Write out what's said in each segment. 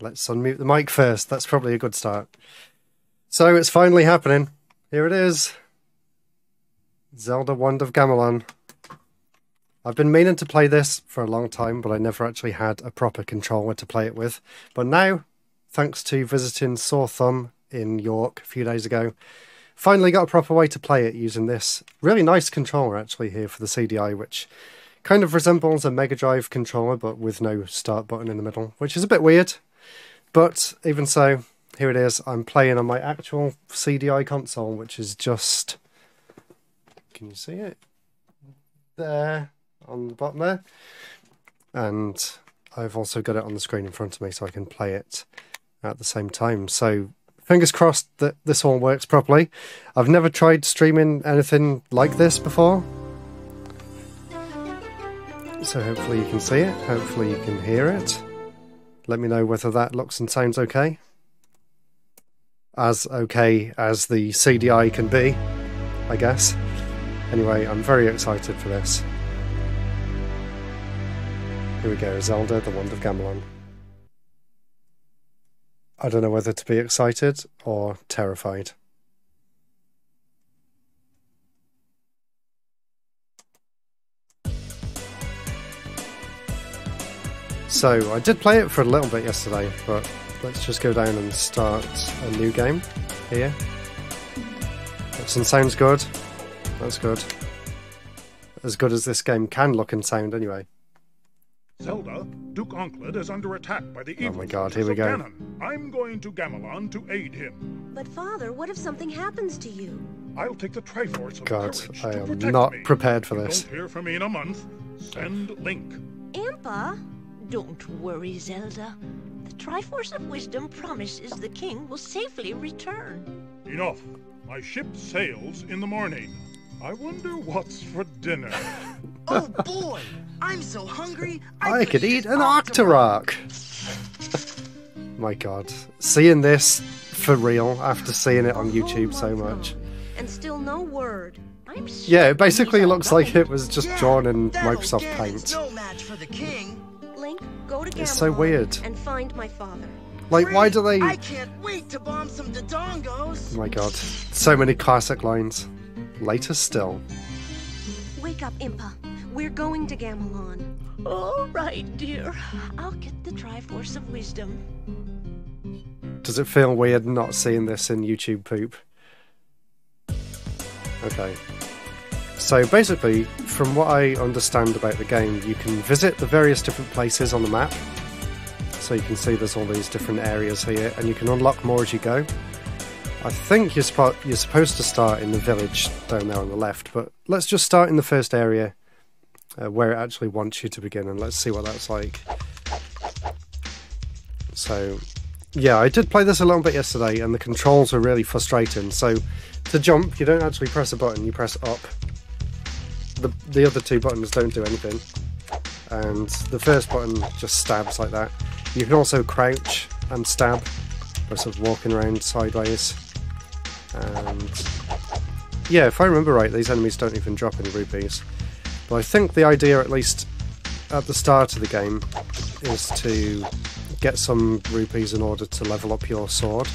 Let's unmute the mic first. That's probably a good start. So it's finally happening. Here it is. Zelda Wand of Gamelon. I've been meaning to play this for a long time, but I never actually had a proper controller to play it with. But now, thanks to visiting Sore Thumb in York a few days ago, finally got a proper way to play it using this really nice controller actually here for the CDI, which kind of resembles a Mega Drive controller, but with no start button in the middle, which is a bit weird. But even so, here it is. I'm playing on my actual CDI console, which is just... Can you see it? There, on the bottom there. And I've also got it on the screen in front of me so I can play it at the same time. So fingers crossed that this all works properly. I've never tried streaming anything like this before. So hopefully you can see it, hopefully you can hear it. Let me know whether that looks and sounds okay. As okay as the CDI can be, I guess. Anyway, I'm very excited for this. Here we go, Zelda, the Wand of Gamelon. I don't know whether to be excited or terrified. So, I did play it for a little bit yesterday, but let's just go down and start a new game here. Looks sounds good. That's good. As good as this game can look and sound, anyway. Zelda, Duke Onkled is under attack by the evil Oh my god, here we go. Ganon. I'm going to Gamelon to aid him. But father, what if something happens to you? I'll take the Triforce of God, Courage I am not me. prepared for You this. Don't hear from me in a month. Send Link. Impa? Don't worry, Zelda. The Triforce of Wisdom promises the king will safely return. Enough. My ship sails in the morning. I wonder what's for dinner. Oh boy, I'm so hungry. I could eat an Octorok! My god. Seeing this for real after seeing it on YouTube so oh, much. And still no word. I'm Yeah, it basically looks like it was just Yeah, drawn in that old Microsoft Ganon's Paint. No match for the king. Link, go to Gamelon It's so weird. and find my father. Like, why do they. I can't wait to bomb some Dodongos. Oh my god. So many classic lines. Later still. Wake up, Impa. We're going to Gamelon. All right, dear. I'll get the Triforce of Wisdom. Does it feel weird not seeing this in YouTube poop? Okay. So basically, from what I understand about the game, you can visit the various different places on the map. So you can see there's all these different areas here, and you can unlock more as you go. I think you're, spot- you're supposed to start in the village down there on the left, but let's just start in the first area uh, where it actually wants you to begin, and let's see what that's like. So, yeah, I did play this a little bit yesterday, and the controls were really frustrating. So, to jump, you don't actually press a button; you press up. The the other two buttons don't do anything, and the first button just stabs like that. You can also crouch and stab by sort of walking around sideways. And yeah, if I remember right, these enemies don't even drop any rupees. But I think the idea, at least at the start of the game, is to get some rupees in order to level up your sword.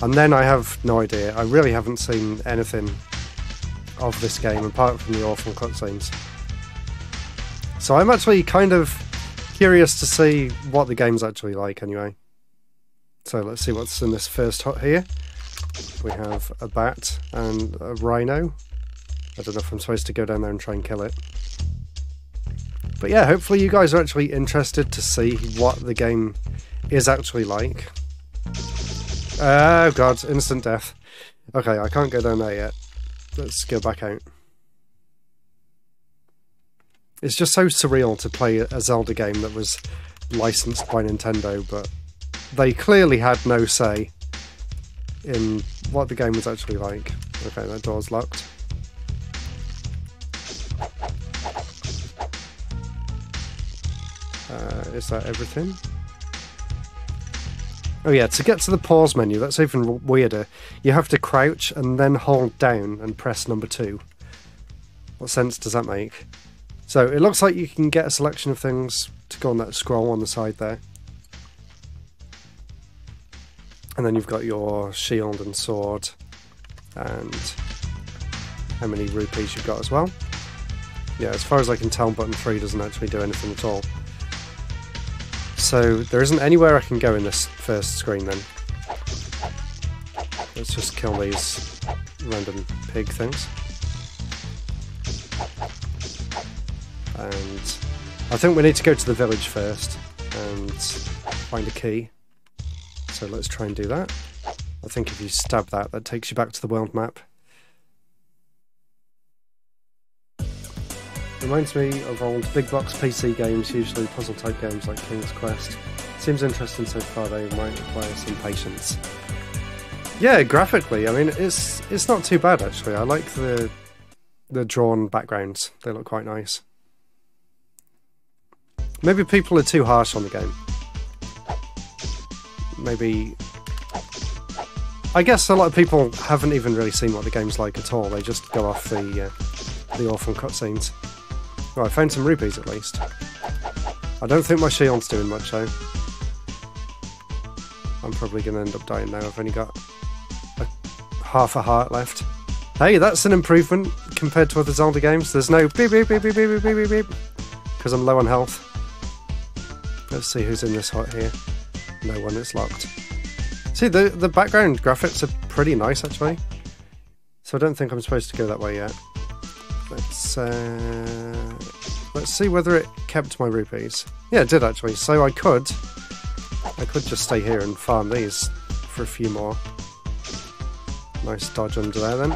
And then I have no idea. I really haven't seen anything of this game apart from the awful cutscenes. So I'm actually kind of curious to see what the game's actually like anyway. So let's see what's in this first hut here. We have a bat and a rhino. I don't know if I'm supposed to go down there and try and kill it. But yeah, hopefully you guys are actually interested to see what the game is actually like. Oh god, instant death. Okay, I can't go down there yet. Let's go back out. It's just so surreal to play a Zelda game that was licensed by Nintendo, but they clearly had no say in what the game was actually like. Okay, that door's locked. Uh, is that everything? Oh yeah, to get to the pause menu, that's even weirder. You have to crouch and then hold down and press number two. What sense does that make? So it looks like you can get a selection of things to go on that scroll on the side there. And then you've got your shield and sword, and how many rupees you've got as well. Yeah, as far as I can tell, button 3 doesn't actually do anything at all. So there isn't anywhere I can go in this first screen then. Let's just kill these random pig things. And I think we need to go to the village first and find a key. So let's try and do that. I think if you stab that, that takes you back to the world map. Reminds me of old big box PC games, usually puzzle type games like King's Quest. Seems interesting so far, though might require some patience. Yeah, graphically, I mean, it's it's not too bad actually. I like the the drawn backgrounds; they look quite nice. Maybe people are too harsh on the game. Maybe. I guess a lot of people haven't even really seen what the game's like at all. They just go off the uh, the awful cutscenes. Well, I found some rupees at least. I don't think my shield's doing much though. I'm probably going to end up dying now. I've only got a, half a heart left. Hey, that's an improvement compared to other Zelda games. There's no beep beep beep beep beep beep beep beep because I'm low on health. Let's see who's in this hut here. No one, it's locked. See, the, the background graphics are pretty nice actually. So I don't think I'm supposed to go that way yet. Let's uh, let's see whether it kept my rupees. Yeah, it did actually. So I could I could just stay here and farm these for a few more. Nice dodge under there then.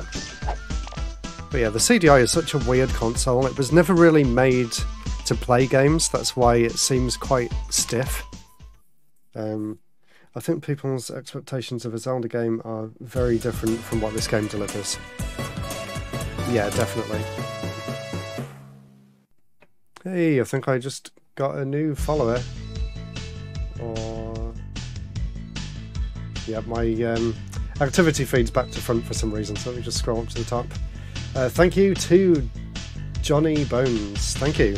But yeah, the CDI is such a weird console. It was never really made to play games. That's why it seems quite stiff. Um, I think people's expectations of a Zelda game are very different from what this game delivers. Yeah, definitely. Hey, I think I just got a new follower. Or yeah, my um, activity feeds back to front for some reason. So let me just scroll up to the top. Uh, thank you to Johnny Bones. Thank you.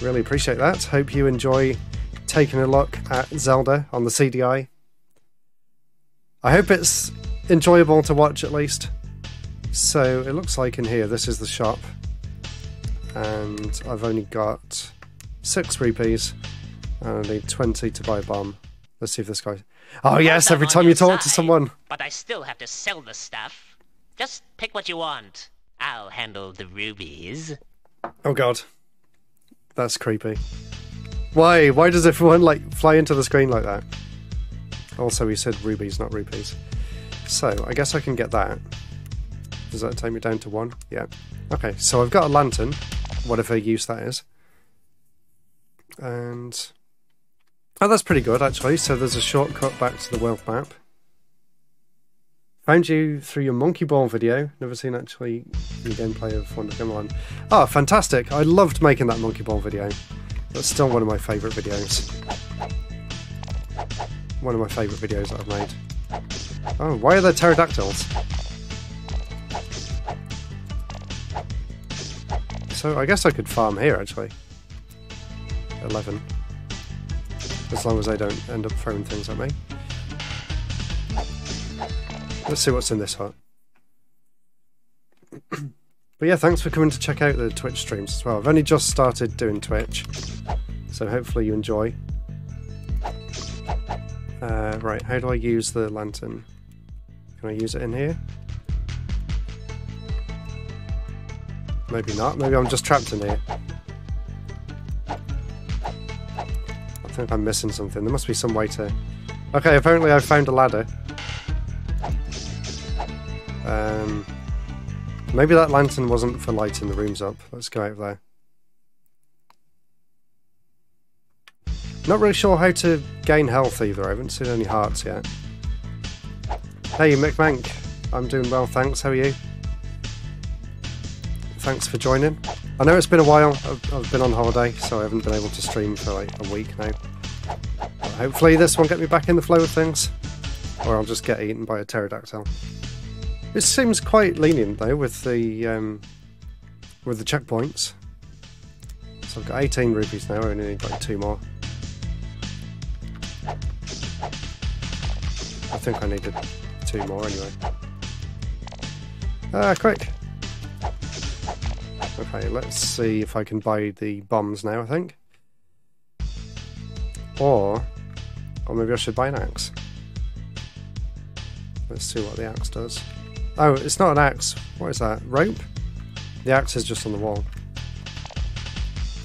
Really appreciate that. Hope you enjoy taking a look at Zelda on the CDI. I hope it's enjoyable to watch at least. So it looks like in here, this is the shop. And I've only got six rupees. And I need 20 to buy a bomb. Let's see if this guy... Oh yes, every time you talk to someone. But I still have to sell the stuff. Just pick what you want. I'll handle the rubies. Oh god. That's creepy. Why? Why does everyone like fly into the screen like that? Also, he said rubies, not rupees. So, I guess I can get that. Does that take me down to one? Yeah. Okay, so I've got a lantern, whatever use that is. And... Oh, that's pretty good, actually. So there's a shortcut back to the world map. Found you through your Monkey Ball video. Never seen actually the gameplay of Wonder Gamelon. Oh, ah, fantastic! I loved making that Monkey Ball video. That's still one of my favourite videos. One of my favourite videos that I've made. Oh, why are there pterodactyls? So I guess I could farm here actually. 11. As long as they don't end up throwing things at me. Let's see what's in this hut. but yeah, thanks for coming to check out the Twitch streams as well. I've only just started doing Twitch, so hopefully you enjoy. Uh, right, how do I use the lantern? Can I use it in here? Maybe not. Maybe I'm just trapped in here. I think I'm missing something. There must be some way to... Okay, apparently I found a ladder. Um, maybe that lantern wasn't for lighting the rooms up. Let's go out there. Not really sure how to gain health either. I haven't seen any hearts yet. Hey, McMank. I'm doing well, thanks. How are you? Thanks for joining. I know it's been a while. I've, I've been on holiday, so I haven't been able to stream for like a week now. But hopefully this won't get me back in the flow of things. Or I'll just get eaten by a pterodactyl. This seems quite lenient though with the um, with the checkpoints. So I've got 18 rupees now. I only need like two more. I think I needed two more anyway. Ah, quick! Okay, let's see if I can buy the bombs now, I think. Or, or maybe I should buy an axe. Let's see what the axe does. Oh, it's not an axe. What is that? Rope? The axe is just on the wall.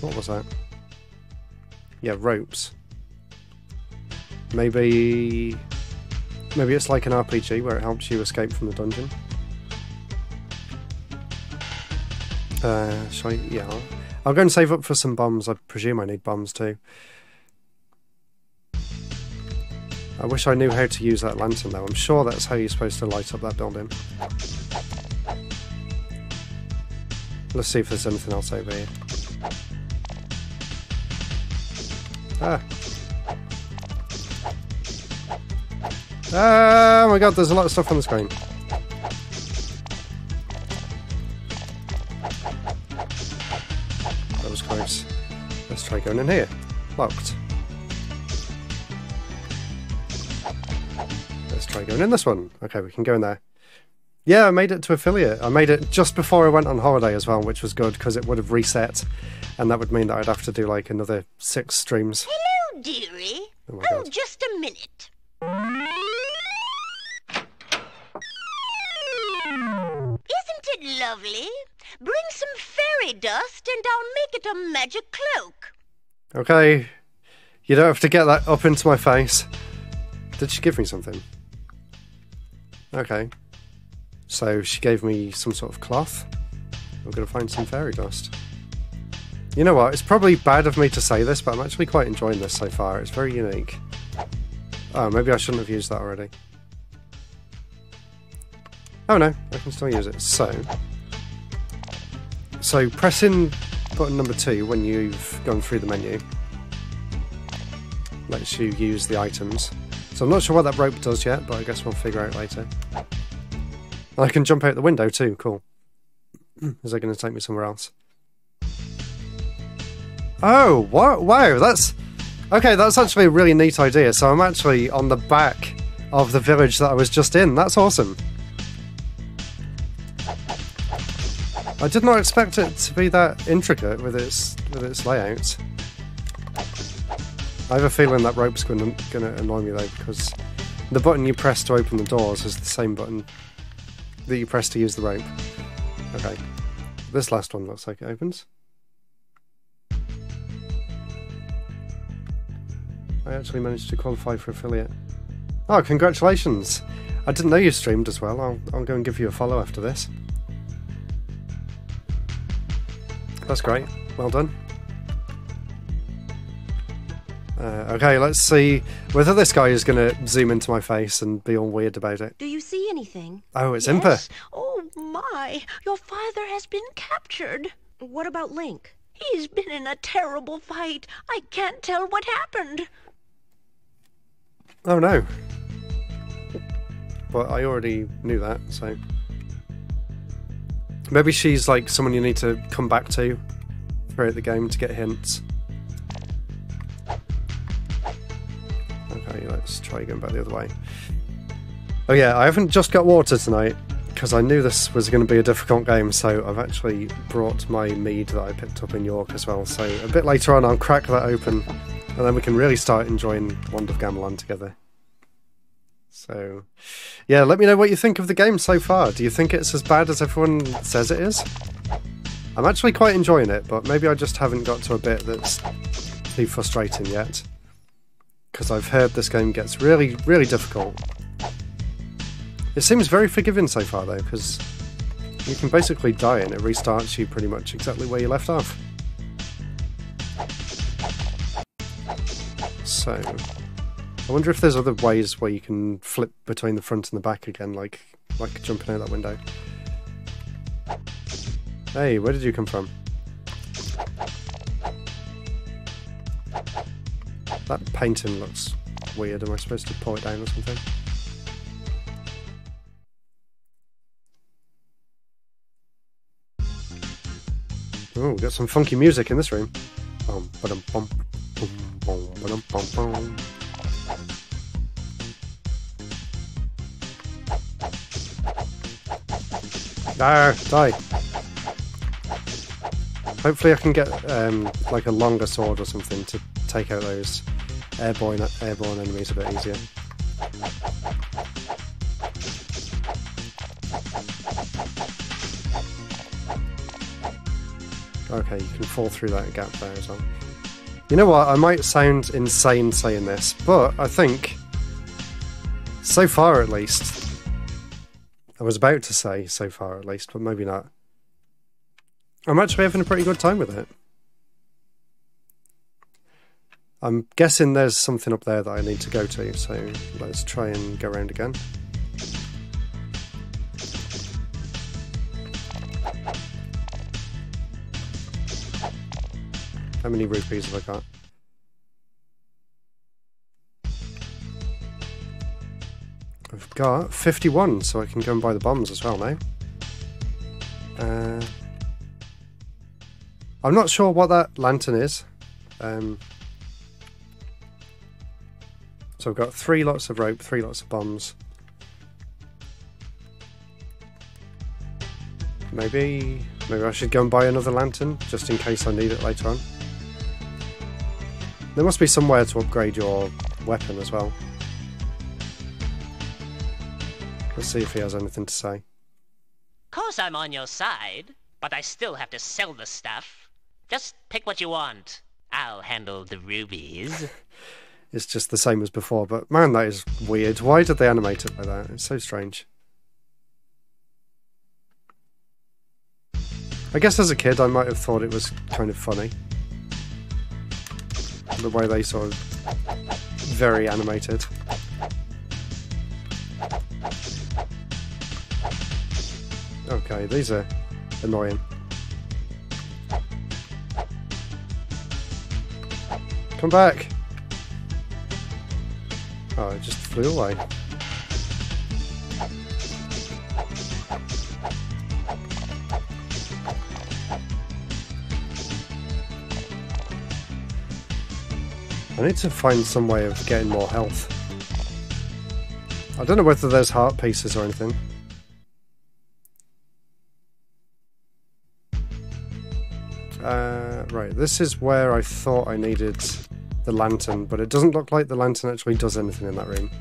What was that? Yeah, ropes. Maybe... Maybe it's like an RPG where it helps you escape from the dungeon. Uh, shall I? Yeah. I'll, I'll go and save up for some bombs. I presume I need bombs too. I wish I knew how to use that lantern though. I'm sure that's how you're supposed to light up that building. Let's see if there's anything else over here. Ah. Oh my god, there's a lot of stuff on the screen. Try going in here. Locked. Let's try going in this one. Okay, we can go in there. Yeah, I made it to affiliate. I made it just before I went on holiday as well, which was good because it would have reset, and that would mean that I'd have to do like another six streams. Hello, dearie. Oh oh, just a minute. Isn't it lovely? Bring some fairy dust and I'll make it a magic cloak. Okay, you don't have to get that up into my face. Did she give me something? Okay, so she gave me some sort of cloth. I'm gonna find some fairy dust. You know what? It's probably bad of me to say this, but I'm actually quite enjoying this so far. It's very unique. Oh, maybe I shouldn't have used that already. Oh no, I can still use it. So, so pressing button number two when you've gone through the menu lets you use the items. So I'm not sure what that rope does yet, but I guess we'll figure out later. I can jump out the window too. Cool. Is that going to take me somewhere else? Oh, what? Wow, that's okay. That's actually a really neat idea. So I'm actually on the back of the village that I was just in. That's awesome. I did not expect it to be that intricate with its with its layout. I have a feeling that rope's going to, going to annoy me though because the button you press to open the doors is the same button that you press to use the rope. Okay, this last one looks like it opens. I actually managed to qualify for affiliate. Oh, congratulations! I didn't know you streamed as well. I'll, I'll go and give you a follow after this. That's great. Well done. Uh, okay, let's see whether this guy is going to zoom into my face and be all weird about it. Do you see anything? Oh, it's yes? Impa. Oh my, your father has been captured. What about Link? He's been in a terrible fight. I can't tell what happened. Oh no. But I already knew that, so. Maybe she's like someone you need to come back to throughout the game to get hints. Okay, let's try going back the other way. Oh yeah, I haven't just got water tonight because I knew this was going to be a difficult game, so I've actually brought my mead that I picked up in York as well. So a bit later on, I'll crack that open, and then we can really start enjoying Wand of Gamelon together. So, yeah, let me know what you think of the game so far. Do you think it's as bad as everyone says it is? I'm actually quite enjoying it, but maybe I just haven't got to a bit that's too frustrating yet. Because I've heard this game gets really, really difficult. It seems very forgiving so far, though, because you can basically die and it restarts you pretty much exactly where you left off. So, I wonder if there's other ways where you can flip between the front and the back again, like like jumping out that window. Hey, where did you come from? That painting looks weird. Am I supposed to pull it down or something? Oh, we got some funky music in this room. Bum, ba-dum, bum, ba-dum, bum, bum. Ah, die. Hopefully I can get um, like a longer sword or something to take out those airborne airborne enemies a bit easier. Okay, you can fall through that gap there as well. You know what? I might sound insane saying this, but I think so far at least I was about to say so far at least, but maybe not. I'm actually having a pretty good time with it. I'm guessing there's something up there that I need to go to, so let's try and go around again. How many rupees have I got? I've got 51, so I can go and buy the bombs as well now. Uh, I'm not sure what that lantern is. Um, so I've got three lots of rope, three lots of bombs. Maybe, maybe I should go and buy another lantern, just in case I need it later on. There must be somewhere to upgrade your weapon as well. Let's see if he has anything to say. Of Course I'm on your side, but I still have to sell the stuff. Just pick what you want. I'll handle the rubies. It's just the same as before, but man, that is weird. Why did they animate it like that? It's so strange. I guess as a kid I might have thought it was kind of funny. The way they sort of very animated. Okay, these are annoying. Come back! Oh, it just flew away. I need to find some way of getting more health. I don't know whether there's heart pieces or anything. Uh, right, this is where I thought I needed the lantern, but it doesn't look like the lantern actually does anything in that room.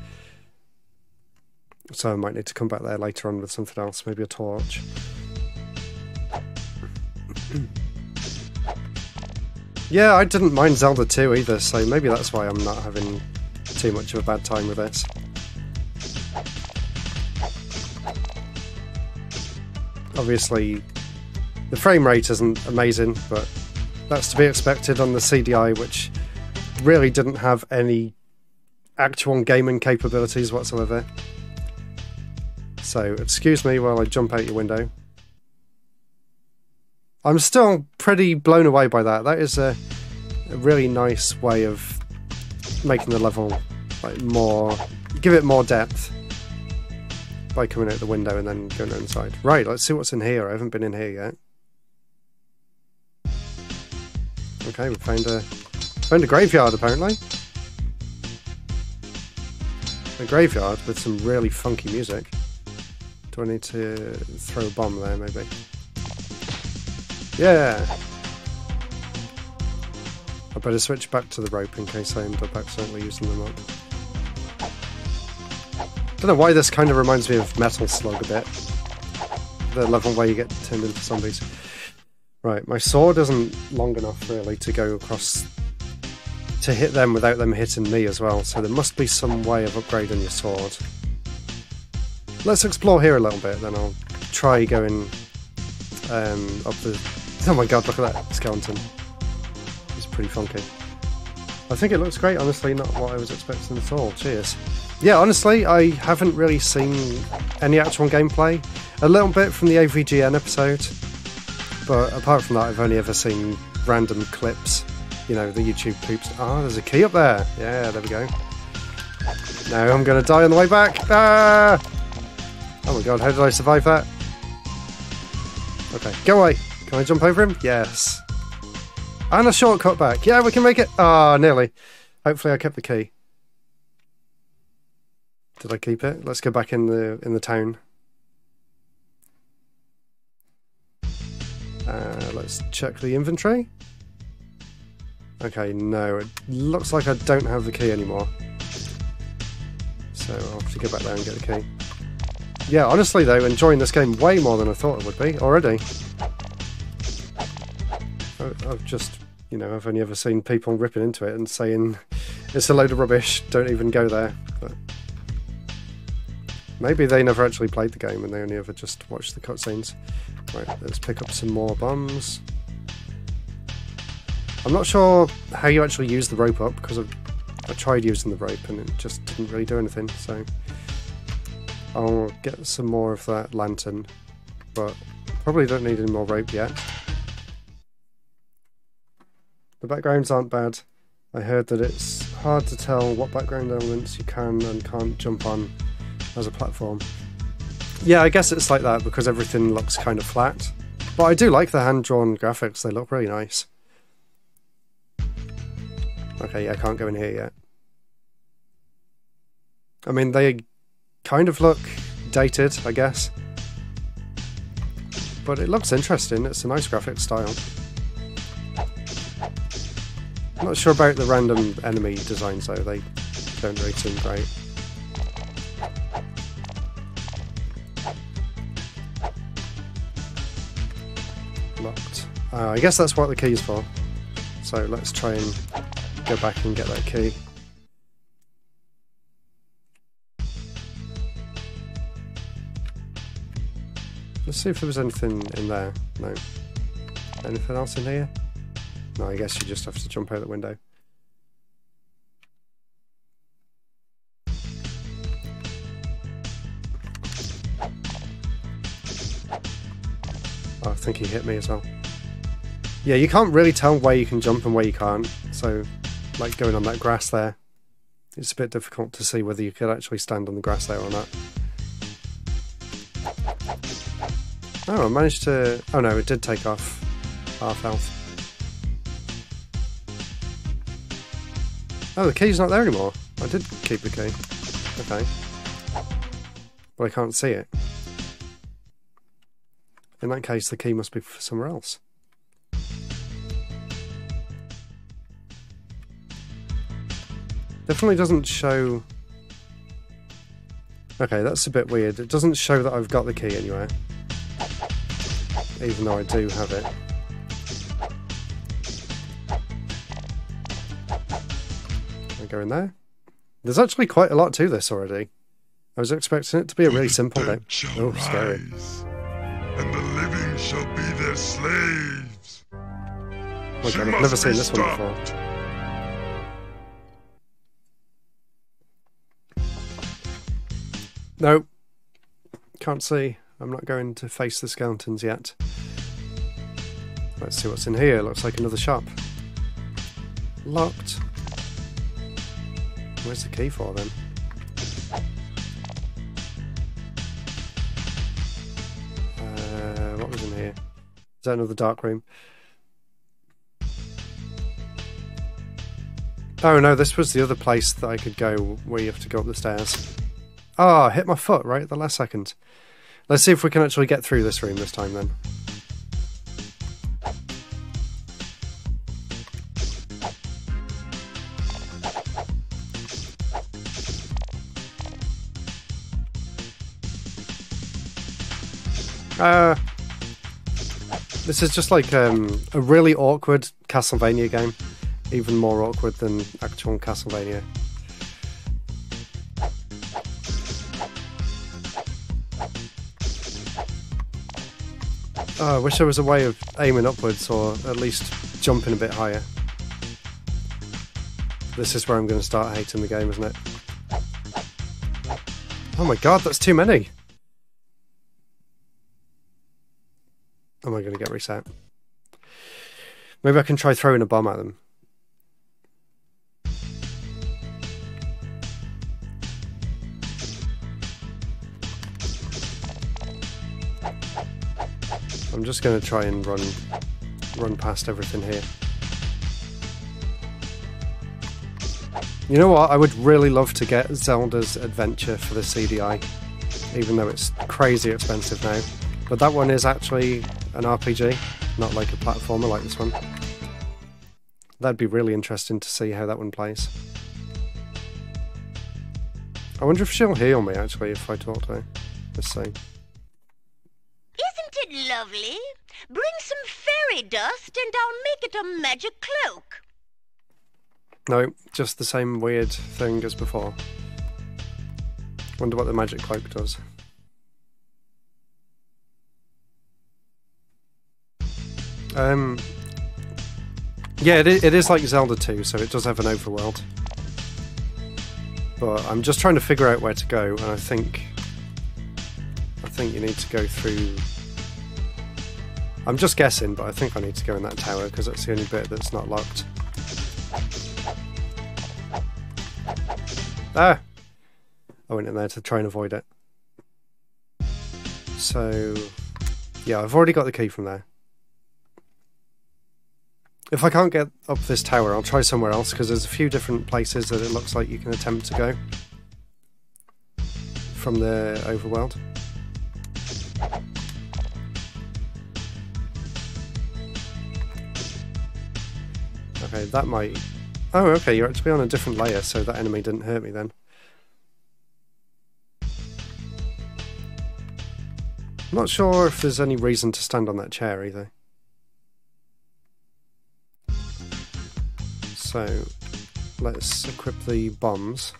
So I might need to come back there later on with something else, maybe a torch. yeah, I didn't mind Zelda 2 either, so maybe that's why I'm not having too much of a bad time with it. Obviously, the frame rate isn't amazing, but that's to be expected on the CDI, which really didn't have any actual gaming capabilities whatsoever. So, excuse me while I jump out your window. I'm still pretty blown away by that. That is a, a really nice way of making the level like more, give it more depth by coming out the window and then going inside. Right, let's see what's in here. I haven't been in here yet. Okay, we found a Found a graveyard, apparently. A graveyard with some really funky music. Do I need to throw a bomb there, maybe? Yeah! I better switch back to the rope in case I end up accidentally using them up. Don't know why this kind of reminds me of Metal Slug a bit. The level where you get turned into zombies. Right, my sword isn't long enough really to go across to hit them without them hitting me as well, so there must be some way of upgrading your sword. Let's explore here a little bit, then I'll try going um, up the... Oh my god, look at that skeleton. It's pretty funky. I think it looks great, honestly, not what I was expecting at all. Cheers. Yeah, honestly, I haven't really seen any actual gameplay. A little bit from the AVGN episode, but apart from that, I've only ever seen random clips you know, the YouTube poops. Ah, oh, there's a key up there. Yeah, there we go. Now I'm going to die on the way back. Ah! Oh my god, how did I survive that? Okay, go away. Can I jump over him? Yes. And a shortcut back. Yeah, we can make it. Ah, oh, nearly. Hopefully I kept the key. Did I keep it? Let's go back in the in the town. Uh, let's check the inventory. Okay, no, it looks like I don't have the key anymore. So I'll have to go back there and get the key. Yeah, honestly though, enjoying this game way more than I thought it would be already. I've just, you know, I've only ever seen people ripping into it and saying it's a load of rubbish, don't even go there. But maybe they never actually played the game and they only ever just watched the cutscenes. Right, let's pick up some more bombs. I'm not sure how you actually use the rope up because I've, I tried using the rope and it just didn't really do anything. So I'll get some more of that lantern, but probably don't need any more rope yet. The backgrounds aren't bad. I heard that it's hard to tell what background elements you can and can't jump on as a platform. Yeah, I guess it's like that because everything looks kind of flat. But I do like the hand drawn graphics, they look really nice. Okay, yeah, I can't go in here yet. I mean, they kind of look dated, I guess. But it looks interesting, it's a nice graphic style. Not sure about the random enemy designs though, they don't really seem great. Uh, I guess that's what the key's for. So let's try and go back and get that key. Let's see if there was anything in there. No. Anything else in here? No, I guess you just have to jump out the window. Oh, I think he hit me as well. Yeah, you can't really tell where you can jump and where you can't. So, like going on that grass there, it's a bit difficult to see whether you could actually stand on the grass there or not. Oh, I managed to... Oh no, it did take off half health. Oh, the key's not there anymore. I did keep the key. Okay. But I can't see it. In that case, the key must be somewhere else. Definitely doesn't show... Okay, that's a bit weird. It doesn't show that I've got the key anywhere. Even though I do have it. I go in there. There's actually quite a lot to this already. I was expecting it to be a really simple thing. Oh, scary. and the living shall be their slaves. Oh my She god, I've never seen this one before. No. Can't see. I'm not going to face the skeletons yet. Let's see what's in here. Looks like another shop. Locked. Where's the key for then? Uh, what was in here? Is that another dark room? Oh no, this was the other place that I could go where you have to go up the stairs. Ah, I hit my foot right at the last second. Let's see if we can actually get through this room this time then. Uh, this is just like um, a really awkward Castlevania game. Even more awkward than actual Castlevania. Oh, I wish there was a way of aiming upwards or at least jumping a bit higher. This is where I'm going to start hating the game, isn't it? Oh my god, that's too many! Am I going to get reset? Maybe I can try throwing a bomb at them. I'm just going to try and run run past everything here. You know what? I would really love to get Zelda's Adventure for the CDI, even though it's crazy expensive now. But that one is actually an RPG, not like a platformer like this one. That'd be really interesting to see how that one plays. I wonder if she'll heal me actually if I talk to her. Let's see. Lovely? Bring some fairy dust and I'll make it a magic cloak. No, just the same weird thing as before. Wonder what the magic cloak does. Um, yeah, it is, it is like Zelda 2, so it does have an overworld. But I'm just trying to figure out where to go, and I think I think you need to go through. I'm just guessing, but I think I need to go in that tower because that's the only bit that's not locked. Ah! I went in there to try and avoid it. So, yeah, I've already got the key from there. If I can't get up this tower, I'll try somewhere else because there's a few different places that it looks like you can attempt to go from the overworld. Okay, that might... Oh, okay, you're actually on a different layer, so that enemy didn't hurt me then. I'm not sure if there's any reason to stand on that chair either. So, let's equip the bombs.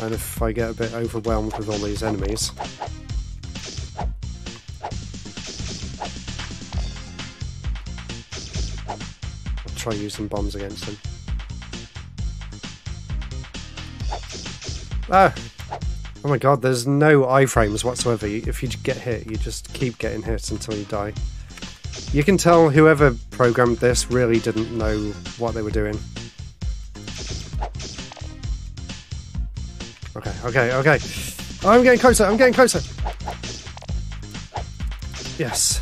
And if I get a bit overwhelmed with all these enemies, Try using bombs against them. Ah! Oh my god, there's no iframes whatsoever. If you get hit, you just keep getting hit until you die. You can tell whoever programmed this really didn't know what they were doing. Okay, okay, okay. I'm getting closer, I'm getting closer. Yes.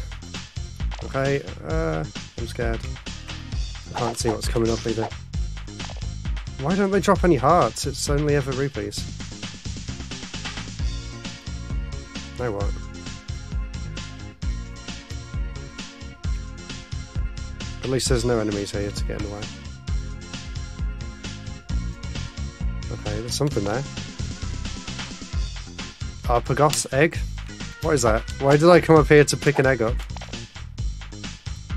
Okay, uh, I'm scared. Can't see what's coming up either. Why don't they drop any hearts? It's only ever rupees. Now what? At least there's no enemies here to get in the way. Okay, there's something there. Arpagos egg? What is that? Why did I come up here to pick an egg up?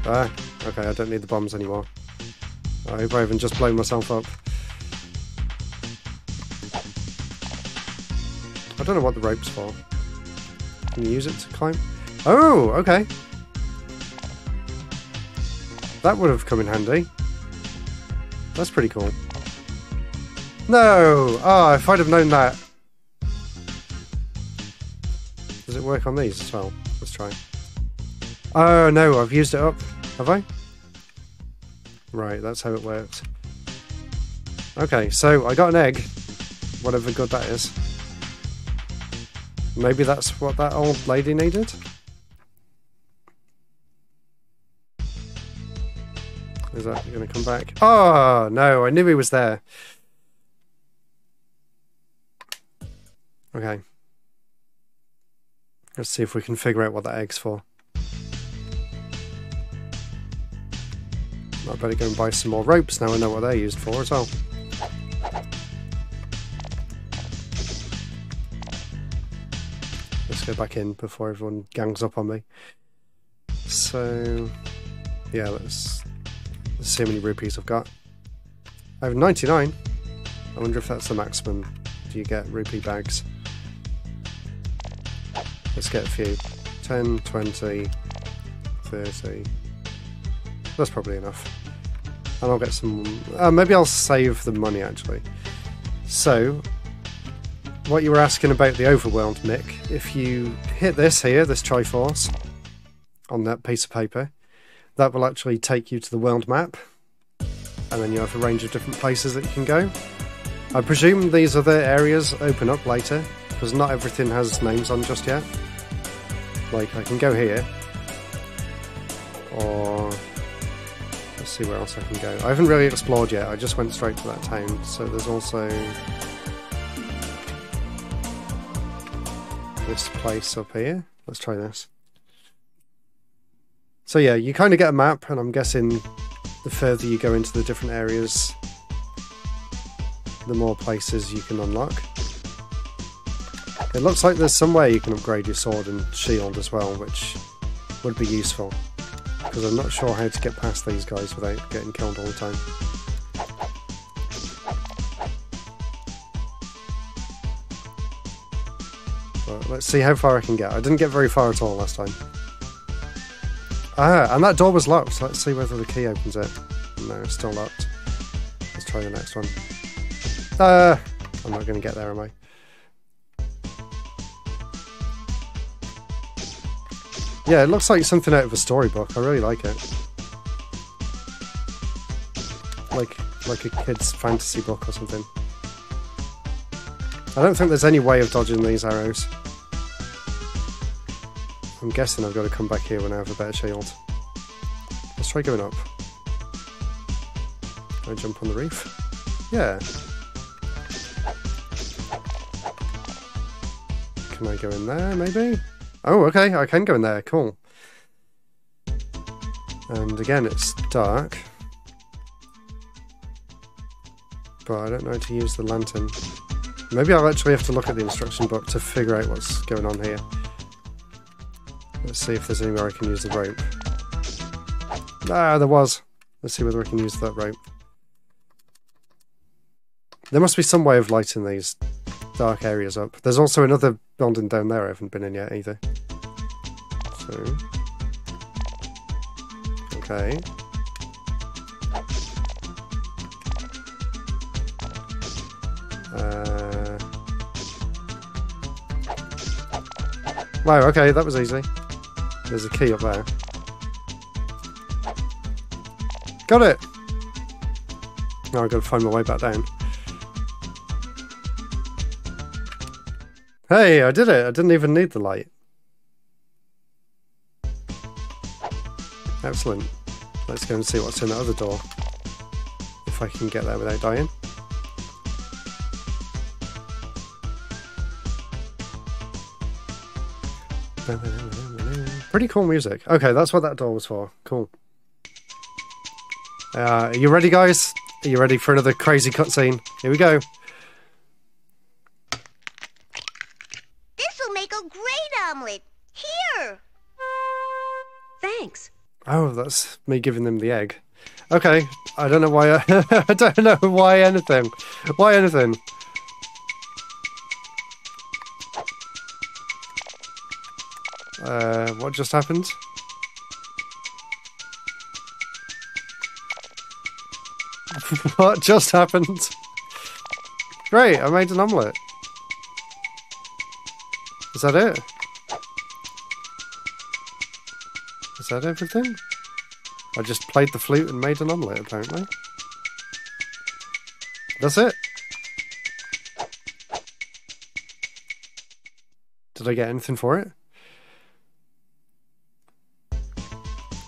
Ah, okay, I don't need the bombs anymore. I hope I haven't just blown myself up. I don't know what the rope's for. Can you use it to climb? Oh, okay. That would have come in handy. That's pretty cool. No! Ah, oh, if I'd have known that. Does it work on these as well? Let's try. Oh no, I've used it up. Have I? Right, that's how it worked. Okay, so I got an egg. Whatever good that is. Maybe that's what that old lady needed? Is that going to come back? Oh, no, I knew he was there. Okay. Let's see if we can figure out what that egg's for. I better go and buy some more ropes now I know what they're used for as well. Let's go back in before everyone gangs up on me. So, yeah, let's, let's see how many rupees I've got. I have 99. I wonder if that's the maximum. Do you get rupee bags? Let's get a few. 10, 20, 30. That's probably enough. And I'll get some... Uh, maybe I'll save the money, actually. So, what you were asking about the overwhelmed, Mick, if you hit this here, this Triforce, on that piece of paper, that will actually take you to the world map. And then you have a range of different places that you can go. I presume these other areas open up later, because not everything has names on just yet. Like, I can go here. Or... Let's see where else I can go. I haven't really explored yet, I just went straight to that town. So there's also... This place up here. Let's try this. So yeah, you kind of get a map, and I'm guessing the further you go into the different areas, the more places you can unlock. It looks like there's some way you can upgrade your sword and shield as well, which would be useful. Because I'm not sure how to get past these guys without getting killed all the time. But let's see how far I can get. I didn't get very far at all last time. Ah, and that door was locked. Let's see whether the key opens it. No, it's still locked. Let's try the next one. Uh, I'm not going to get there, am I? Yeah, it looks like something out of a storybook. I really like it. Like like a kid's fantasy book or something. I don't think there's any way of dodging these arrows. I'm guessing I've got to come back here when I have a better shield. Let's try going up. Can I jump on the reef? Yeah. Can I go in there, maybe? Oh, okay, I can go in there, cool. And again, it's dark. But I don't know how to use the lantern. Maybe I'll actually have to look at the instruction book to figure out what's going on here. Let's see if there's anywhere I can use the rope. Ah, there was. Let's see whether I can use that rope. There must be some way of lighting these dark areas up. There's also another building down there I haven't been in yet either. So... Okay. Uh... Wow, okay, that was easy. There's a key up there. Got it! Now I've got to find my way back down. Hey, I did it! I didn't even need the light. Excellent. Let's go and see what's in the other door. If I can get there without dying. Pretty cool music. Okay, that's what that door was for. Cool. Uh, are you ready, guys? Are you ready for another crazy cutscene? Here we go. That's me giving them the egg. Okay, I don't know why. I, I don't know why anything. Why anything? Uh, what just happened? what just happened? Great, I made an omelette. Is that it? Is that everything? I just played the flute and made an omelette, apparently. That's it. Did I get anything for it?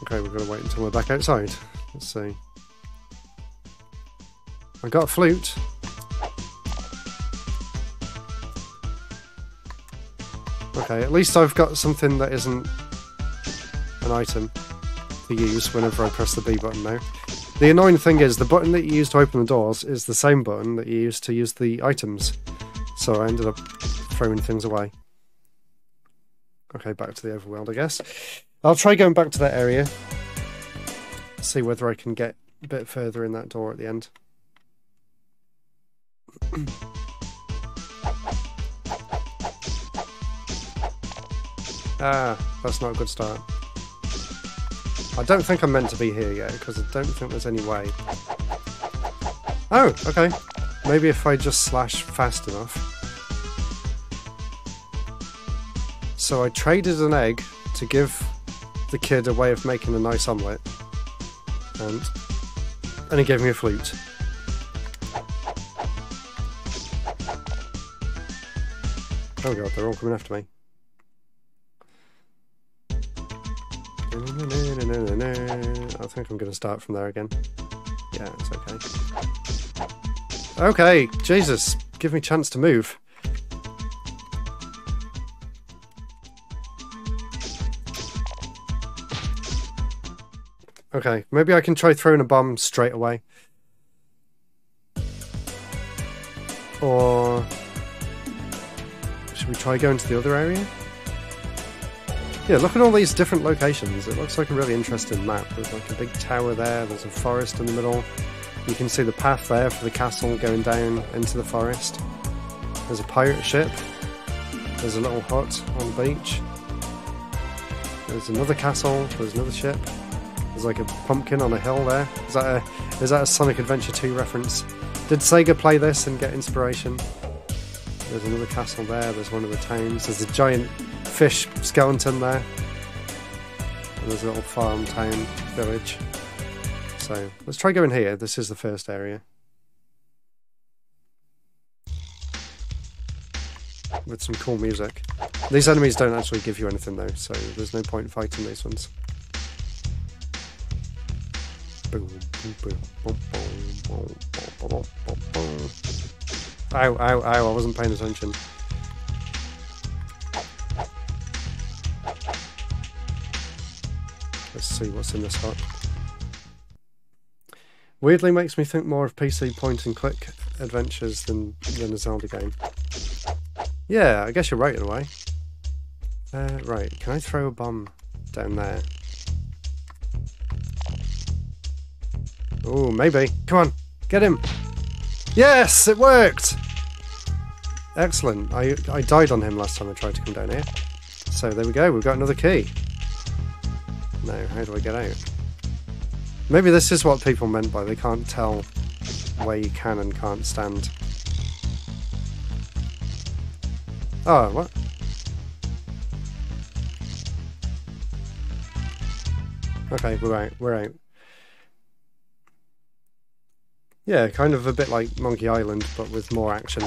Okay, we've got to wait until we're back outside. Let's see. I got a flute. Okay, at least I've got something that isn't an item to use whenever I press the B button now. The annoying thing is, the button that you use to open the doors is the same button that you use to use the items. So I ended up throwing things away. Okay, back to the overworld, I guess. I'll try going back to that area. See whether I can get a bit further in that door at the end. ah, that's not a good start. I don't think I'm meant to be here yet, because I don't think there's any way. Oh, okay. Maybe if I just slash fast enough. So I traded an egg to give the kid a way of making a nice omelette. And, and he gave me a flute. Oh god, they're all coming after me. Think I'm going to start from there again. Yeah, it's okay. Okay, Jesus, give me a chance to move. Okay, maybe I can try throwing a bomb straight away. Or should we try going to the other area? Yeah, look at all these different locations. It looks like a really interesting map. There's like a big tower there, there's a forest in the middle. You can see the path there for the castle going down into the forest. There's a pirate ship. There's a little hut on the beach. There's another castle. There's another ship. There's like a pumpkin on a hill there. Is that a is that a Sonic Adventure 2 reference? Did Sega play this and get inspiration? There's another castle there. There's one of the towns. There's a giant fish skeleton there. And there's a little farm town village. So let's try going here. This is the first area. With some cool music. These enemies don't actually give you anything though, so there's no point fighting these ones. Ow, ow, ow, I wasn't paying attention. Let's see what's in this hut. Weirdly makes me think more of PC point and click adventures than, than a Zelda game. Yeah, I guess you're right in a way. Uh, right, can I throw a bomb down there? Oh, maybe. Come on, get him! Yes, it worked! Excellent. I, I died on him last time I tried to come down here. So there we go, we've got another key. Now, how do I get out? Maybe this is what people meant by they can't tell where you can and can't stand. Oh, what? Okay, we're out. We're out. Yeah, kind of a bit like Monkey Island, but with more action.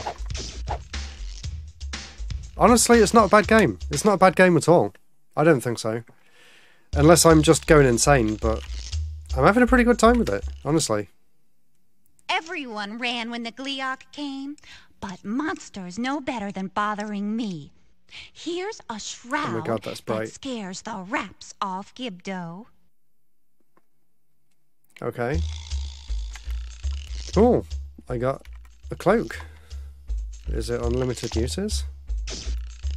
Honestly, it's not a bad game. It's not a bad game at all. I don't think so. Unless I'm just going insane, but I'm having a pretty good time with it, honestly. Everyone ran when the Gleeok came, but monsters know better than bothering me. Here's a shroud Oh God, that's bright. that scares the wraps off Gibdo. Okay. Cool. I got a cloak. Is it unlimited uses?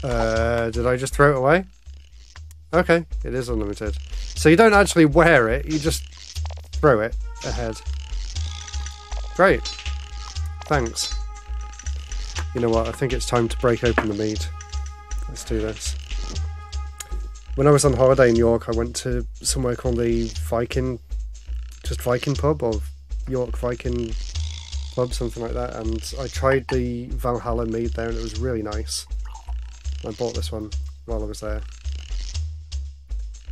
Uh, did I just throw it away? Okay, it is unlimited. So you don't actually wear it, you just throw it ahead. Great. Thanks. You know what, I think it's time to break open the mead. Let's do this. When I was on holiday in York, I went to somewhere called the Viking, just Viking pub or York Viking pub, something like that, and I tried the Valhalla mead there, and it was really nice. I bought this one while I was there.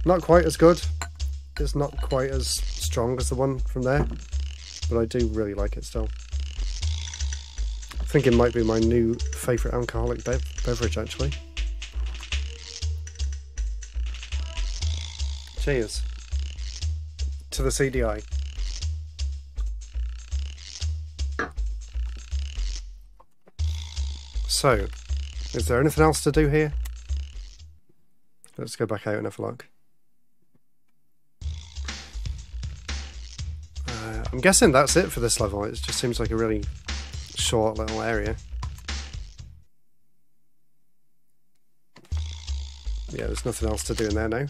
Not quite as good. It's not quite as strong as the one from there, but I do really like it still. I think it might be my new favourite alcoholic bev- beverage actually. Cheers to the CDI. So, is there anything else to do here? Let's go back out and have a look. I'm guessing that's it for this level. It just seems like a really short little area. Yeah, there's nothing else to do in there now.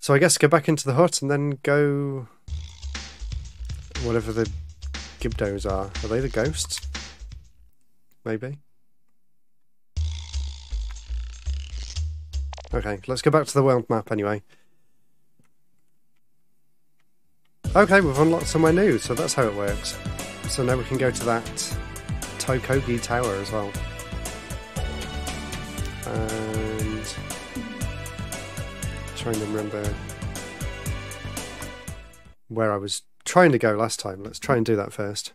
So I guess go back into the hut and then go... Whatever the Gibdos are. Are they the ghosts? Maybe? Okay, let's go back to the world map anyway. Okay, we've unlocked somewhere new, so that's how it works. So now we can go to that Tykogi Tower as well. And trying to remember where I was trying to go last time. Let's try and do that first.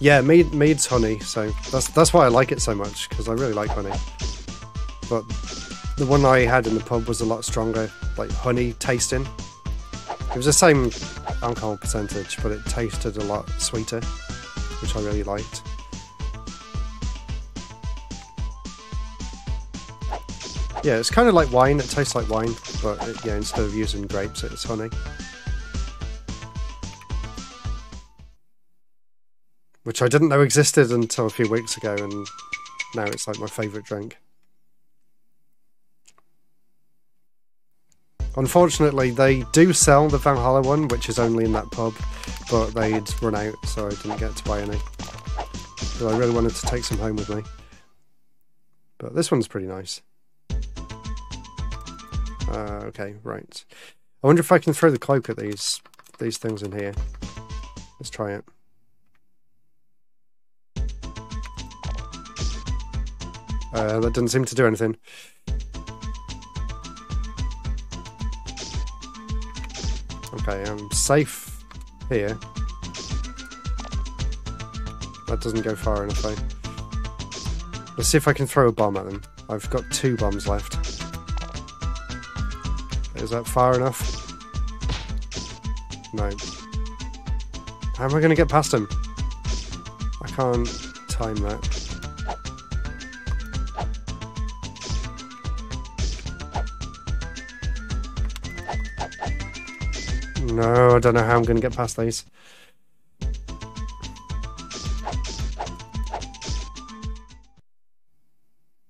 Yeah, mead mead's honey, so that's that's why I like it so much because I really like honey. But the one I had in the pub was a lot stronger, like honey tasting. It was the same alcohol percentage, but it tasted a lot sweeter, which I really liked. Yeah, it's kind of like wine. It tastes like wine, but it, yeah, instead of using grapes, it's honey. Which I didn't know existed until a few weeks ago, and now it's like my favourite drink. Unfortunately, they do sell the Valhalla one, which is only in that pub, but they'd run out, so I didn't get to buy any. But I really wanted to take some home with me. But this one's pretty nice. Uh, okay, right. I wonder if I can throw the cloak at these these things in here. Let's try it. Uh, that doesn't seem to do anything. Okay, I'm safe here. That doesn't go far enough though. Let's see if I can throw a bomb at them. I've got two bombs left. Is that far enough? No. How am I going to get past him? I can't time that. No, I don't know how I'm going to get past these.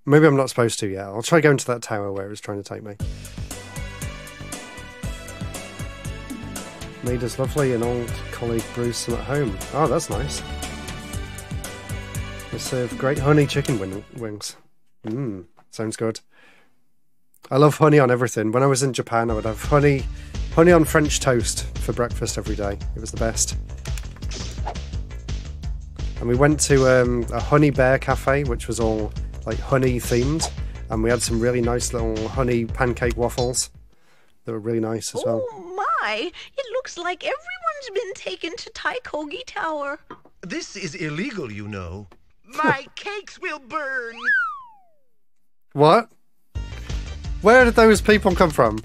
Maybe I'm not supposed to yet. I'll try going to that tower where it was trying to take me. Made us lovely and old colleague Bruce at home. Oh, that's nice. They serve great honey chicken wing wings. Mmm, sounds good. I love honey on everything. When I was in Japan, I would have honey, honey on French toast for breakfast every day. It was the best. And we went to um, a honey bear cafe, which was all like honey themed, and we had some really nice little honey pancake waffles. They were really nice as well. Oh my! It looks like everyone's been taken to Tykogi Tower. This is illegal, you know. My cakes will burn. What? Where did those people come from?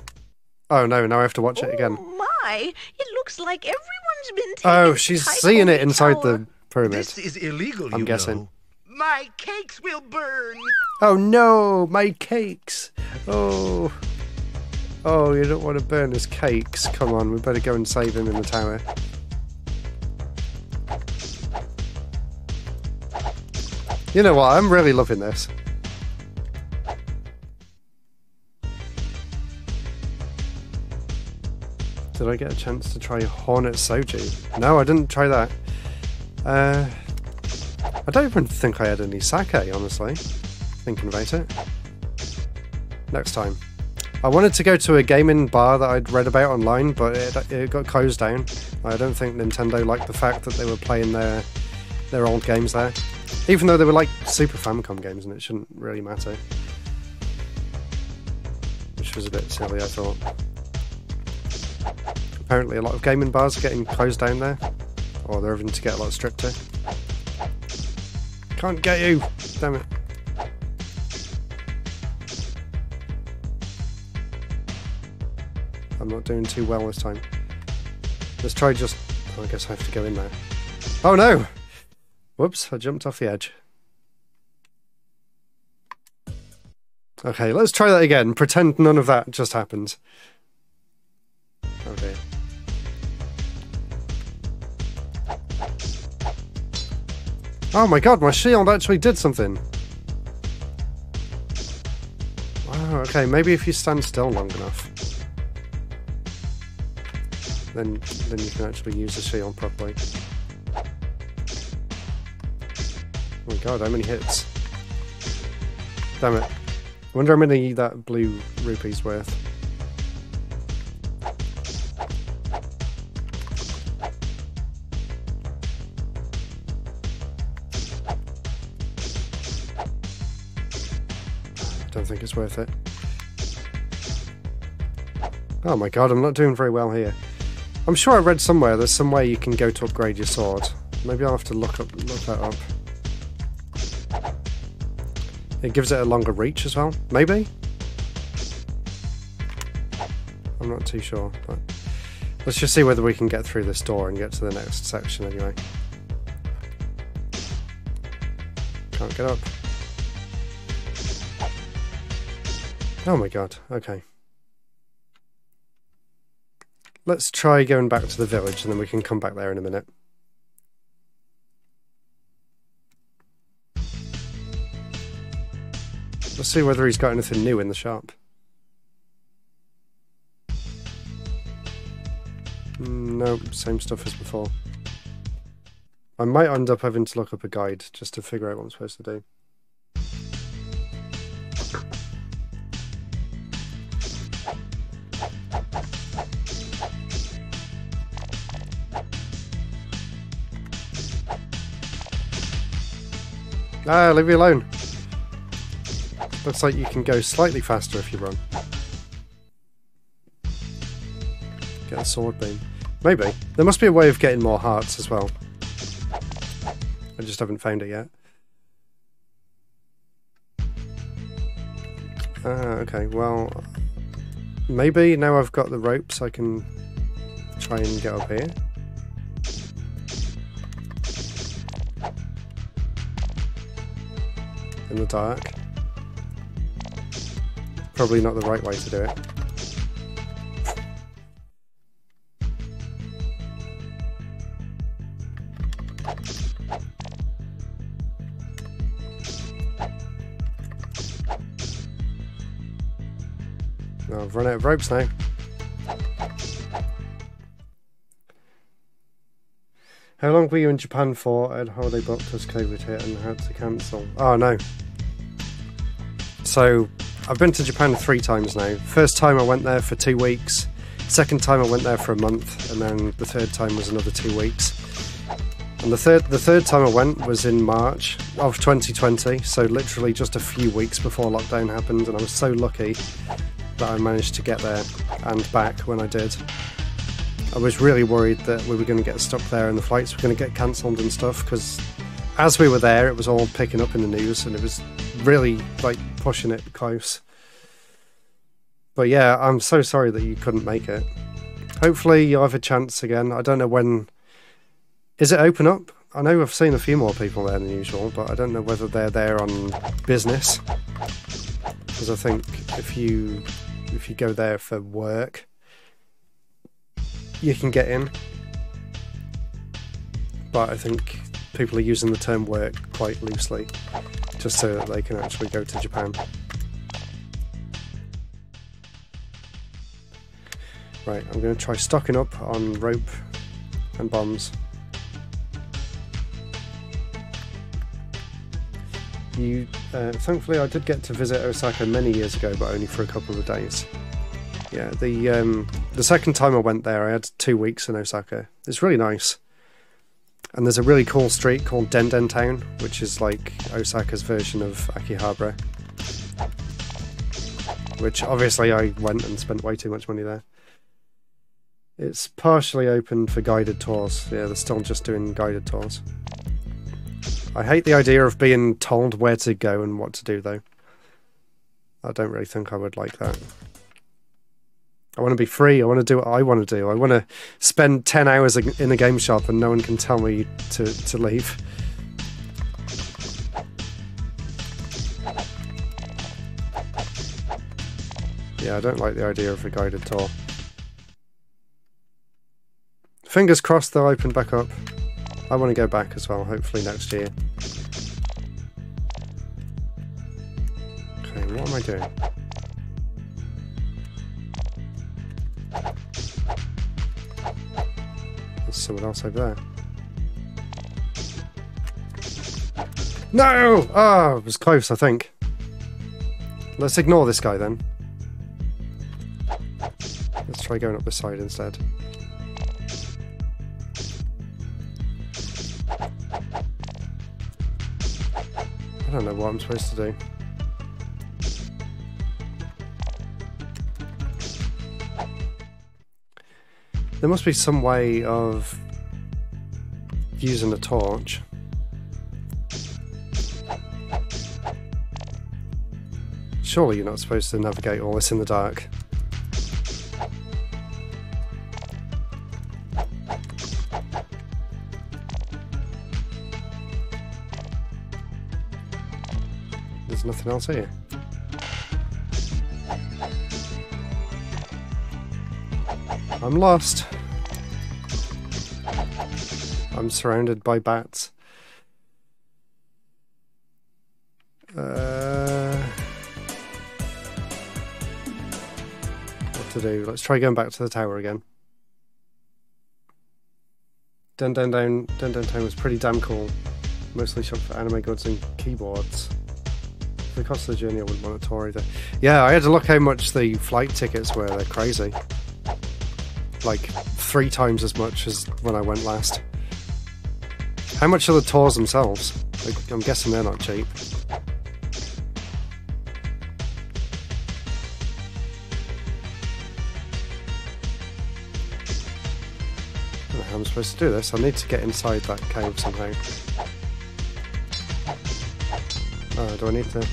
Oh no, now I have to watch it again. Oh my! It looks like everyone's been taken Oh, she's seeing it inside Tower. the pyramid. This is illegal, I'm you guessing. know. My cakes will burn. Oh no, my cakes! Oh. Oh, you don't want to burn his cakes. Come on, we better go and save him in the tower. You know what? I'm really loving this. Did I get a chance to try Hornet Soju? No, I didn't try that. Uh, I don't even think I had any sake, honestly. Thinking about it. Next time. I wanted to go to a gaming bar that I'd read about online, but it, it got closed down. I don't think Nintendo liked the fact that they were playing their their old games there. Even though they were like Super Famicom games and it shouldn't really matter. Which was a bit silly, I thought. Apparently a lot of gaming bars are getting closed down there. Or they're having to get a lot stricter. Can't get you! Damn it. I'm not doing too well this time. Let's try just... oh, I guess I have to go in there. Oh no! Whoops, I jumped off the edge. Okay, let's try that again. Pretend none of that just happened. Oh my god, my shield actually did something. Wow, okay, maybe if you stand still long enough. Then then you can actually use the shield properly. Oh my god, how many hits? Damn it. I wonder how many that blue rupee's worth. It's worth it. Oh my god, I'm not doing very well here. I'm sure I read somewhere there's some way you can go to upgrade your sword. Maybe I'll have to look up look that up. It gives it a longer reach as well. Maybe? I'm not too sure, but let's just see whether we can get through this door and get to the next section anyway. Can't get up. Oh my god, okay. Let's try going back to the village and then we can come back there in a minute. Let's see whether he's got anything new in the shop. No, same stuff as before. I might end up having to look up a guide just to figure out what I'm supposed to do. Ah, leave me alone. Looks like you can go slightly faster if you run. Get a sword beam. Maybe. There must be a way of getting more hearts as well. I just haven't found it yet. Ah, okay, well... Maybe now I've got the ropes I can try and get up here. In the dark. Probably not the right way to do it. I've run out of ropes now. How long were you in Japan for? At they booked as COVID hit and had to cancel. Oh no. So I've been to Japan three times now. First time I went there for two weeks. Second time I went there for a month, and then the third time was another two weeks. And the third the third time I went was in March of 2020, so literally just a few weeks before lockdown happened, and I was so lucky that I managed to get there and back when I did. I was really worried that we were going to get stuck there and the flights were going to get cancelled and stuff because as we were there, it was all picking up in the news and it was really like pushing it close. But yeah, I'm so sorry that you couldn't make it. Hopefully, you'll have a chance again. I don't know when. Is it open up? I know I've seen a few more people there than usual, but I don't know whether they're there on business. Because I think if you if you go there for work, you can get in. But I think people are using the term work quite loosely, just so that they can actually go to Japan. Right, I'm going to try stocking up on rope and bombs. You, uh, thankfully, I did get to visit Osaka many years ago, but only for a couple of days. Yeah, the um, the second time I went there, I had two weeks in Osaka. It's really nice, and there's a really cool street called Denden Town, which is like Osaka's version of Akihabara. Which obviously I went and spent way too much money there. It's partially open for guided tours. Yeah, they're still just doing guided tours. I hate the idea of being told where to go and what to do, though. I don't really think I would like that. I want to be free. I want to do what I want to do. I want to spend 10 hours in a game shop and no one can tell me to, to leave. Yeah, I don't like the idea of a guided tour. Fingers crossed they'll open back up. I want to go back as well, hopefully next year. Okay, what am I doing? Someone else over there. No! Ah, it was close, I think. Let's ignore this guy then. Let's try going up this side instead. I don't know what I'm supposed to do. There must be some way of using a torch. Surely you're not supposed to navigate all this in the dark. There's nothing else here. I'm lost. I'm surrounded by bats. Uh, what to do? Let's try going back to the tower again. Dun Dun Down Dun Dun Town was pretty damn cool. Mostly shop for anime goods and keyboards. For the cost of the journey, I wouldn't want a tour either. Yeah, I had to look how much the flight tickets were. They're crazy. Like three times as much as when I went last. How much are the tours themselves? Like, I'm guessing they're not cheap. I'm supposed to do this. I need to get inside that cave somehow. Oh, do I need to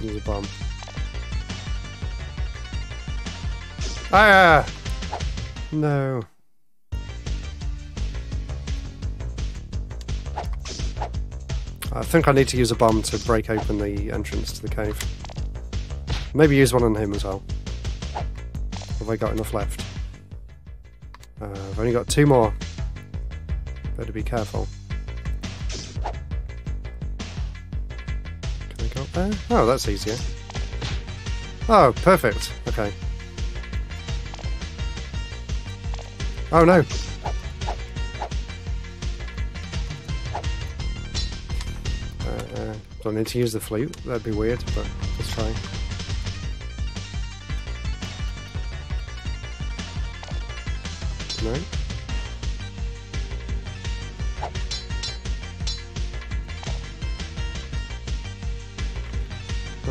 use a bomb? Ah! No. I think I need to use a bomb to break open the entrance to the cave. Maybe use one on him as well. Have I got enough left? Uh, I've only got two more. Better be careful. Can I go up there? Oh, that's easier. Oh, perfect. Okay. Oh no! Uh, do I need to use the flute? That'd be weird, but let's try. No?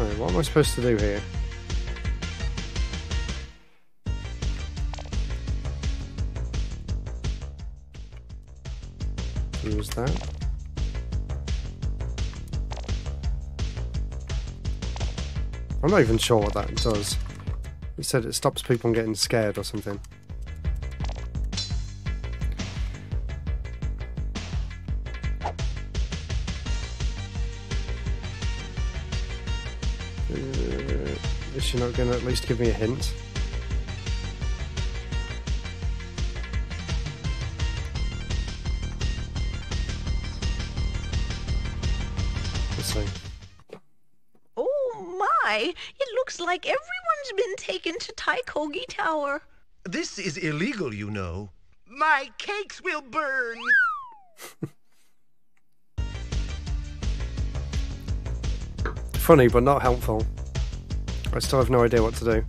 Right, what am I supposed to do here? That. I'm not even sure what that does. He said it stops people from getting scared or something. Uh, is she not going to at least give me a hint? Like everyone's been taken to Tykogi Tower. This is illegal, you know. My cakes will burn. Funny, but not helpful. I still have no idea what to do.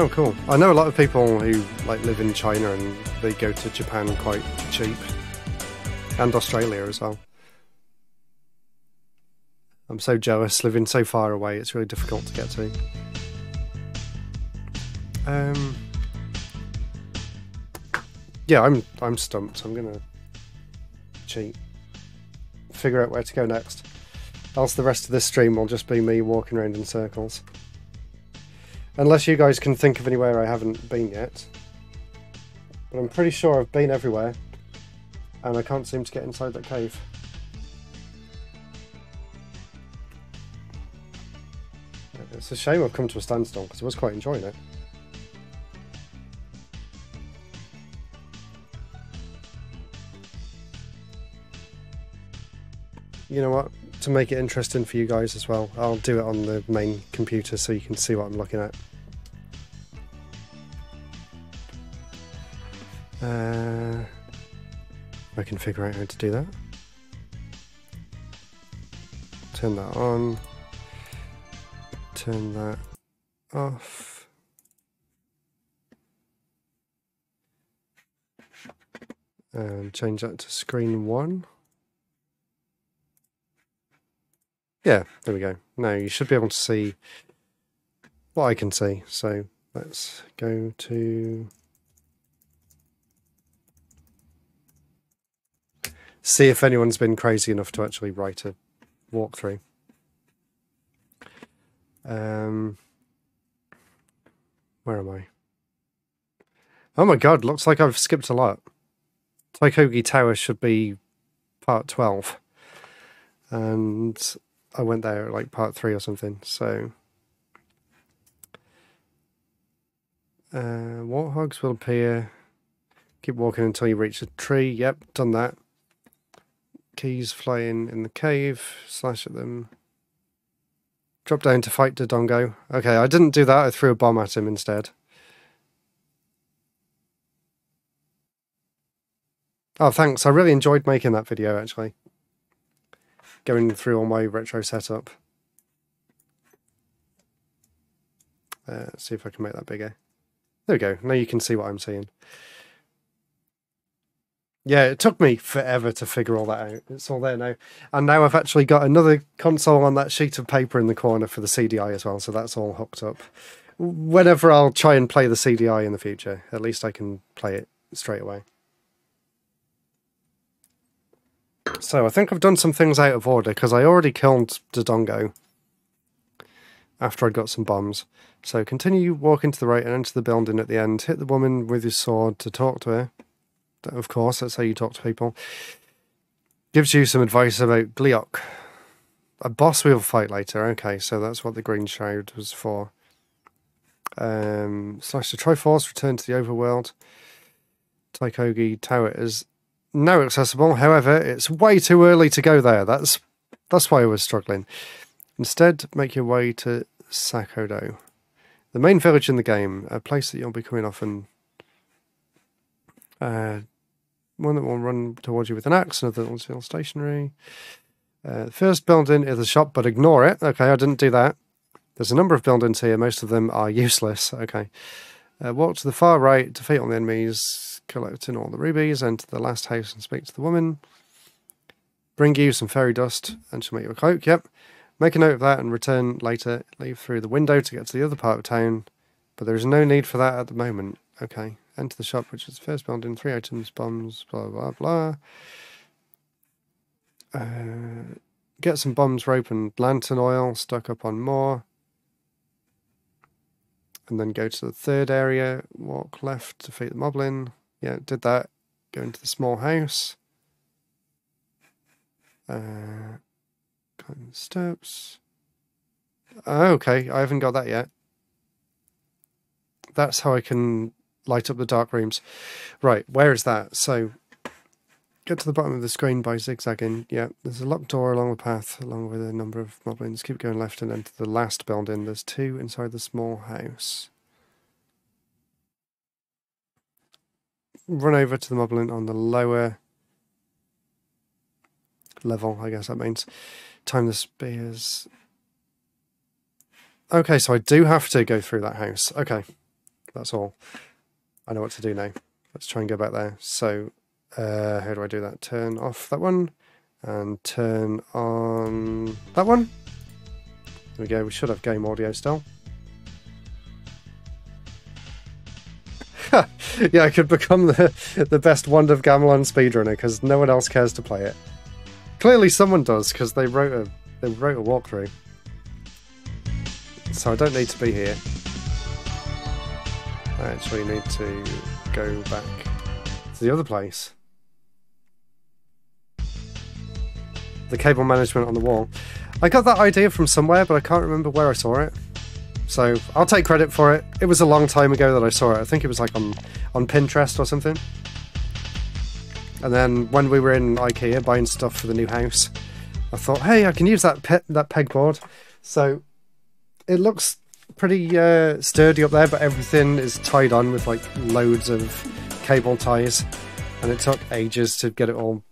Oh, cool. I know a lot of people who like live in China and they go to Japan quite cheap, and Australia as well. I'm so jealous living so far away. It's really difficult to get to. Um, yeah, I'm I'm stumped. I'm gonna cheat. Figure out where to go next. Else the rest of this stream will just be me walking around in circles. Unless you guys can think of anywhere I haven't been yet. But I'm pretty sure I've been everywhere. And I can't seem to get inside that cave. It's a shame I've come to a standstill because I was quite enjoying it. You know what? To make it interesting for you guys as well, I'll do it on the main computer so you can see what I'm looking at. Uh, I can figure out how to do that. Turn that on. Turn that off. And change that to screen one. Yeah, there we go. Now you should be able to see what I can see. So let's go to see if anyone's been crazy enough to actually write a walkthrough. Um, Where am I? Oh my god, looks like I've skipped a lot. Tykogi Tower should be part 12. And I went there like part 3 or something, so. Uh, warthogs will appear. Keep walking until you reach a tree. Yep, done that. Keys flying in the cave. Slash at them. Drop down to fight Dodongo. Okay, I didn't do that. I threw a bomb at him instead. Oh, thanks. I really enjoyed making that video, actually. Going through all my retro setup. Uh, let's see if I can make that bigger. There we go. Now you can see what I'm seeing. Yeah, it took me forever to figure all that out. It's all there now. And now I've actually got another console on that sheet of paper in the corner for the CDI as well, so that's all hooked up. Whenever I'll try and play the CDI in the future, at least I can play it straight away. So I think I've done some things out of order because I already killed Dodongo after I'd got some bombs. So continue walking to the right and enter the building at the end. Hit the woman with your sword to talk to her. Of course, that's how you talk to people. Gives you some advice about Gleeok. A boss we'll fight later. Okay, so that's what the green shroud was for. Um, slash the Triforce, return to the overworld. Tykogi Tower is now accessible. However, it's way too early to go there. That's that's why I was struggling. Instead, make your way to Sakodo, the main village in the game, a place that you'll be coming often. Uh, one that will run towards you with an axe, another that will steal stationery. Uh, first building is a shop, but ignore it. Okay, I didn't do that. There's a number of buildings here. Most of them are useless. Okay. Uh, walk to the far right, defeat all the enemies, collecting all the rubies, enter the last house and speak to the woman. Bring you some fairy dust and she'll make you a cloak. Yep. Make a note of that and return later. Leave through the window to get to the other part of town, but there is no need for that at the moment. Okay. Enter the shop, which is the first building, three items, bombs, blah, blah, blah. Uh, get some bombs, rope, and lantern oil, stuck up on more. And then go to the third area, walk left, to defeat the moblin. Yeah, did that. Go into the small house. Uh, climb the steps. Oh, okay, I haven't got that yet. That's how I can light up the dark rooms. Right, where is that? So, get to the bottom of the screen by zigzagging. Yeah, there's a locked door along the path, along with a number of moblins. Keep going left and enter the last building. There's two inside the small house. Run over to the moblin on the lower level, I guess that means. Time the spears. Okay, so I do have to go through that house. Okay, that's all. I know what to do now. Let's try and go back there. So, uh, how do I do that? Turn off that one and turn on that one. There we go. We should have game audio still. yeah, I could become the the best Wand of Gamelon speedrunner because no one else cares to play it. Clearly, someone does because they wrote a they wrote a walkthrough. So I don't need to be here. I actually need to go back to the other place. The cable management on the wall. I got that idea from somewhere, but I can't remember where I saw it. So I'll take credit for it. It was a long time ago that I saw it. I think it was like on, on Pinterest or something. And then when we were in IKEA buying stuff for the new house, I thought, hey, I can use that pe- that pegboard. So it looks pretty uh, sturdy up there, but everything is tied on with like loads of cable ties, and it took ages to get it all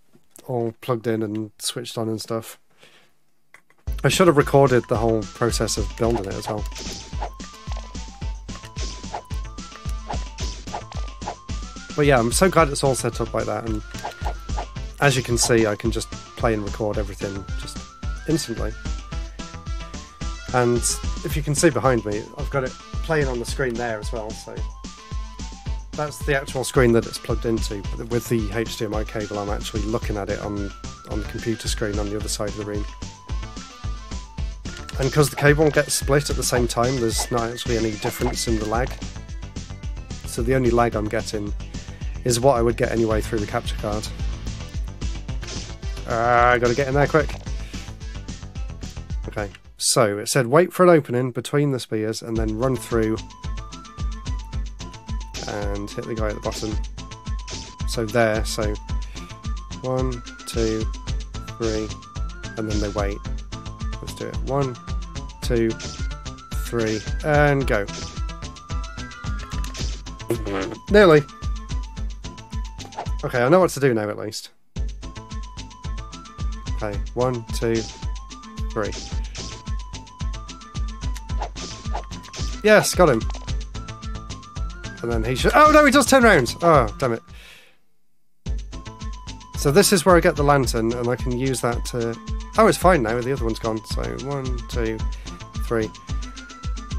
all plugged in and switched on and stuff. I should have recorded the whole process of building it as well. But yeah, I'm so glad it's all set up like that, and as you can see, I can just play and record everything just instantly. And if you can see behind me, I've got it playing on the screen there as well, so that's the actual screen that it's plugged into. With the HDMI cable, I'm actually looking at it on, on the computer screen on the other side of the room. And because the cable gets split at the same time, there's not actually any difference in the lag. so the only lag I'm getting is what I would get anyway through the capture card. Ah, I gotta get in there quick. Okay, so it said wait for an opening between the spears and then run through and hit the guy at the bottom. So there, so one, two, three, and then they wait. Let's do it. One, two, three, and go. Nearly. Okay, I know what to do now at least. Okay, one, two, three. Yes, got him. And then he should. Oh no, he does turn around! Oh, damn it. So this is where I get the lantern, and I can use that to. Oh, it's fine now. The other one's gone. So one, two, three.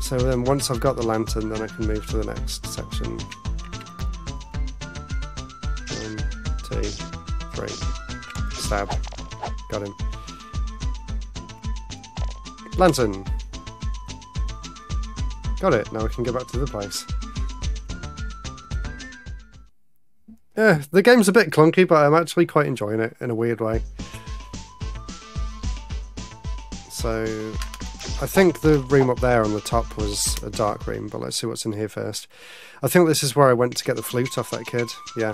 So then once I've got the lantern, then I can move to the next section. One, two, three. Stab. Got him. Lantern. Got it. Now we can get back to the place. Yeah, the game's a bit clunky, but I'm actually quite enjoying it in a weird way. So, I think the room up there on the top was a dark room, but let's see what's in here first. I think this is where I went to get the flute off that kid, yeah.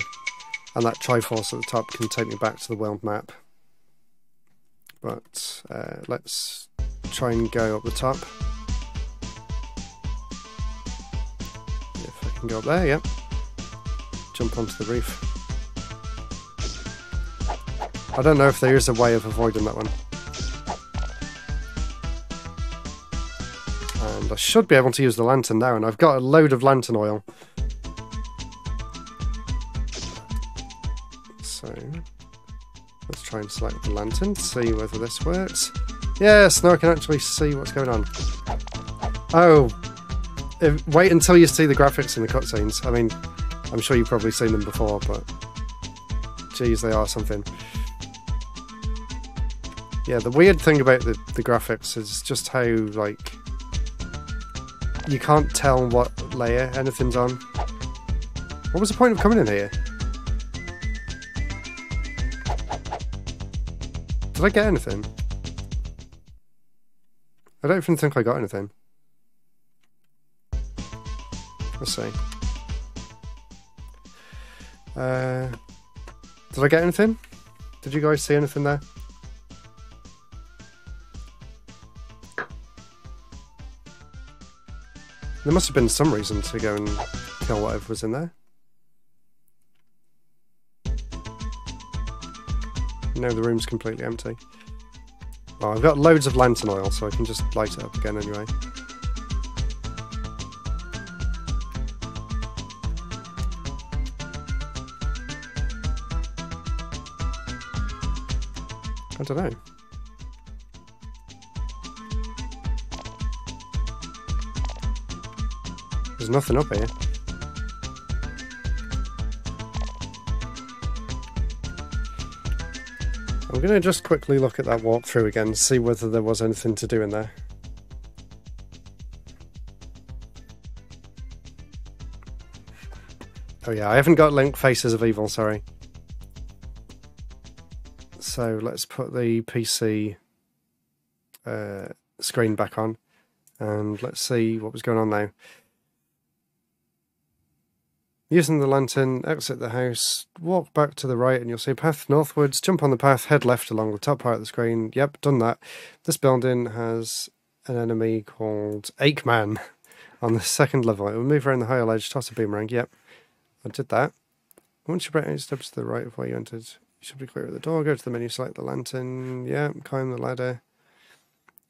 And that Triforce at the top can take me back to the world map. But uh, let's try and go up the top. Can go up there, yeah. Jump onto the roof. I don't know if there is a way of avoiding that one. And I should be able to use the lantern now, and I've got a load of lantern oil. So, let's try and select the lantern, see whether this works. Yes, now I can actually see what's going on. Oh, if, wait until you see the graphics in the cutscenes. I mean, I'm sure you've probably seen them before, but geez, they are something. Yeah, the weird thing about the, the graphics is just how, like, you can't tell what layer anything's on. What was the point of coming in here? Did I get anything? I don't even think I got anything. Let's see. Uh, did I get anything? Did you guys see anything there? There must have been some reason to go and kill whatever was in there. No, the room's completely empty. Well, I've got loads of lantern oil, so I can just light it up again anyway. I don't know. There's nothing up here. I'm going to just quickly look at that walkthrough again, see whether there was anything to do in there. Oh yeah, I haven't got Link Faces of Evil, sorry. So let's put the PC uh, screen back on and let's see what was going on now. Using the lantern, exit the house, walk back to the right and you'll see a path northwards, jump on the path, head left along the top part of the screen. Yep, done that. This building has an enemy called Akeman on the second level. It will move around the higher ledge, toss a boomerang. Yep, I did that. Once you're about eight steps to the right of where you entered, you should be clear of the door. Go to the menu, select the lantern. Yeah, climb the ladder.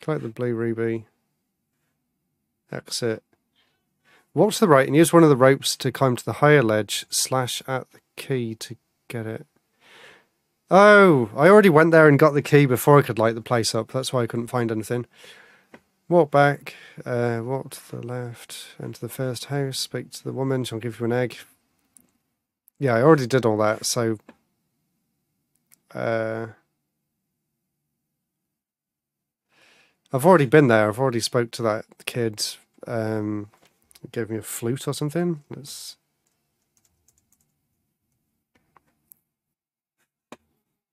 Collect the blue ruby. Exit Walk to the right and use one of the ropes to climb to the higher ledge, slash at the key to get it. Oh, I already went there and got the key before I could light the place up. That's why I couldn't find anything. Walk back, uh, walk to the left, enter the first house, speak to the woman, she'll give you an egg. Yeah, I already did all that, so... Uh, I've already been there. I've already spoke to that kid. Um, gave me a flute or something. Let's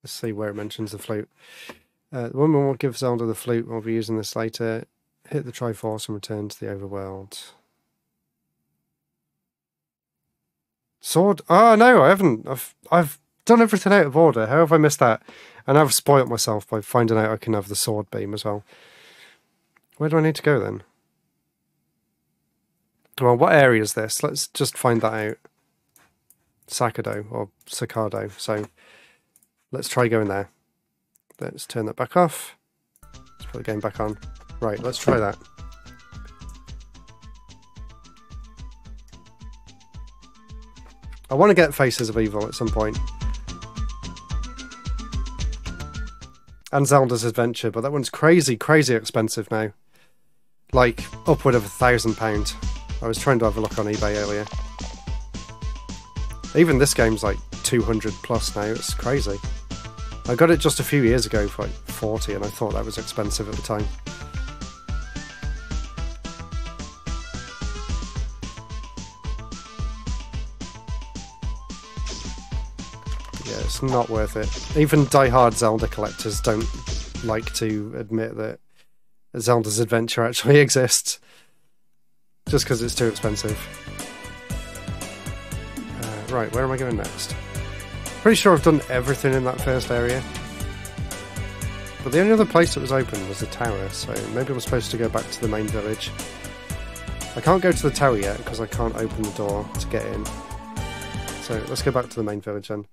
let's see where it mentions the flute. Uh, the woman will give Zelda the flute. We'll be using this later. Hit the Triforce and return to the overworld. Sword? Oh no, I haven't. I've I've done everything out of order. How have I missed that? And I've spoilt myself by finding out I can have the sword beam as well. Where do I need to go then? Well, what area is this? Let's just find that out. Sakado or Sakado. So let's try going there. Let's turn that back off. Let's put the game back on. Right, let's try that. I want to get Faces of Evil at some point. And Zelda's Adventure, but that one's crazy, crazy expensive now. Like, upward of a thousand pound. I was trying to have a look on eBay earlier. Even this game's like 200 plus now, it's crazy. I got it just a few years ago for like 40 and I thought that was expensive at the time. Not worth it. Even die-hard Zelda collectors don't like to admit that Zelda's Adventure actually exists. Just because it's too expensive. Uh, right, where am I going next? Pretty sure I've done everything in that first area. But the only other place that was open was the tower, so maybe I'm supposed to go back to the main village. I can't go to the tower yet because I can't open the door to get in. So let's go back to the main village then.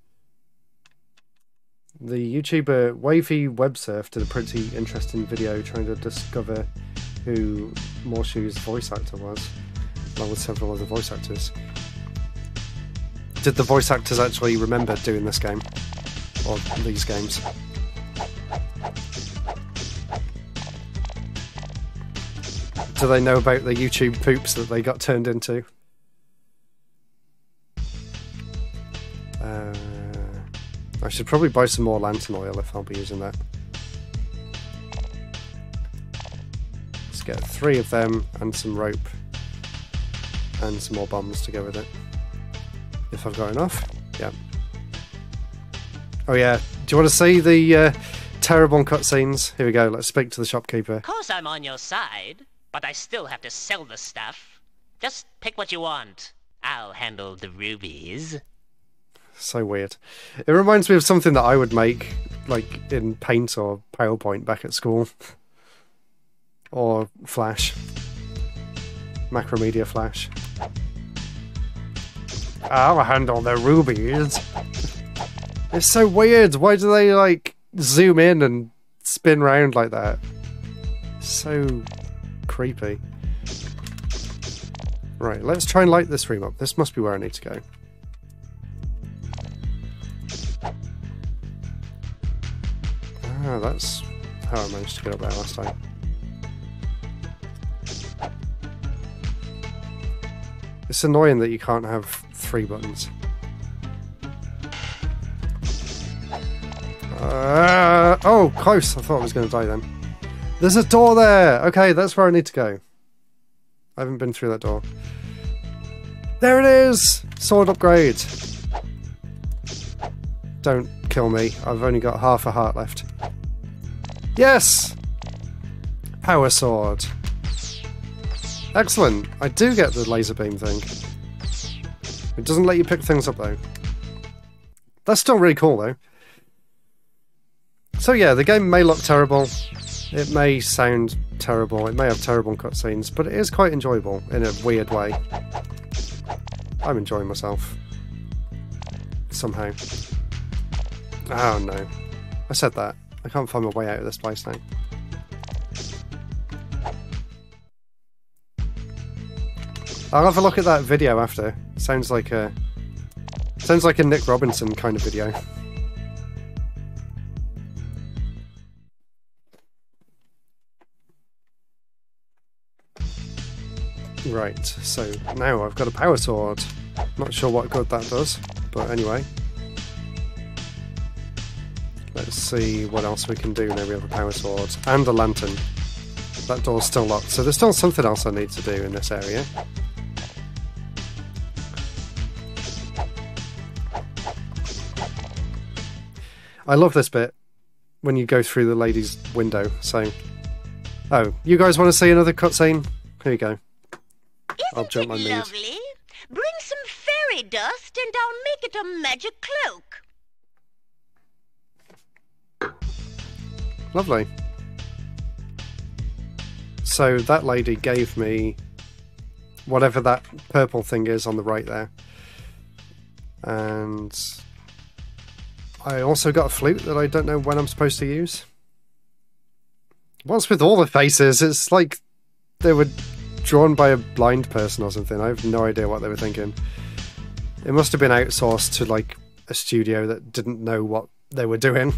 The YouTuber Wavy Websurf did a pretty interesting video trying to discover who Morshu's voice actor was, along with several other voice actors. Did the voice actors actually remember doing this game? Or these games? Do they know about the YouTube poops that they got turned into? Should probably buy some more lantern oil if I'll be using that. Let's get three of them and some rope and some more bombs to go with it. If I've got enough. Yeah. Oh yeah. Do you want to see the uh, terrible cutscenes? Here we go. Let's speak to the shopkeeper. Of course I'm on your side, but I still have to sell the stuff. Just pick what you want. I'll handle the rubies. So weird. It reminds me of something that I would make, like in Paint or PowerPoint back at school. or Flash. Macromedia Flash. I'll handle the rubies. It's so weird. Why do they like zoom in and spin round like that? So creepy. Right, let's try and light this room up. This must be where I need to go. Ah, that's how I managed to get up there last time. It's annoying that you can't have three buttons. Uh, oh, close. I thought I was going to die then. There's a door there! Okay, that's where I need to go. I haven't been through that door. There it is! Sword upgrade. Don't kill me. I've only got half a heart left. Yes! Power sword. Excellent. I do get the laser beam thing. It doesn't let you pick things up though. That's still really cool though. So yeah, the game may look terrible. It may sound terrible. It may have terrible cutscenes, but it is quite enjoyable in a weird way. I'm enjoying myself. Somehow. Oh no. I said that. I can't find my way out of this place now. I'll have a look at that video after. Sounds like a sounds like a Nick Robinson kind of video. Right, so now I've got a power sword. Not sure what good that does, but anyway. Let's see what else we can do now we have a power sword. And a lantern. That door's still locked, so there's still something else I need to do in this area. I love this bit when you go through the lady's window. So, oh, you guys want to see another cutscene? Here you go. I'll jump my knees. lovely? Bring some fairy dust and I'll make it a magic cloak. Lovely. So that lady gave me whatever that purple thing is on the right there. And I also got a flute that I don't know when I'm supposed to use. What's with all the faces? It's like they were drawn by a blind person or something. I have no idea what they were thinking. It must have been outsourced to like a studio that didn't know what they were doing.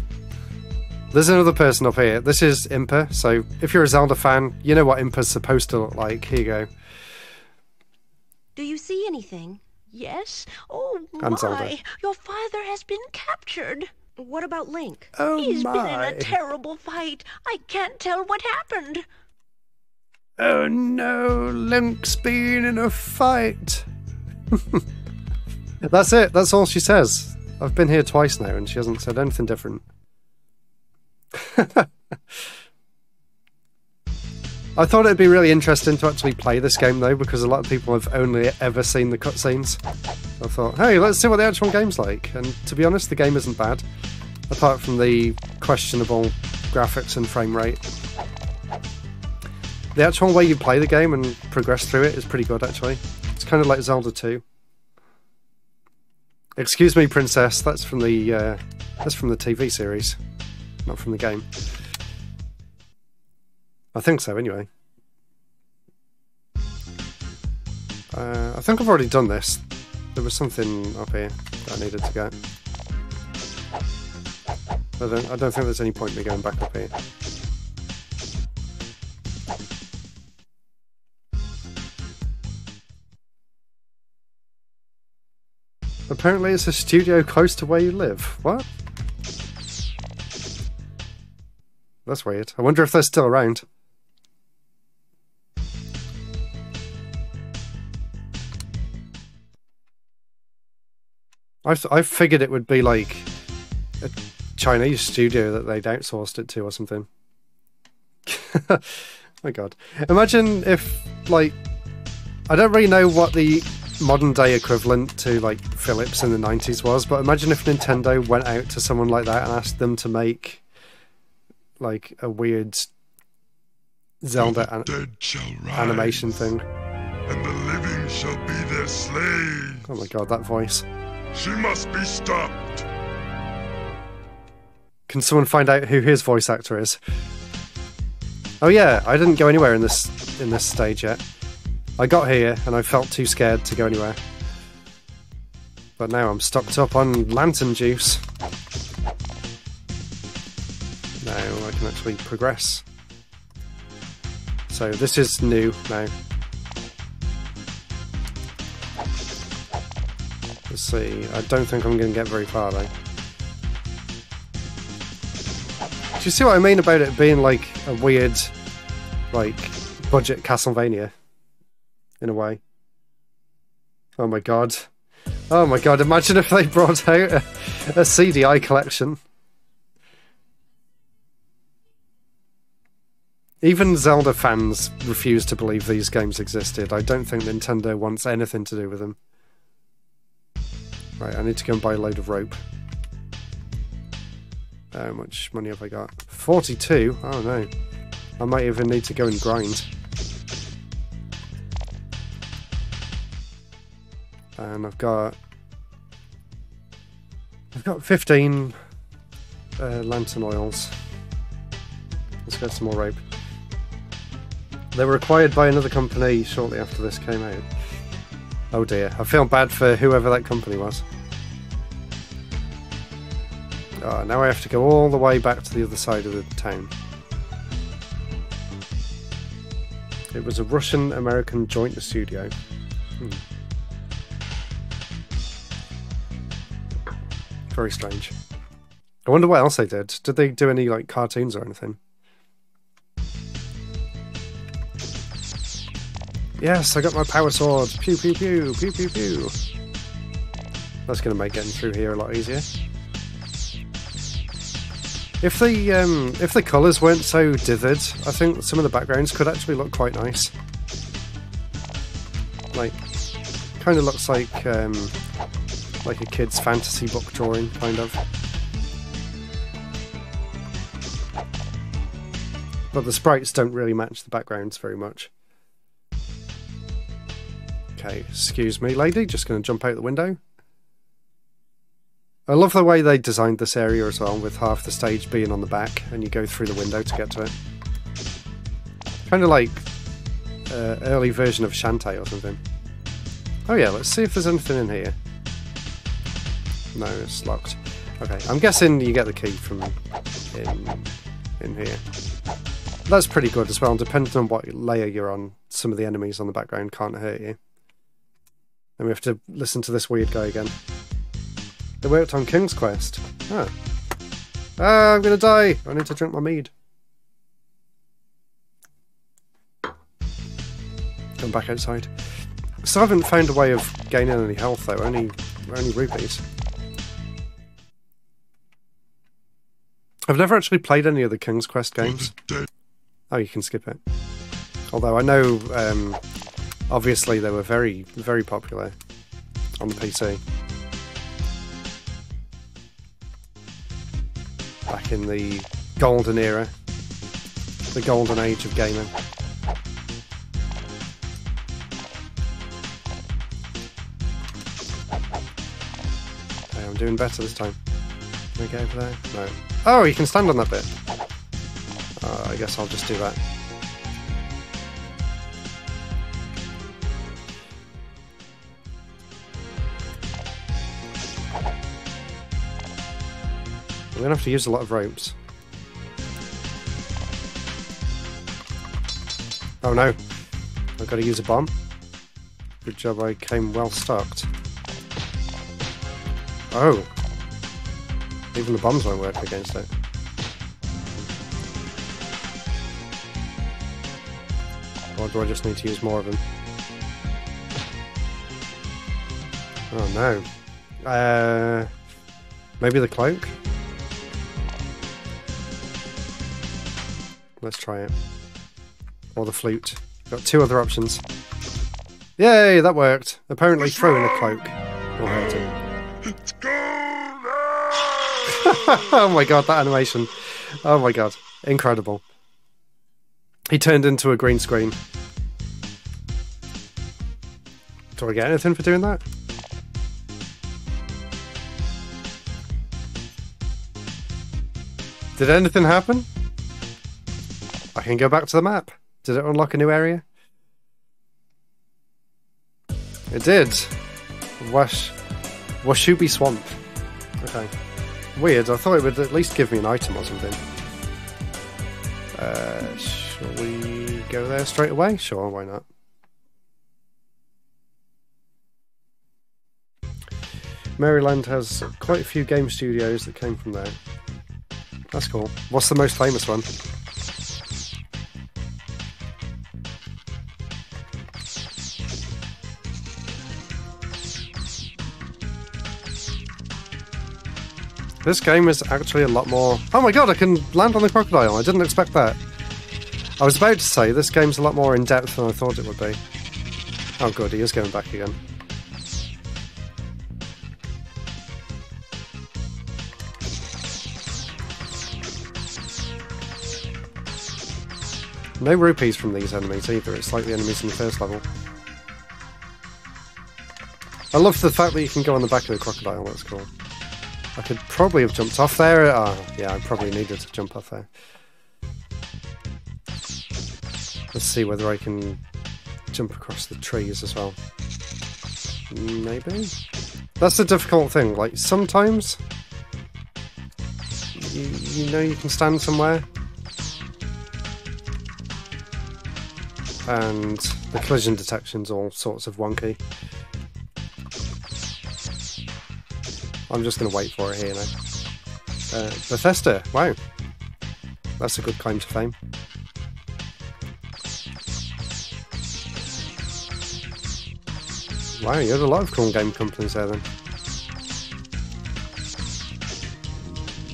There's another person up here. This is Impa. So if you're a Zelda fan, you know what Impa's supposed to look like. Here you go. Do you see anything? Yes? Oh, I'm Zelda. my. Your father has been captured. What about Link? Oh He's been in a terrible fight. I can't tell what happened. Oh no, Link's been in a fight. That's it. That's all she says. I've been here twice now and she hasn't said anything different. I thought it'd be really interesting to actually play this game though, because a lot of people have only ever seen the cutscenes. I thought, hey, let's see what the actual game's like. And to be honest, the game isn't bad, apart from the questionable graphics and frame rate. The actual way you play the game and progress through it is pretty good, actually. It's kind of like Zelda 2. Excuse me, princess. That's from the uh, that's from the TV series, not from the game. I think so, anyway. Uh, I think I've already done this. There was something up here that I needed to get. I don't. I don't think there's any point in me going back up here. Apparently, it's a studio close to where you live. What? That's weird. I wonder if they're still around. I I figured it would be like a Chinese studio that they'd outsourced it to or something. My God! Imagine if like I don't really know what the modern day equivalent to like Philips in the 90s was, but imagine if Nintendo went out to someone like that and asked them to make like a weird Zelda an- Dead shall rise, animation thing. and the living shall be their slaves. Oh my god, that voice. She must be stopped. Can someone find out who his voice actor is? Oh yeah, I didn't go anywhere in this in this stage yet. I got here and I felt too scared to go anywhere. But now I'm stocked up on lantern juice. Actually progress. So this is new now. Let's see. I don't think I'm going to get very far though. Do you see what I mean about it being like a weird, like, budget Castlevania? In a way. Oh my god. Oh my god, imagine if they brought out a, a CDI collection. Even Zelda fans refuse to believe these games existed. I don't think Nintendo wants anything to do with them. Right, I need to go and buy a load of rope. How much money have I got? 42? Oh no. I might even need to go and grind. And I've got... I've got 15 uh, lantern oils. Let's get some more rope. They were acquired by another company shortly after this came out. Oh dear, I feel bad for whoever that company was. Oh, now I have to go all the way back to the other side of the town. It was a Russian American joint studio. Hmm. Very strange. I wonder what else they did. Did they do any like cartoons or anything? Yes, I got my power sword. Pew pew pew pew pew pew. That's gonna make getting through here a lot easier. If the um, if the colours weren't so dithered, I think some of the backgrounds could actually look quite nice. Like, kind of looks like um, like a kid's fantasy book drawing, kind of. But the sprites don't really match the backgrounds very much. Okay, excuse me, lady. Just going to jump out the window. I love the way they designed this area as well, with half the stage being on the back, and you go through the window to get to it. Kind of like uh, early version of Shantae or something. Oh yeah, let's see if there's anything in here. No, it's locked. Okay, I'm guessing you get the key from in, in here. That's pretty good as well, depending on what layer you're on, some of the enemies on the background can't hurt you. And we have to listen to this weird guy again. They worked on King's Quest. Ah. Ah, I'm gonna die! I need to drink my mead. Come back outside. Still haven't found a way of gaining any health though, only only rupees. I've never actually played any of the King's Quest games. Oh, you can skip it. Although I know, um, obviously they were very, very popular on the PC. Back in the golden era, the golden age of gaming. Okay, I'm doing better this time. Can I get over there? No. Oh, you can stand on that bit. Uh, I guess I'll just do that. I'm gonna have to use a lot of ropes. Oh no, I've got to use a bomb. Good job I came well stocked. Oh, even the bombs won't work against it. Or do I just need to use more of them? Oh no. Uh, maybe the cloak? Let's try it. Or the flute. Got two other options. Yay, that worked. Apparently throwing a cloak will hurt him. oh my god, that animation. Oh my god. Incredible. He turned into a green screen. Do I get anything for doing that? Did anything happen? I can go back to the map. Did it unlock a new area? It did. Wash Washubi Swamp. Okay. Weird, I thought it would at least give me an item or something. Uh, shall we go there straight away? Sure, why not? Maryland has quite a few game studios that came from there. That's cool. What's the most famous one? This game is actually a lot more... Oh my god, I can land on the crocodile. I didn't expect that. I was about to say, this game's a lot more in-depth than I thought it would be. Oh good, he is going back again. No rupees from these enemies either, it's like the enemies in the first level. I love the fact that you can go on the back of the crocodile, that's cool. I could probably have jumped off there. Oh, yeah, I probably needed to jump off there. Let's see whether I can jump across the trees as well. Maybe? That's the difficult thing. Like, sometimes you, you know you can stand somewhere and the collision detection's all sorts of wonky. I'm just going to wait for it here now. Uh, Bethesda, wow. That's a good claim to fame. Wow, you had a lot of cool game companies there then.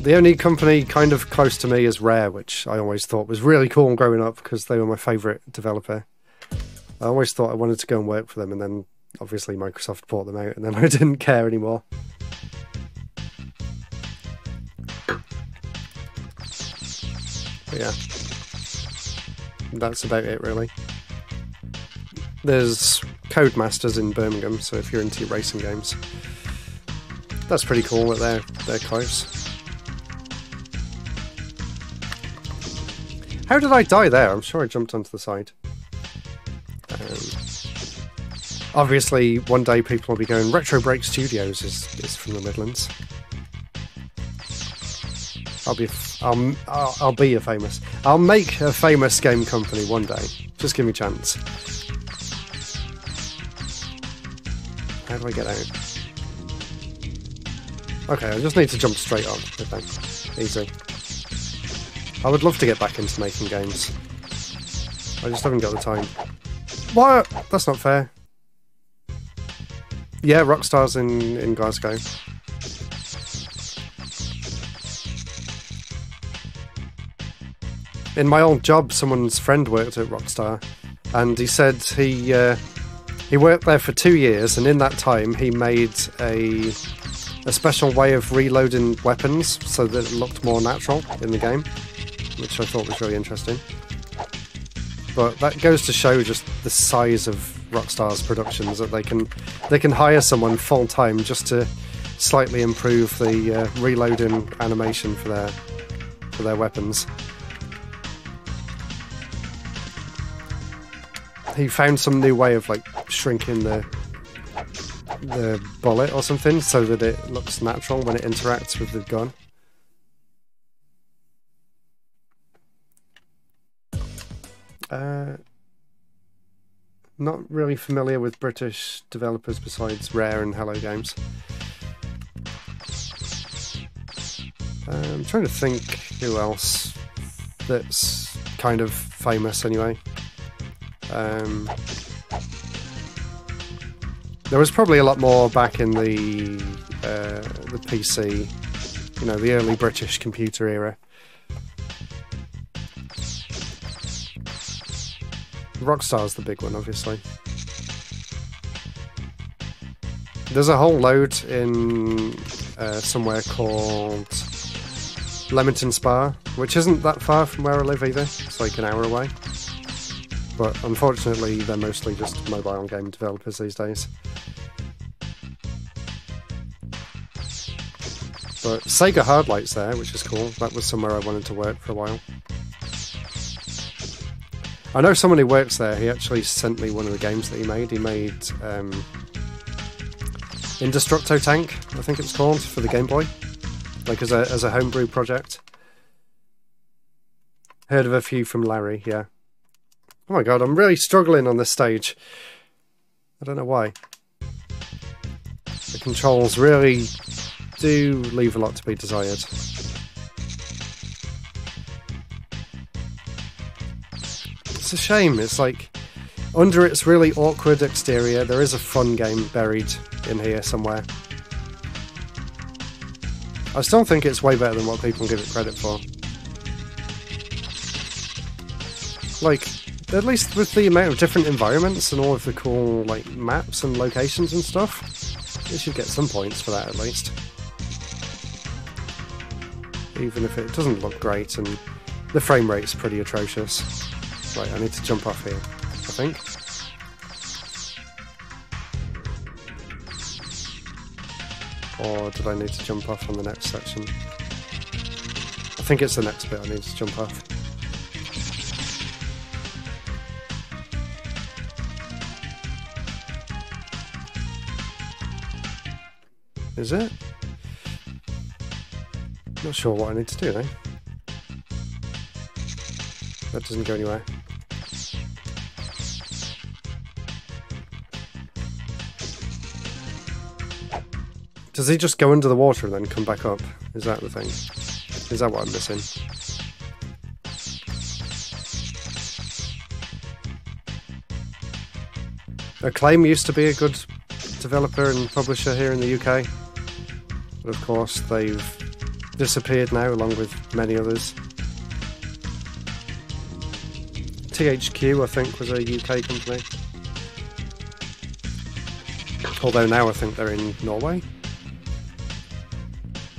the only company kind of close to me is Rare, which I always thought was really cool growing up because they were my favourite developer. I always thought I wanted to go and work for them, and then obviously Microsoft bought them out, and then I didn't care anymore. Yeah, that's about it really. There's Codemasters in Birmingham, so if you're into racing games, that's pretty cool that they're they're close. How did I die there? I'm sure I jumped onto the side. Um, obviously, one day people will be going, Retro Break Studios is, is from the Midlands. I'll be, I'll, I'll, I'll be a famous. I'll make a famous game company one day. Just give me a chance. How do I get out? Okay, I just need to jump straight on. Okay, easy. I would love to get back into making games. I just haven't got the time. What? That's not fair. Yeah, Rockstar's in, in Glasgow. In my old job, someone's friend worked at Rockstar, and he said he uh, he worked there for two years, and in that time he made a a special way of reloading weapons so that it looked more natural in the game which I thought was really interesting. But that goes to show just the size of Rockstar's productions that they can they can hire someone full time just to slightly improve the uh, reloading animation for their for their weapons. He found some new way of like shrinking the the bullet or something so that it looks natural when it interacts with the gun. Uh, not really familiar with British developers besides Rare and Hello Games. I'm trying to think who else that's kind of famous anyway. Um, there was probably a lot more back in the uh, the PC, you know, the early British computer era. Rockstar's the big one, obviously. There's a whole load in uh, somewhere called Leamington Spa, which isn't that far from where I live either. It's like an hour away. But unfortunately, they're mostly just mobile game developers these days. But Sega Hardlight's there, which is cool. That was somewhere I wanted to work for a while. I know someone who works there. He actually sent me one of the games that he made. He made um, Indestructo Tank, I think it's called, for the Game Boy, like as a as a homebrew project. Heard of a few from Larry, yeah. Oh my god, I'm really struggling on this stage. I don't know why. The controls really do leave a lot to be desired. it's a shame. It's like under its really awkward exterior, there is a fun game buried in here somewhere. I still think it's way better than what people give it credit for. Like, at least with the amount of different environments and all of the cool like maps and locations and stuff, it should get some points for that at least. Even if it doesn't look great and the frame rate's pretty atrocious. Right, I need to jump off here, I think. Or did I need to jump off on the next section? I think it's the next bit I need to jump off. Is it? Not sure what I need to do though. That doesn't go anywhere. Does he just go under the water and then come back up? Is that the thing? Is that what I'm missing? Acclaim used to be a good developer and publisher here in the UK, but of course they've disappeared now, along with many others. THQ, I think, was a UK company. Although now I think they're in Norway.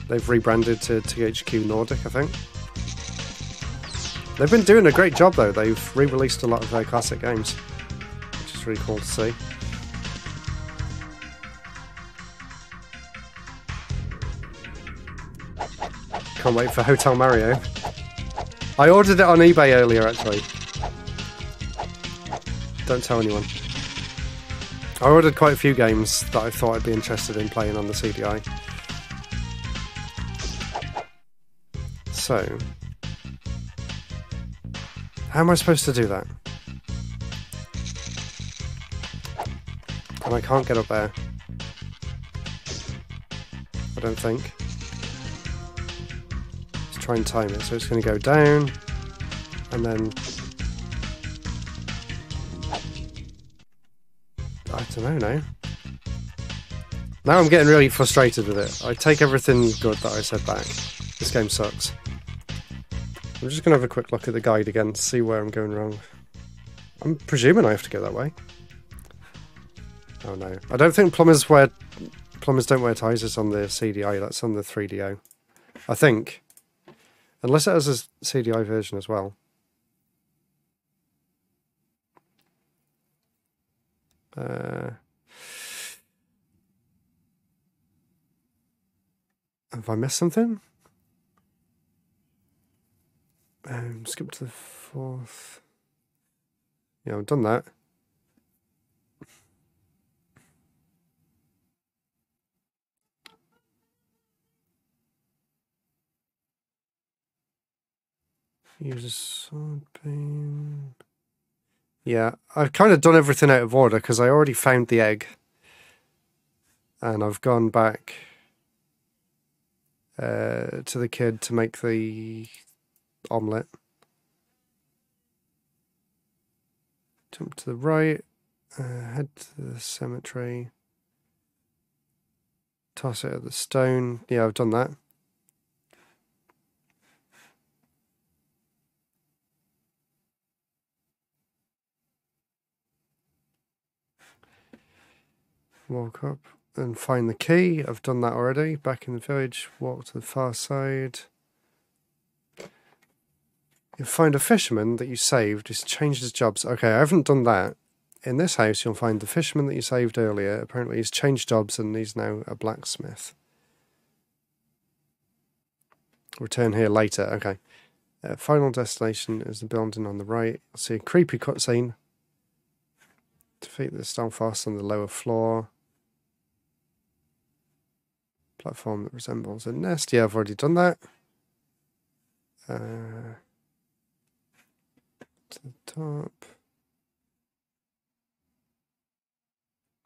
They've rebranded to THQ Nordic, I think. They've been doing a great job though. They've re-released a lot of their classic games, which is really cool to see. Can't wait for Hotel Mario. I ordered it on eBay earlier, actually. Don't tell anyone. I ordered quite a few games that I thought I'd be interested in playing on the CDI. So, how am I supposed to do that? And I can't get up there. I don't think. Try and time it. So it's going to go down, and then I don't know now. Now I'm getting really frustrated with it. I take everything good that I said back. This game sucks. I'm just going to have a quick look at the guide again to see where I'm going wrong. I'm presuming I have to go that way. Oh no. I don't think plumbers wear... Plumbers don't wear ties, it's on the CDI, that's on the 3DO. I think. Unless it has a CDI version as well. Uh, have I missed something? Um, skip to the fourth. Yeah, I've done that. Use sword. Yeah, I've kind of done everything out of order because I already found the egg. And I've gone back uh, to the kid to make the omelette. Jump to the right, uh, head to the cemetery, toss it at the stone. Yeah, I've done that. Walk up and find the key. I've done that already. Back in the village, walk to the far side. You'll find a fisherman that you saved. He's changed his jobs. Okay, I haven't done that. In this house, you'll find the fisherman that you saved earlier. Apparently, he's changed jobs and he's now a blacksmith. Return here later. Okay. Uh, final destination is the building on the right. I'll see a creepy cutscene. Defeat the Stalfos on the lower floor. Platform that resembles a nest. Yeah, I've already done that. Uh, to the top.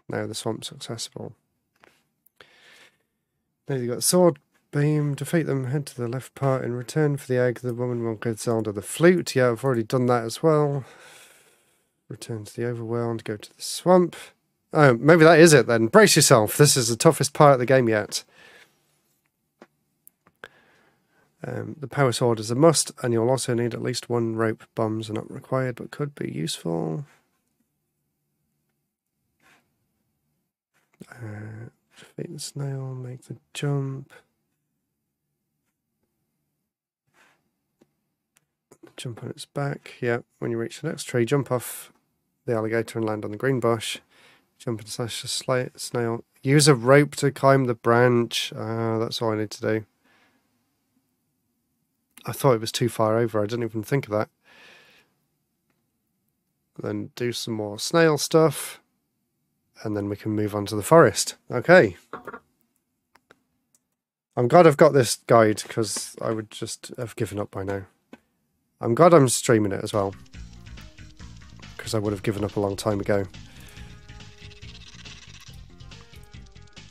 Now the swamp's accessible. Now you've got sword beam, defeat them, head to the left part. In return for the egg, the woman will give Zelda the flute. Yeah, I've already done that as well. Return to the overworld, go to the swamp. Oh, maybe that is it then. Brace yourself. This is the toughest part of the game yet. Um, the power sword is a must, and you'll also need at least one rope. Bombs are not required, but could be useful. Uh, defeat the snail, make the jump. Jump on its back. Yeah, when you reach the next tree, jump off the alligator and land on the green bush. Jump and slash the snail. Use a rope to climb the branch. Uh, that's all I need to do. I thought it was too far over. I didn't even think of that. Then do some more snail stuff. And then we can move on to the forest. Okay. I'm glad I've got this guide because I would just have given up by now. I'm glad I'm streaming it as well. Because I would have given up a long time ago.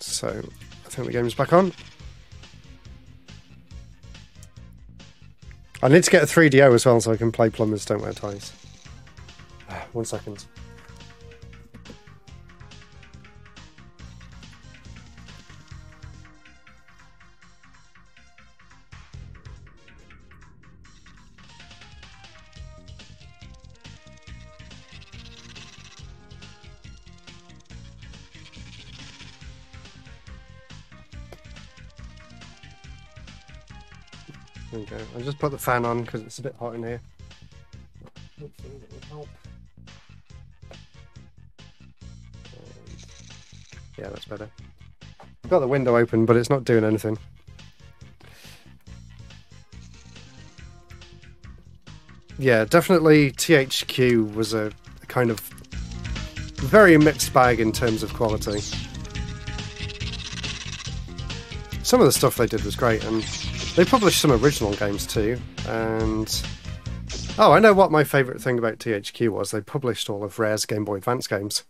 So, I think the game's back on. I need to get a 3DO as well so I can play Plumbers Don't Wear Ties. Ah, one second. Put the fan on because it's a bit hot in here. Hopefully that will help. Um, yeah, that's better. I've got the window open, but it's not doing anything. Yeah, definitely THQ was a, a kind of very mixed bag in terms of quality. Some of the stuff they did was great, and they published some original games too. And oh, I know what my favourite thing about THQ was. They published all of Rare's Game Boy Advance games,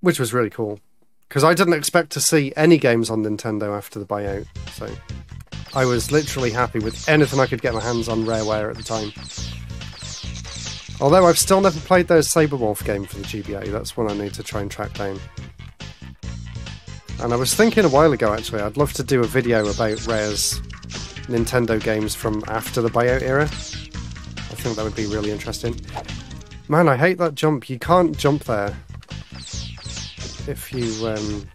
which was really cool because I didn't expect to see any games on Nintendo after the buyout. So I was literally happy with anything I could get my hands on Rareware at the time. Although I've still never played their Sabre Wulf game for the GBA, that's one I need to try and track down. And I was thinking a while ago actually, I'd love to do a video about Rare's Nintendo games from after the buyout era. I think that would be really interesting. Man, I hate that jump. You can't jump there. If you um,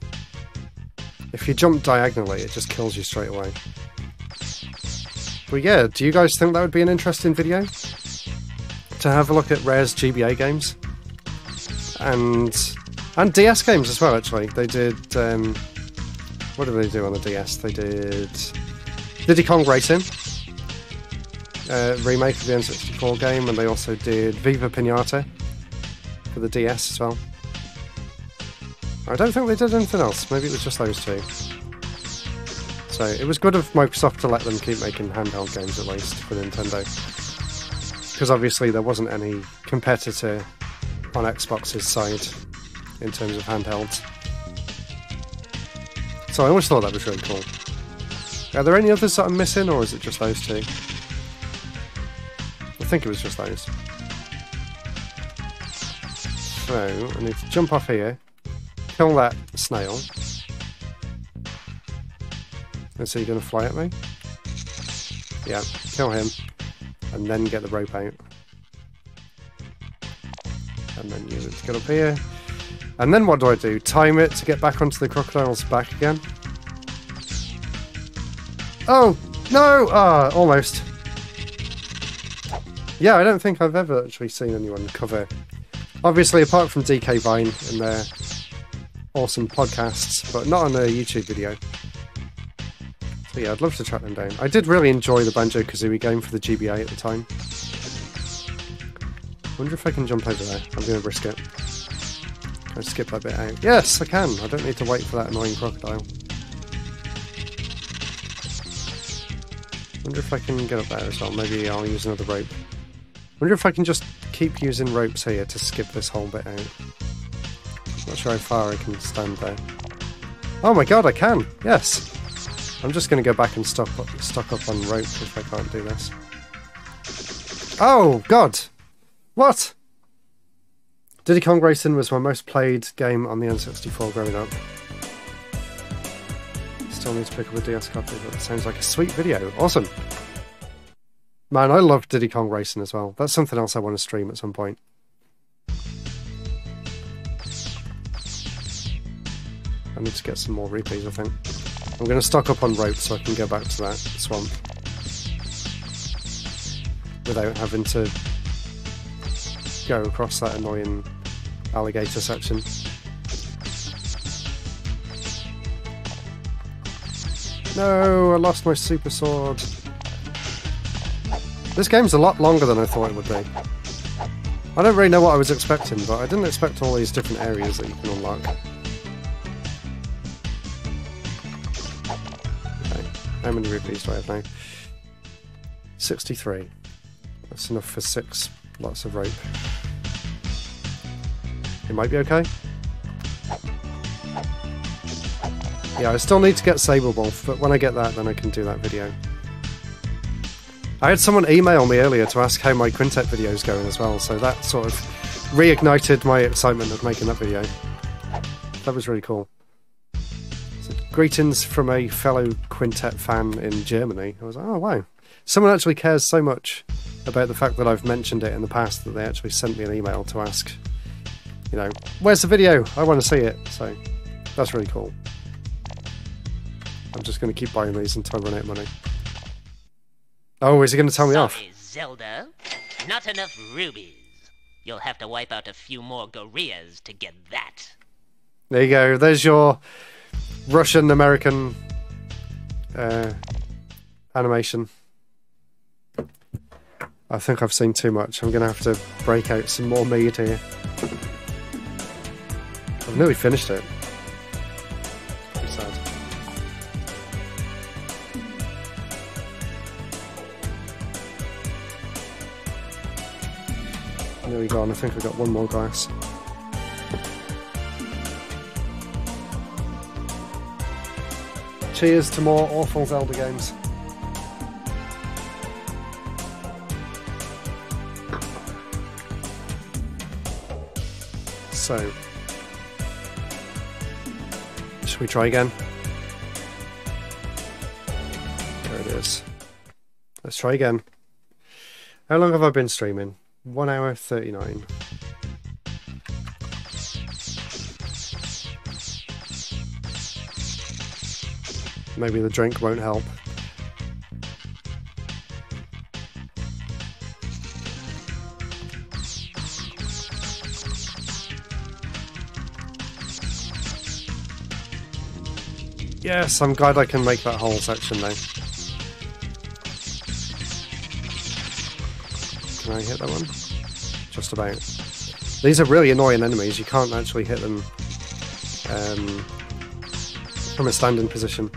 if you jump diagonally, it just kills you straight away. But yeah, do you guys think that would be an interesting video? To have a look at Rare's GBA games? And and DS games as well, actually. They did um, what did they do on the DS? They did Diddy Kong Racing, uh, remake of the N64 game, and they also did Viva Pinata for the DS as well. I don't think they did anything else. Maybe it was just those two. So it was good of Microsoft to let them keep making handheld games at least for Nintendo. Because obviously there wasn't any competitor on Xbox's side in terms of handhelds. So I always thought that was really cool. Are there any others that I'm missing, or is it just those two? I think it was just those. So, I need to jump off here, kill that snail. Is he going to fly at me? Yeah, kill him, and then get the rope out. And then to get up here. And then what do I do? Time it to get back onto the crocodile's back again? Oh, no! Ah, almost. Yeah, I don't think I've ever actually seen anyone cover. Obviously, apart from DK Vine and their awesome podcasts, but not on a YouTube video. So yeah, I'd love to track them down. I did really enjoy the Banjo Kazooie game for the GBA at the time. wonder if I can jump over there. I'm to risk it. I skip that bit out? Yes, I can. I don't need to wait for that annoying crocodile. wonder if I can get up there as well. Maybe I'll use another rope. wonder if I can just keep using ropes here to skip this whole bit out. Not sure how far I can stand there. Oh my god, I can! Yes! I'm just going to go back and stock up, stock up on rope if I can't do this. Oh, God! What? Diddy Kong Racing was my most played game on the N64 growing up. Still need to pick up a DS copy, but it sounds like a sweet video. Awesome! Man, I love Diddy Kong Racing as well. That's something else I want to stream at some point. I need to get some more rupees, I think. I'm going to stock up on rope so I can go back to that swamp. Without having to go across that annoying alligator section. No, I lost my super sword. This game's a lot longer than I thought it would be. I don't really know what I was expecting, but I didn't expect all these different areas that you can unlock. Okay, how many rupees do I have now? 63. That's enough for six lots of rope. It might be okay. Yeah, I still need to get Sable Sabre Wulf, but when I get that, then I can do that video. I had someone email me earlier to ask how my quintet video is going as well, so that sort of reignited my excitement of making that video. That was really cool. So, greetings from a fellow quintet fan in Germany. I was like, oh wow. Someone actually cares so much about the fact that I've mentioned it in the past that they actually sent me an email to ask, you know, where's the video? I want to see it. So that's really cool. I'm just going to keep buying these until I run out of money. Oh, is he going to tell me off? Sorry, Zelda. Not enough rubies. You'll have to wipe out a few more gorillas to get that. There you go. There's your Russian American uh, animation. I think I've seen too much. I'm going to have to break out some more mead here. I've nearly finished it. Pretty sad. Nearly gone. I think I've got one more glass. Cheers to more awful Zelda games. So, should we try again? There it is. Let's try again. How long have I been streaming? One hour thirty nine. Maybe the drink won't help. Yes, I'm glad I can make that whole section now. Can I hit that one? Just about. These are really annoying enemies. You can't actually hit them um, from a standing position.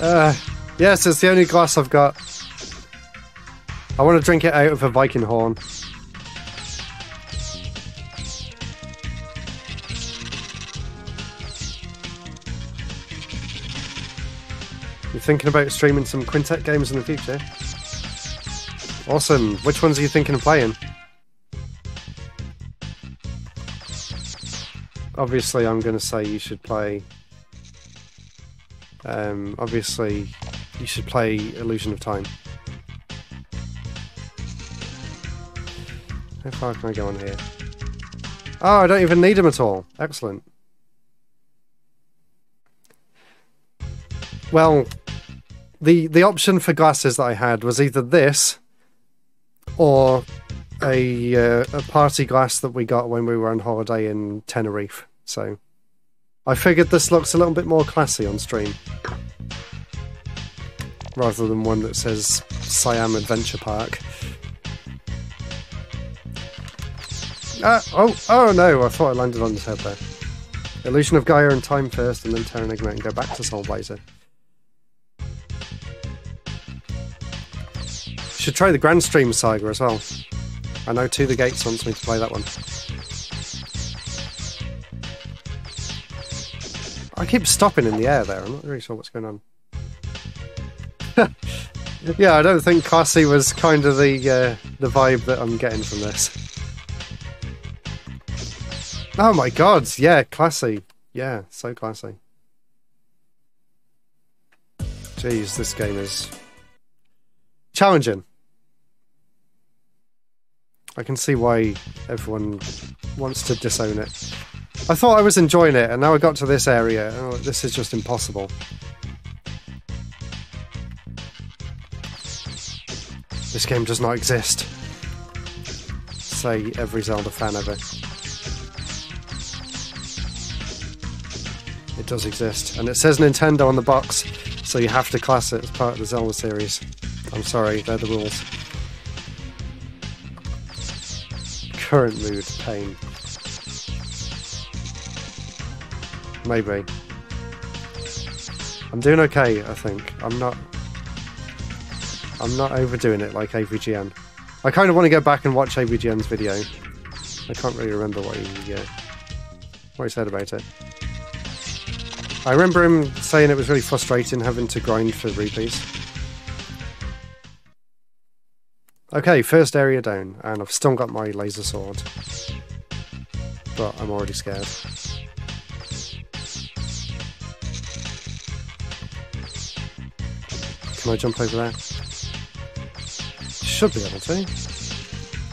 Uh, yes, it's the only glass I've got. I want to drink it out of a Viking horn. Thinking about streaming some Quintet games in the future? Awesome. Which ones are you thinking of playing? Obviously, I'm going to say you should play. Um, obviously, you should play Illusion of Time. How far can I go on here? Oh, I don't even need them at all. Excellent. Well, the the option for glasses that I had was either this or a uh, a party glass that we got when we were on holiday in Tenerife. So I figured this looks a little bit more classy on stream rather than one that says Siam Adventure Park. Uh, oh, oh no! I thought I landed on his head there. Illusion of Gaia and Time first, and then Terranigma and go back to Soul Blazer. Should try the Granstream Saga as well. I know To the Gates wants me to play that one. I keep stopping in the air there. I'm not really sure what's going on. yeah, I don't think classy was kind of the uh, the vibe that I'm getting from this. Oh my god, yeah, classy. Yeah, so classy. Jeez, this game is challenging. I can see why everyone wants to disown it. I thought I was enjoying it, and now I got to this area. Oh, this is just impossible. This game does not exist. Say every Zelda fan ever. It does exist, and it says Nintendo on the box, so you have to class it as part of the Zelda series. I'm sorry, they're the rules. Current mood, pain. Maybe. I'm doing okay, I think. I'm not. I'm not overdoing it like AVGN. I kind of want to go back and watch AVGN's video. I can't really remember what he, uh, what he said about it. I remember him saying it was really frustrating having to grind for rupees. Okay, first area down, and I've still got my laser sword. But I'm already scared. Can I jump over there? Should be able to.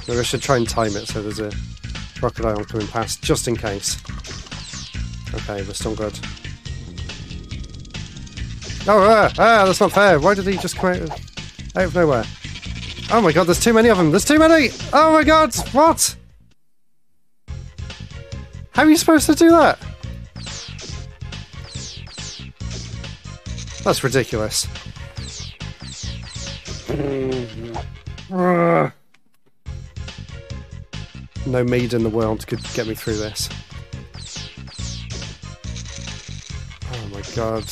Maybe I should try and time it so there's a crocodile coming past, just in case. Okay, we're still good. Oh, ah, ah, that's not fair. Why did he just come out of, out of nowhere? Oh my god, there's too many of them. There's too many! Oh my god, what? How are you supposed to do that? That's ridiculous. No mead in the world could get me through this. Oh my god.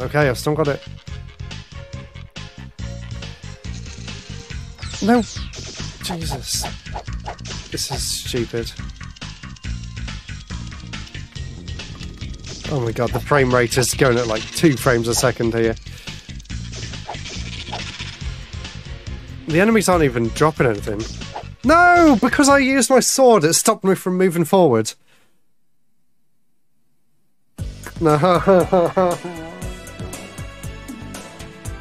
Okay, I've still got it. No! Jesus. This is stupid. Oh my god, the frame rate is going at like two frames a second here. The enemies aren't even dropping anything. No! Because I used my sword, it stopped me from moving forward. No.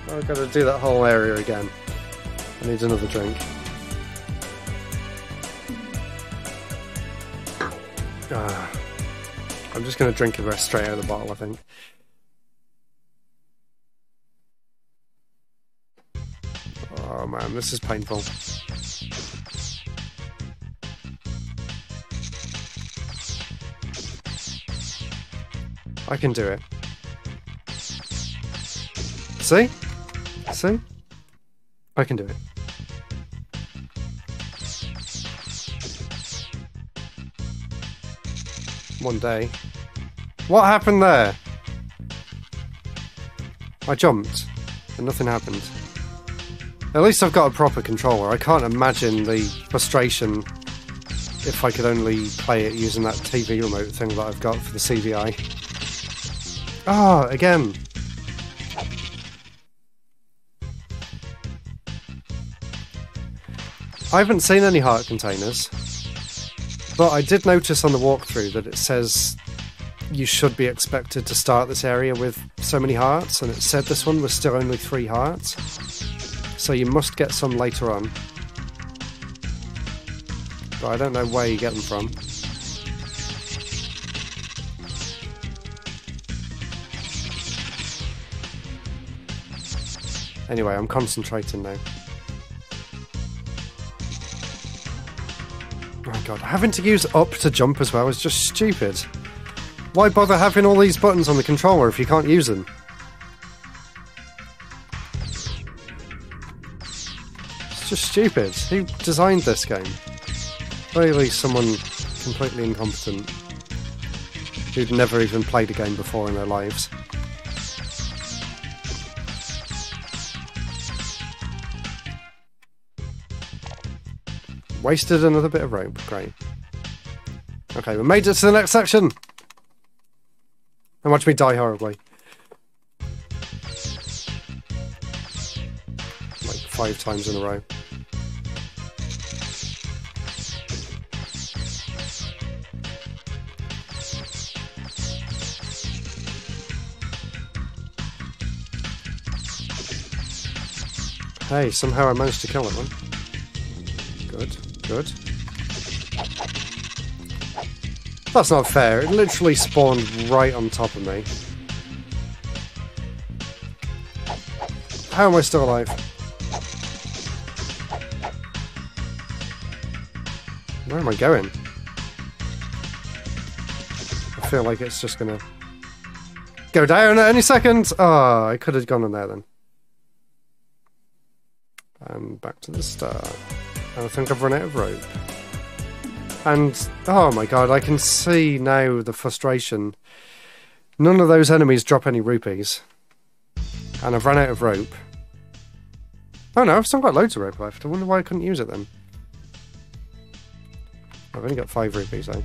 I've got to do that whole area again. I need another drink. Ah. I'm just going to drink it straight out of the bottle, I think. Oh man, this is painful. I can do it. See? See? I can do it. One day. What happened there? I jumped, and nothing happened. At least I've got a proper controller. I can't imagine the frustration if I could only play it using that TV remote thing that I've got for the CD-i. Ah, oh, again. I haven't seen any heart containers, but I did notice on the walkthrough that it says you should be expected to start this area with so many hearts, and it said this one was still only three hearts. So you must get some later on. But I don't know where you get them from. Anyway, I'm concentrating now. My god, having to use up to jump as well is just stupid. Why bother having all these buttons on the controller if you can't use them? It's just stupid. Who designed this game? Very someone completely incompetent who'd never even played a game before in their lives. Wasted another bit of rope. Great. Okay, we made it to the next section. And watch me die horribly. Like five times in a row. Hey, somehow I managed to kill that one. Good. That's not fair. It literally spawned right on top of me. How am I still alive? Where am I going? I feel like it's just gonna go down at any second. Ah, oh, I could have gone in there then. And back to the start. I think I've run out of rope. And, oh my god, I can see now the frustration. None of those enemies drop any rupees. And I've run out of rope. Oh no, I've still got loads of rope left. I wonder why I couldn't use it then. I've only got five rupees though.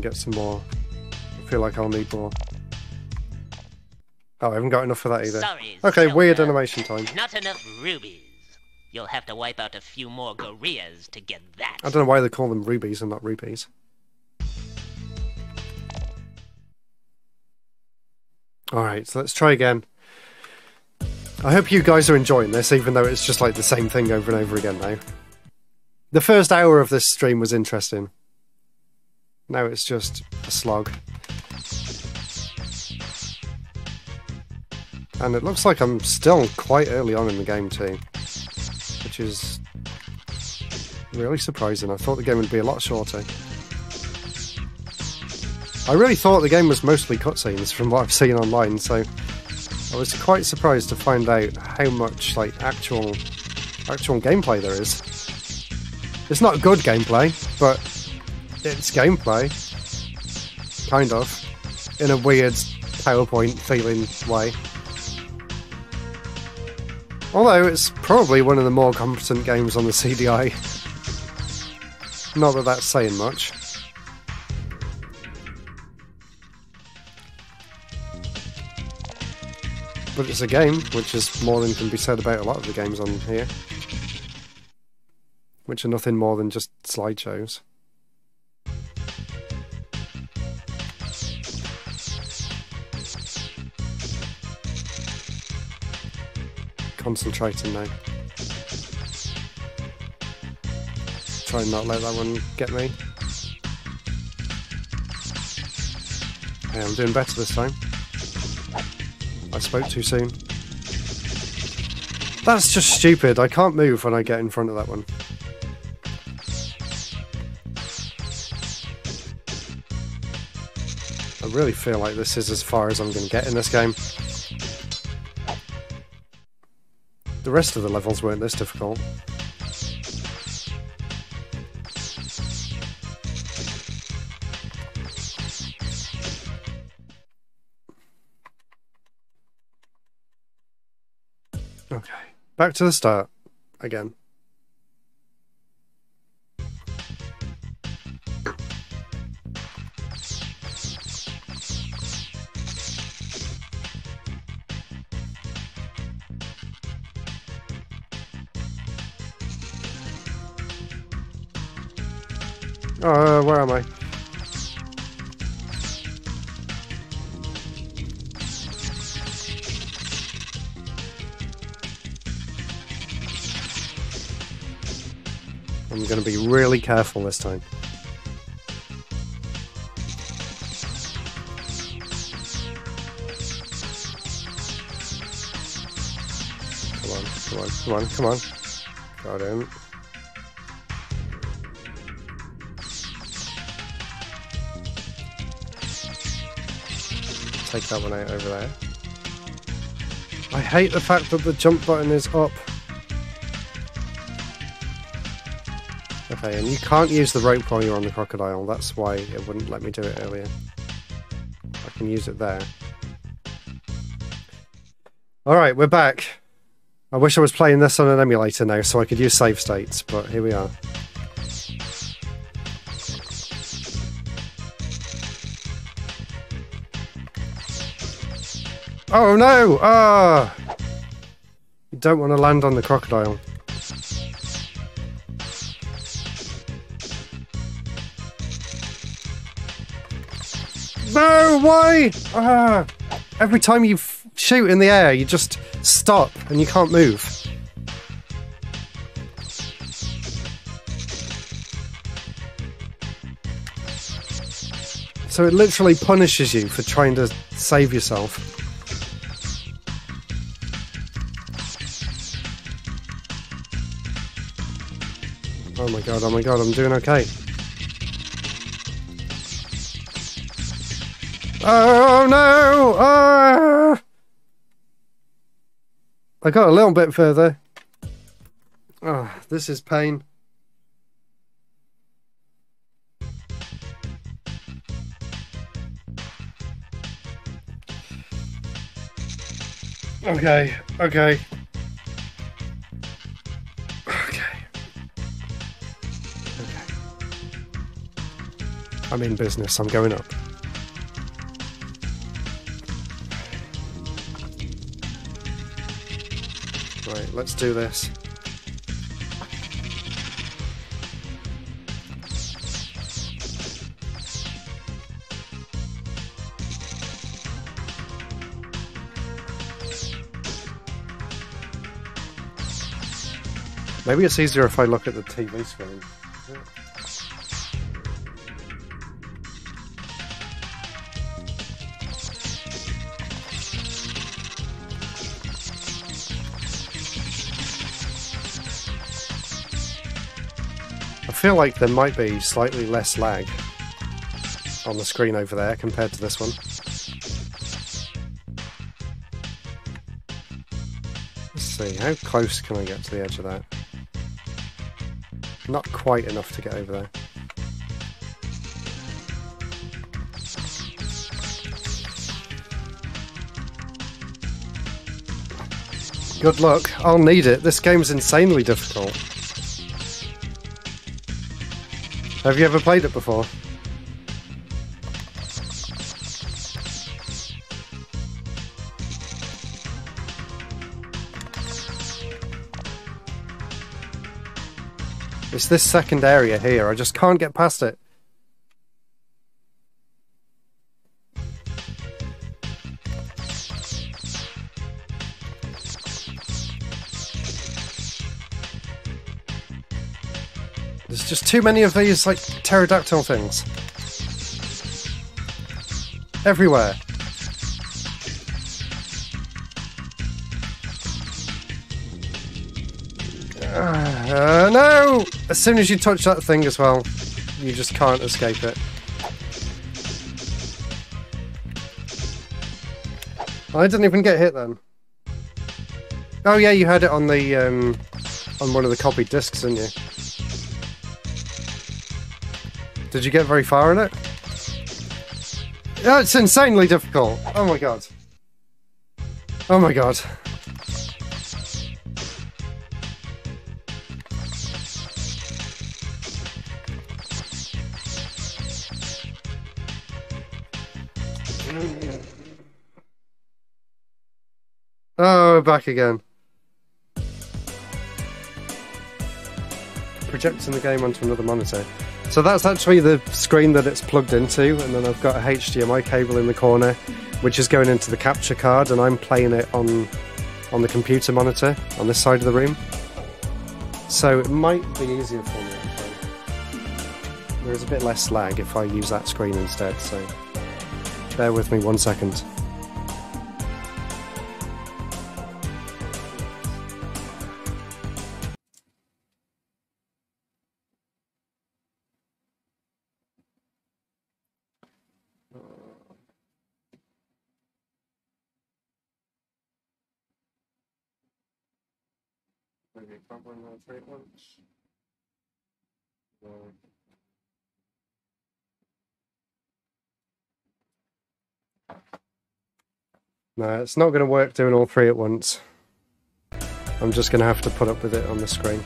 And get some more. I feel like I'll need more. Oh, I haven't got enough for that either. Sorry, okay, Zelda. weird animation time. Not enough rubies. You'll have to wipe out a few more gorillas to get that. I don't know why they call them rubies and not rupees. Alright, so let's try again. I hope you guys are enjoying this, even though it's just like the same thing over and over again now. The first hour of this stream was interesting. Now it's just a slog. And it looks like I'm still quite early on in the game too. Which is really surprising. I thought the game would be a lot shorter. I really thought the game was mostly cutscenes from what I've seen online, so I was quite surprised to find out how much like actual actual gameplay there is. It's not good gameplay, but it's gameplay. Kind of. In a weird PowerPoint feeling way. Although it's probably one of the more competent games on the CDI. Not that that's saying much. But it's a game, which is more than can be said about a lot of the games on here. Which are nothing more than just slideshows. Concentrating now. Try and not let that one get me. I'm doing better this time. I spoke too soon. That's just stupid. I can't move when I get in front of that one. I really feel like this is as far as I'm going to get in this game. The rest of the levels weren't this difficult. Okay, back to the start again. Uh, where am I? I'm going to be really careful this time. Come on, come on, come on, come on. Got him. Take that one out over there. I hate the fact that the jump button is up. Okay, and you can't use the rope while you're on the crocodile. That's why it wouldn't let me do it earlier. I can use it there. Alright, we're back. I wish I was playing this on an emulator now so I could use save states, but here we are. Oh no! Ah! You don't want to land on the crocodile. No, why? Ah, every time you shoot in the air, you just stop and you can't move. So it literally punishes you for trying to save yourself. My god, oh my god, I'm doing okay. Oh no! Ah! I got a little bit further. Ah, oh, this is pain. Okay. Okay. I'm in business, I'm going up. Right, let's do this. Maybe it's easier if I look at the TV screen. Feel like there might be slightly less lag on the screen over there compared to this one. Let's see, how close can I get to the edge of that? Not quite enough to get over there. Good luck. I'll need it. This game's insanely difficult. Have you ever played it before? It's this second area here. I just can't get past it. Too many of these, like, pterodactyl things. Everywhere. Uh, no! As soon as you touch that thing as well, you just can't escape it. I didn't even get hit then. Oh yeah, you had it on the um, on one of the copied discs, didn't you? Did you get very far in it? It's insanely difficult. Oh my god. Oh my god. Oh, we're back again. Projecting the game onto another monitor. So that's actually the screen that it's plugged into, and then I've got a HDMI cable in the corner, which is going into the capture card, and I'm playing it on on the computer monitor on this side of the room. So it might be easier for me actually. There's a bit less lag if I use that screen instead, so bear with me one second. No. It's not going to work doing all three at once. I'm just going to have to put up with it on the screen.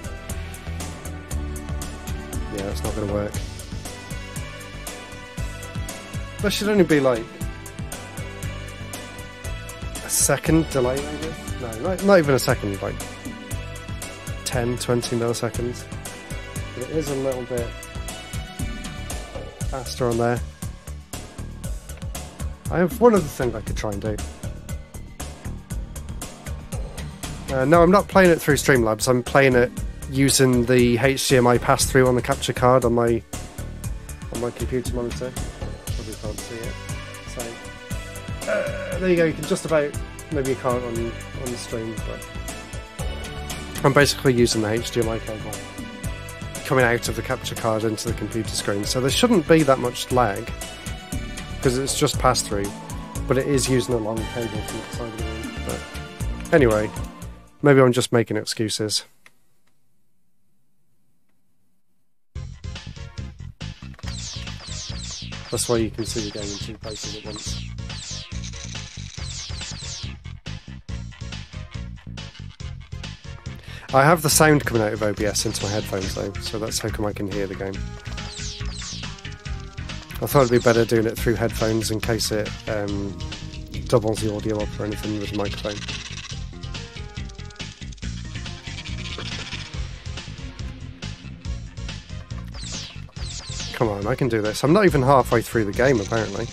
Yeah, it's not going to work. There should only be like a second delay, maybe? No, not, not even a second, like 10, 20 milliseconds. But it is a little bit faster on there. I have one other thing I could try and do. Uh, no, I'm not playing it through Streamlabs. I'm playing it using the HDMI pass-through on the capture card on my on my computer monitor. Probably can't see it. So uh, there you go. You can just about maybe you can't on on the stream, but I'm basically using the HDMI cable coming out of the capture card into the computer screen. So there shouldn't be that much lag because it's just pass through, but it is using a long cable from the side of the room. But anyway, maybe I'm just making excuses. That's why you can see the game in two places at once. I have the sound coming out of OBS into my headphones though, so that's how come I can hear the game. I thought it'd be better doing it through headphones in case it um, doubles the audio up or anything with the microphone. Come on, I can do this. I'm not even halfway through the game apparently.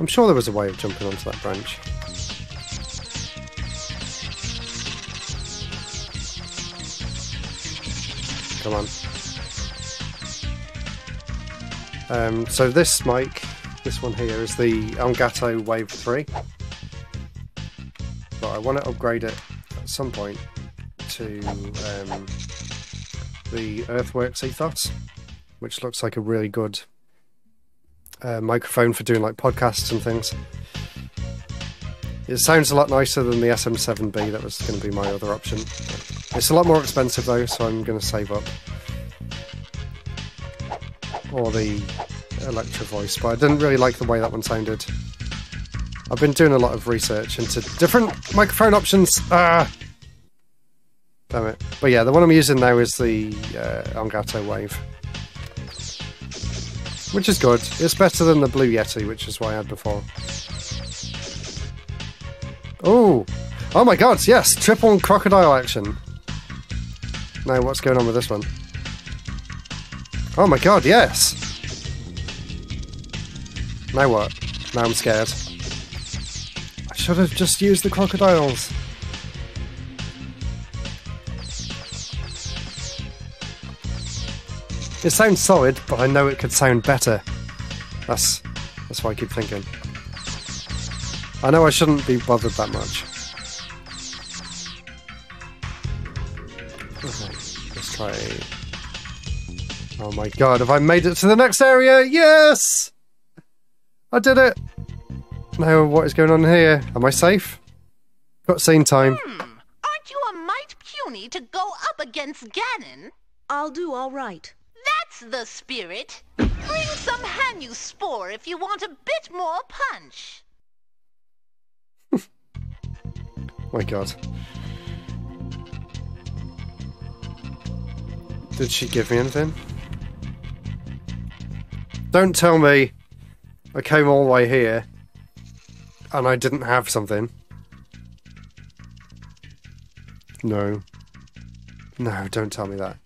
I'm sure there was a way of jumping onto that branch. Come on. Um, so this mic, this one here, is the Elgato Wave 3. But I want to upgrade it at some point to um, the Earthworks Ethos, which looks like a really good uh, microphone for doing like podcasts and things. It sounds a lot nicer than the SM7B that was going to be my other option. It's a lot more expensive though, so I'm going to save up. Or the Electro Voice, but I didn't really like the way that one sounded. I've been doing a lot of research into different microphone options. Ah! Damn it. But yeah, the one I'm using now is the uh, Elgato Wave. Which is good. It's better than the Blue Yeti, which is what I had before. Oh! Oh my god, yes! Triple crocodile action. Now, what's going on with this one? Oh my god, yes! Now what? Now I'm scared. I should have just used the crocodiles. It sounds solid, but I know it could sound better. That's that's why I keep thinking. I know I shouldn't be bothered that much. Okay, let's try. Oh my god, have I made it to the next area? Yes! I did it! Now, what is going on here? Am I safe? Got scene time. Hmm. Aren't you a mite puny to go up against Ganon? I'll do all right. That's the spirit. Bring some Hanyu Spore if you want a bit more punch. my god. Did she give me anything? Don't tell me I came all the way here and I didn't have something. No. No, don't tell me that.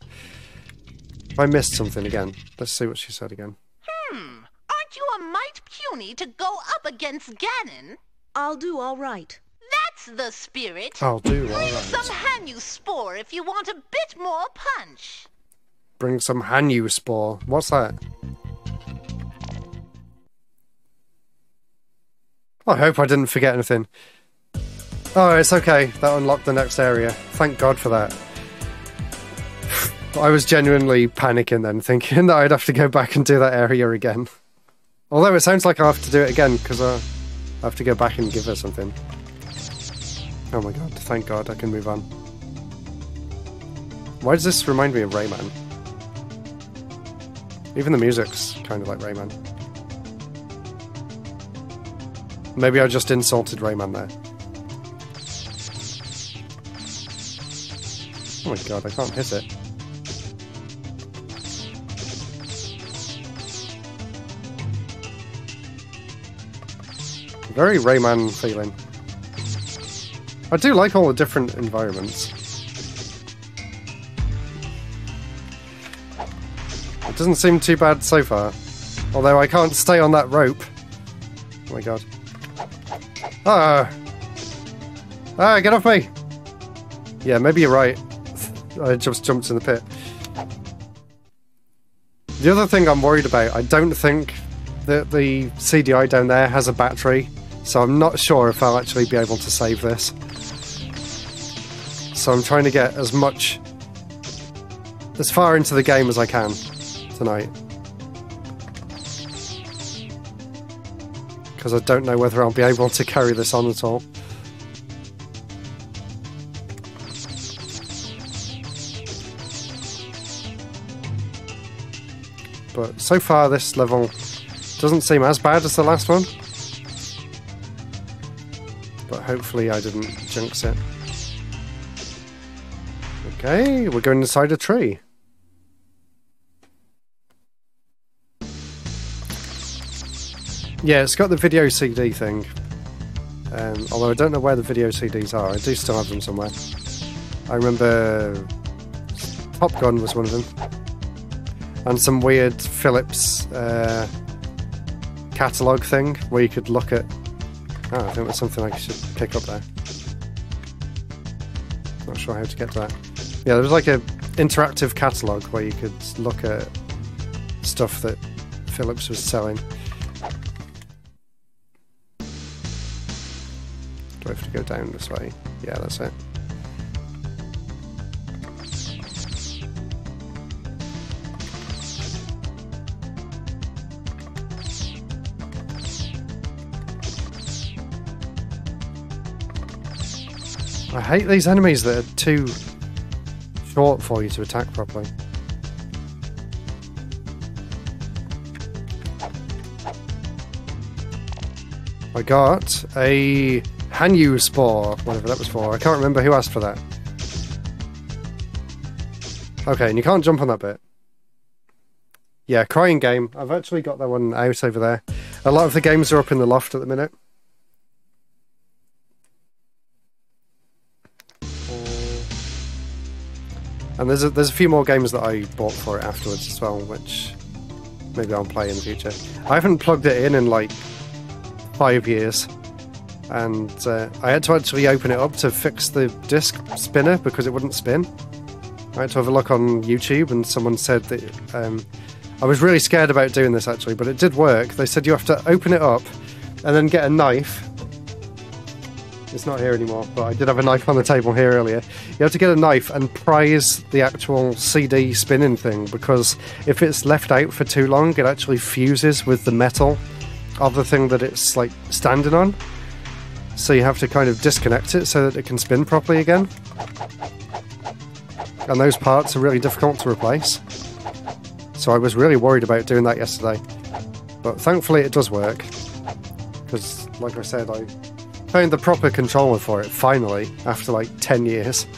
I missed something again. Let's see what she said again. Hmm. Aren't you a mite puny to go up against Ganon? I'll do all right. That's the spirit. I'll do all right. Bring right. some Hanyu Spore if you want a bit more punch. Bring some Hanyu Spore. What's that? I hope I didn't forget anything. Oh, it's okay. That unlocked the next area. Thank God for that. I was genuinely panicking then, thinking that I'd have to go back and do that area again. Although it sounds like I have to do it again because I have to go back and give her something. Oh my god, thank God I can move on. Why does this remind me of Rayman? Even the music's kind of like Rayman. Maybe I just insulted Rayman there. Oh my god, I can't hit it. Very Rayman feeling. I do like all the different environments. It doesn't seem too bad so far. Although I can't stay on that rope. Oh my god. Ah! Ah, get off me! Yeah, maybe you're right. I just jumped in the pit. The other thing I'm worried about, I don't think that the CDI down there has a battery, so I'm not sure if I'll actually be able to save this. So I'm trying to get as much, as far into the game as I can tonight. Because I don't know whether I'll be able to carry this on at all. But so far this level doesn't seem as bad as the last one. Hopefully I didn't jinx it. Okay, we're going inside a tree. Yeah, it's got the video CD thing. Um, although I don't know where the video CDs are. I do still have them somewhere. I remember Top Gun was one of them. And some weird Philips uh, catalogue thing where you could look at. Oh, I think that's something I should pick up there. Not sure how to get to that. Yeah, there was like a interactive catalogue where you could look at stuff that Philips was selling. Do I have to go down this way? Yeah, that's it. I hate these enemies that are too short for you to attack properly. I got a Hanyu Spore, whatever that was for. I can't remember who asked for that. Okay, and you can't jump on that bit. Yeah, crying game. I've actually got that one out over there. A lot of the games are up in the loft at the minute. And there's a, there's a few more games that I bought for it afterwards as well, which maybe I'll play in the future. I haven't plugged it in in like five years, and uh, I had to actually open it up to fix the disc spinner because it wouldn't spin. I had to have a look on YouTube, and someone said that um, I was really scared about doing this actually, but it did work. They said you have to open it up and then get a knife it's not here anymore, but I did have a knife on the table here earlier. You have to get a knife and prise the actual CD spinning thing because if it's left out for too long, it actually fuses with the metal of the thing that it's like standing on. So you have to kind of disconnect it so that it can spin properly again. And those parts are really difficult to replace. So I was really worried about doing that yesterday. But thankfully it does work. Because, like I said, I found the proper controller for it finally after like 10 years.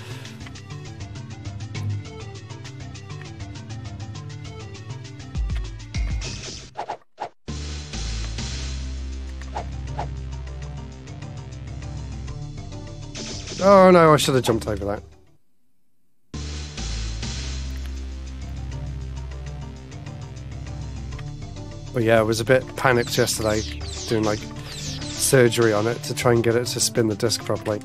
Oh no, I should have jumped over that. But yeah, I was a bit panicked yesterday doing like surgery on it to try and get it to spin the disc properly.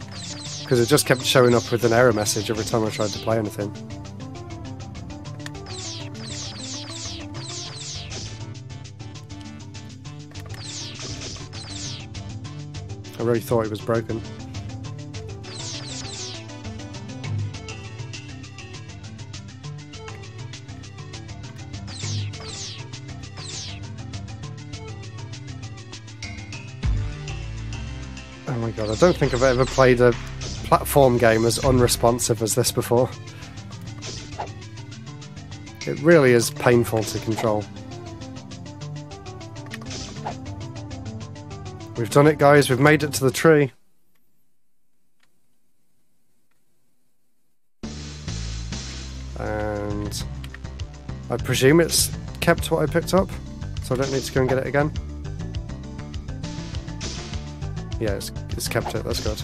Because it just kept showing up with an error message every time I tried to play anything. I really thought it was broken. Don't think I've ever played a platform game as unresponsive as this before. It really is painful to control. We've done it, guys. We've made it to the tree. And I presume it's kept what I picked up, so I don't need to go and get it again. Yeah, it's, kept it. That's good.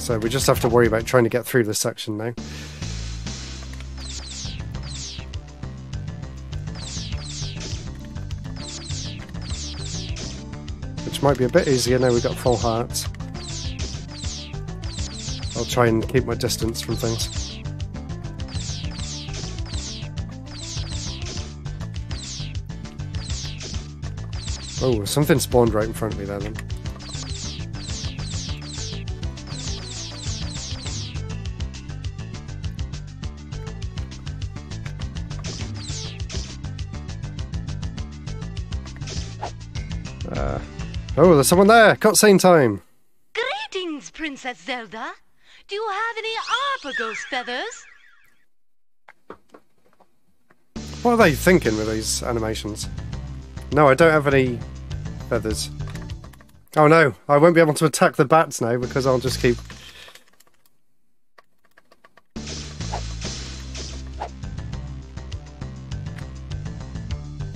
So we just have to worry about trying to get through this section now. Which might be a bit easier now we've got full hearts. I'll try and keep my distance from things. Oh, something spawned right in front of me there then. Uh, oh, there's someone there! Cutscene time! Greetings, Princess Zelda. Do you have any Arpagos feathers? What are they thinking with these animations? No, I don't have any feathers. Oh no, I won't be able to attack the bats now because I'll just keep...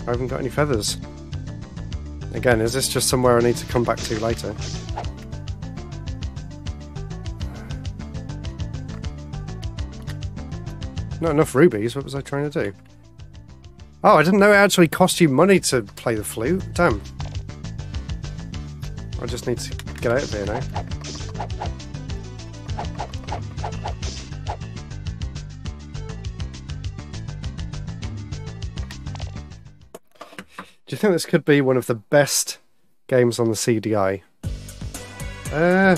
I haven't got any feathers. Again, is this just somewhere I need to come back to later? Not enough rubies, what was I trying to do? Oh, I didn't know it actually cost you money to play the flute. Damn. I just need to get out of here now. Do you think this could be one of the best games on the CD-i? Uh,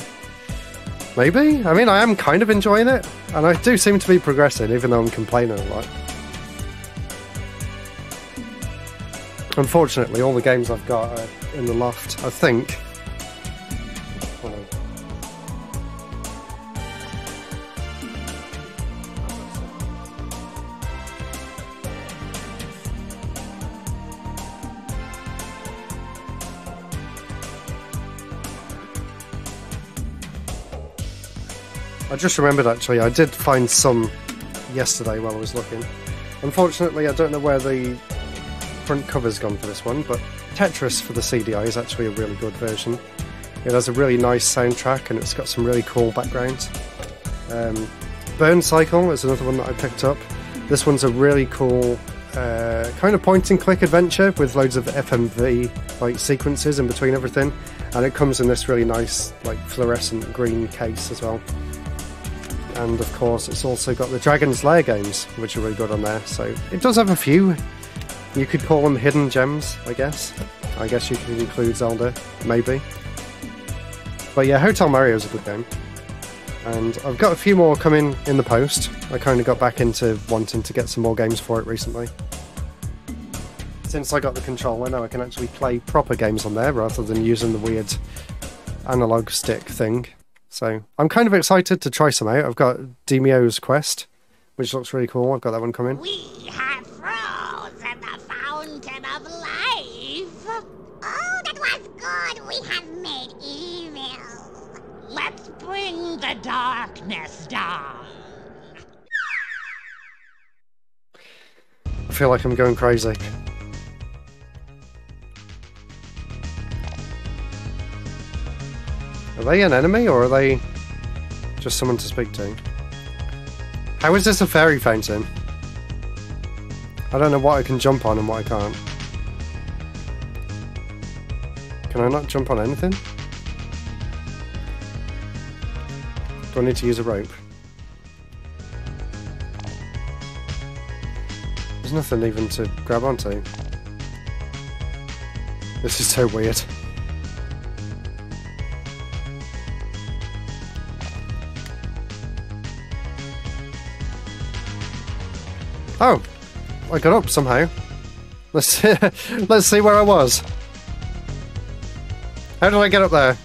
maybe. I mean, I am kind of enjoying it, and I do seem to be progressing, even though I'm complaining a lot. Unfortunately, all the games I've got are in the loft, I think. Just remembered actually, I did find some yesterday while I was looking. Unfortunately, I don't know where the front cover's gone for this one, but Tetris for the CD-i is actually a really good version. It has a really nice soundtrack and it's got some really cool backgrounds. Um, Burn Cycle is another one that I picked up. This one's a really cool uh, kind of point and click adventure with loads of FMV like sequences in between everything, and it comes in this really nice like fluorescent green case as well and of course it's also got the Dragon's Lair games, which are really good on there. So it does have a few. You could call them hidden gems, I guess. I guess you could include Zelda, maybe. But yeah, Hotel Mario is a good game. And I've got a few more coming in the post. I kind of got back into wanting to get some more games for it recently. Since I got the controller, now I can actually play proper games on there rather than using the weird analog stick thing. So I'm kind of excited to try some out. I've got Dimo's Quest, which looks really cool. I've got that one coming. We have frozen the fountain of life. Oh, that was good. We have made evil. Let's bring the darkness down. I feel like I'm going crazy. Are they an enemy or are they just someone to speak to? How is this a fairy fountain? I don't know what I can jump on and what I can't. Can I not jump on anything? Do I need to use a rope? There's nothing even to grab onto. This is so weird. Oh, I got up somehow. Let's see, let's see where I was. How did I get up there?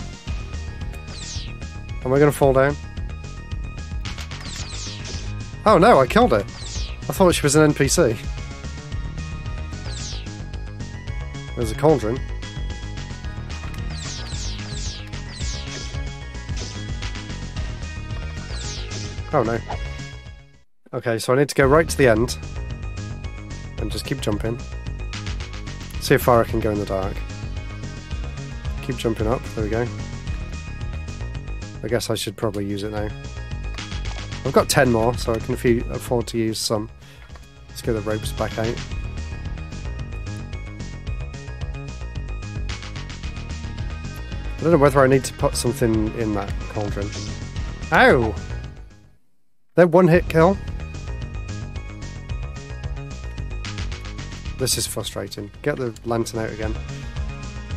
Am I going to fall down? Oh no, I killed it. I thought she was an NPC. There's a cauldron. Oh no. Okay, so I need to go right to the end and just keep jumping. See how far I can go in the dark. Keep jumping up. There we go. I guess I should probably use it now. I've got 10 more, so I can afford to use some. Let's get the ropes back out. I don't know whether I need to put something in that cauldron. Ow! That one hit kill. This is frustrating. Get the lantern out again.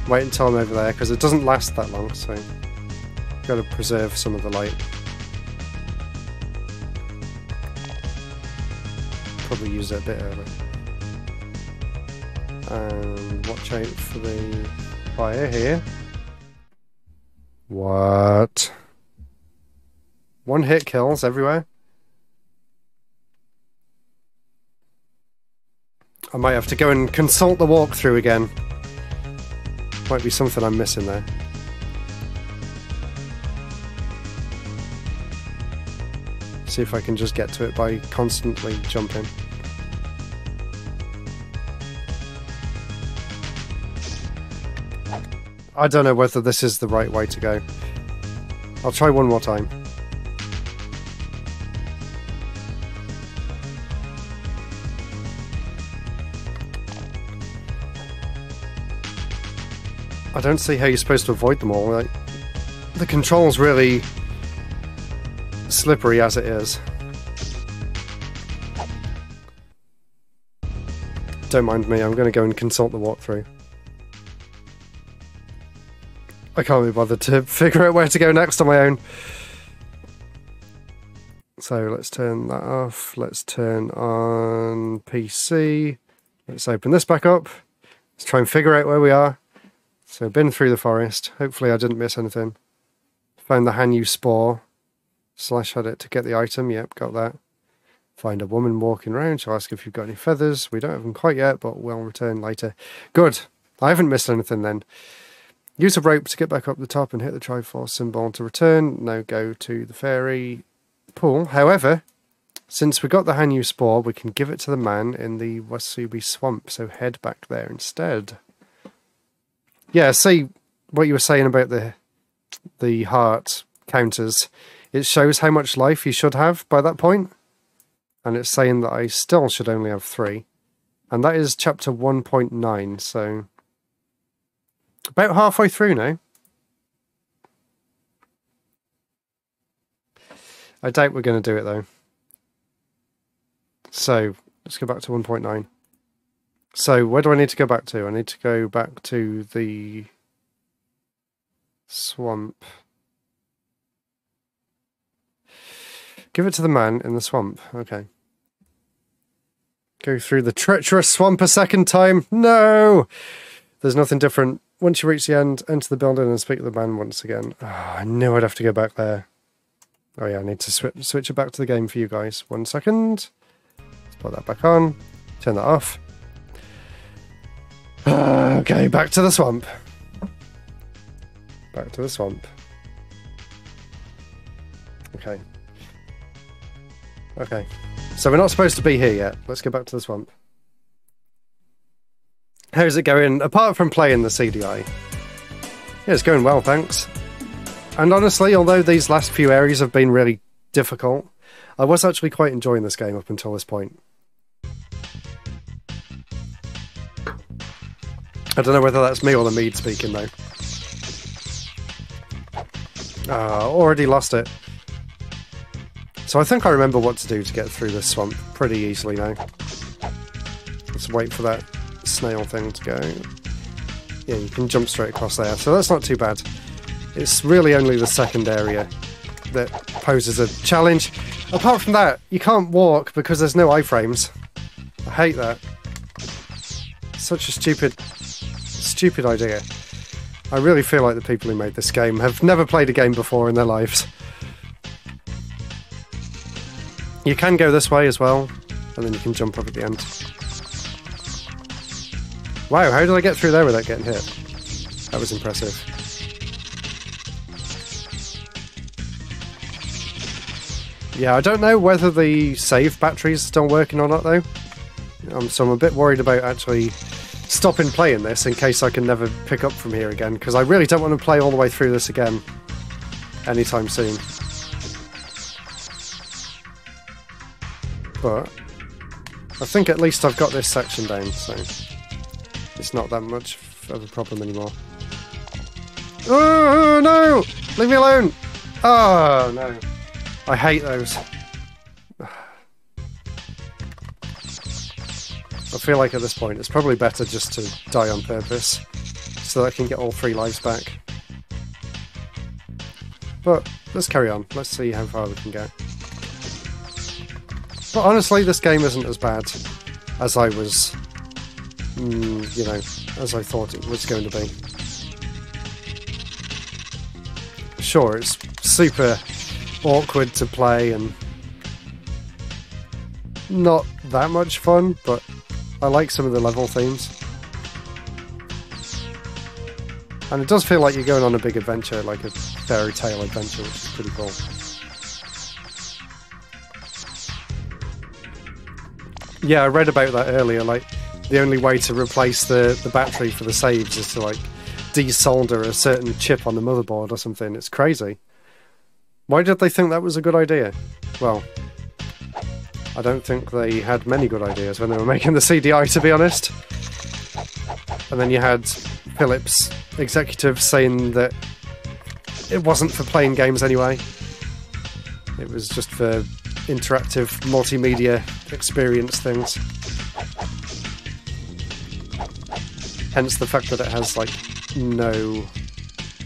Wait until I'm over there, because it doesn't last that long, so... Gotta preserve some of the light. Probably use it a bit early. And watch out for the fire here. What? One hit kills everywhere? I might have to go and consult the walkthrough again. Might be something I'm missing there. See if I can just get to it by constantly jumping. I don't know whether this is the right way to go. I'll try one more time. I don't see how you're supposed to avoid them all. Like, the control's really slippery as it is. Don't mind me, I'm going to go and consult the walkthrough. I can't be bothered to figure out where to go next on my own. So let's turn that off. Let's turn on PC. Let's open this back up. Let's try and figure out where we are. So been through the forest. Hopefully I didn't miss anything. Found the Hanyu spore. Slash had it to get the item. Yep, got that. Find a woman walking around. She'll ask if you've got any feathers. We don't have them quite yet, but we'll return later. Good. I haven't missed anything then. Use a rope to get back up the top and hit the Triforce symbol to return. Now go to the fairy pool. However, since we got the Hanyu spore, we can give it to the man in the Wasubi swamp. So head back there instead. Yeah, see what you were saying about the the heart counters. It shows how much life you should have by that point and it's saying that I still should only have three. And that is chapter 1.9, so about halfway through now. I doubt we're going to do it though. So let's go back to 1.9. So where do I need to go back to? I need to go back to the swamp. Give it to the man in the swamp. Okay. Go through the treacherous swamp a second time. No! There's nothing different. Once you reach the end, enter the building and speak to the man once again. Oh, I knew I'd have to go back there. Oh yeah, I need to sw switch it back to the game for you guys. One second. Let's put that back on. Turn that off. Okay, back to the swamp. Back to the swamp. Okay. Okay. So we're not supposed to be here yet. Let's go back to the swamp. How's it going? Apart from playing the CD-i. Yeah, it's going well, thanks. And honestly, although these last few areas have been really difficult, I was actually quite enjoying this game up until this point. I don't know whether that's me or the mead speaking though. Ah, already lost it. So I think I remember what to do to get through this swamp pretty easily now. Let's wait for that snail thing to go. Yeah, you can jump straight across there, so that's not too bad. It's really only the second area that poses a challenge. Apart from that, you can't walk because there's no iframes. I hate that. Such a stupid, stupid idea. I really feel like the people who made this game have never played a game before in their lives. You can go this way as well, and then you can jump up at the end. Wow, how did I get through there without getting hit? That was impressive. Yeah, I don't know whether the save battery is still working or not though. Um, so I'm a bit worried about actually stopping playing this in case I can never pick up from here again, because I really don't want to play all the way through this again anytime soon. But I think at least I've got this section down, so it's not that much of a problem anymore. Oh no! Leave me alone! Oh no. I hate those. Feel like at this point it's probably better just to die on purpose so that I can get all three lives back. But let's carry on. Let's see how far we can go. But honestly, this game isn't as bad as I was, mm, you know, as I thought it was going to be. Sure, it's super awkward to play and not that much fun, but I like some of the level themes. And it does feel like you're going on a big adventure, like a fairy tale adventure, which is pretty cool. Yeah, I read about that earlier. Like, the only way to replace the, the battery for the saves is to, like, desolder a certain chip on the motherboard or something. It's crazy. Why did they think that was a good idea? Well, I don't think they had many good ideas when they were making the CD-i, to be honest. And then you had Philips executives saying that it wasn't for playing games anyway. It was just for interactive multimedia experience things. Hence the fact that it has like no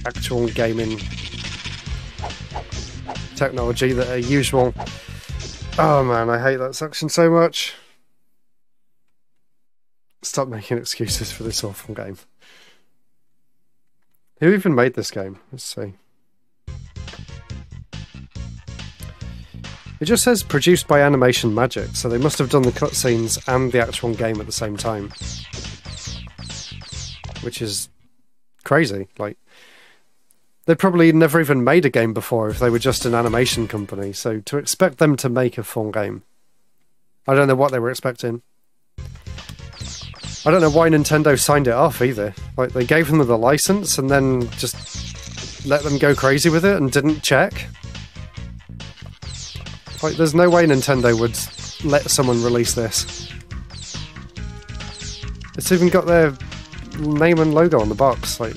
actual gaming technology that are usual. Oh man, I hate that section so much. Stop making excuses for this awful game. Who even made this game? Let's see. It just says produced by Animation Magic, so they must have done the cutscenes and the actual game at the same time. Which is crazy. Like, they probably never even made a game before if they were just an animation company, so to expect them to make a full game. I don't know what they were expecting. I don't know why Nintendo signed it off either. Like, they gave them the license and then just let them go crazy with it and didn't check. Like, there's no way Nintendo would let someone release this. It's even got their name and logo on the box. Like,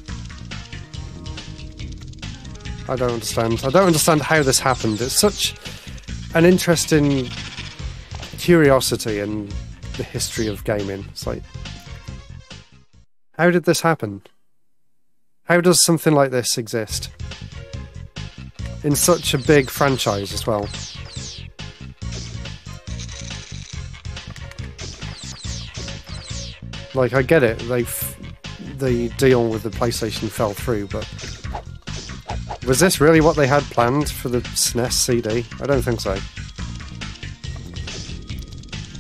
I don't understand. I don't understand how this happened. It's such an interesting curiosity in the history of gaming. It's like, how did this happen? How does something like this exist? In such a big franchise as well. Like, I get it, they the deal with the PlayStation fell through, but was this really what they had planned for the SNES CD? I don't think so.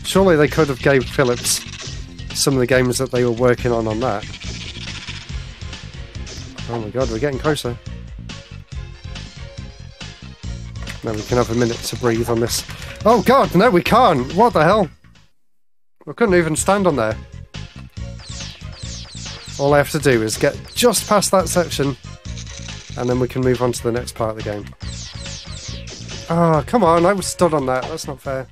Surely they could have gave Philips some of the games that they were working on on that. Oh my god, we're getting closer. Now we can have a minute to breathe on this. Oh god, no we can't! What the hell? I couldn't even stand on there. All I have to do is get just past that section, and then we can move on to the next part of the game. Oh, come on, I was stood on that. That's not fair.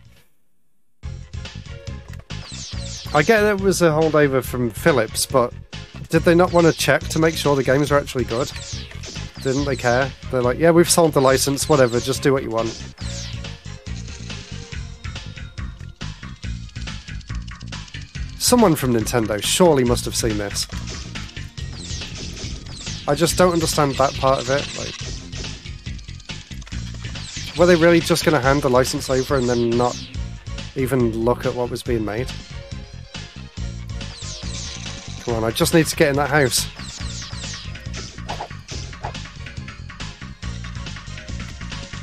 I get it was a holdover from Philips, but did they not want to check to make sure the games were actually good? Didn't they care? They're like, yeah, we've sold the license, whatever, just do what you want. Someone from Nintendo surely must have seen this. I just don't understand that part of it. Like, were they really just going to hand the license over and then not even look at what was being made? Come on, I just need to get in that house.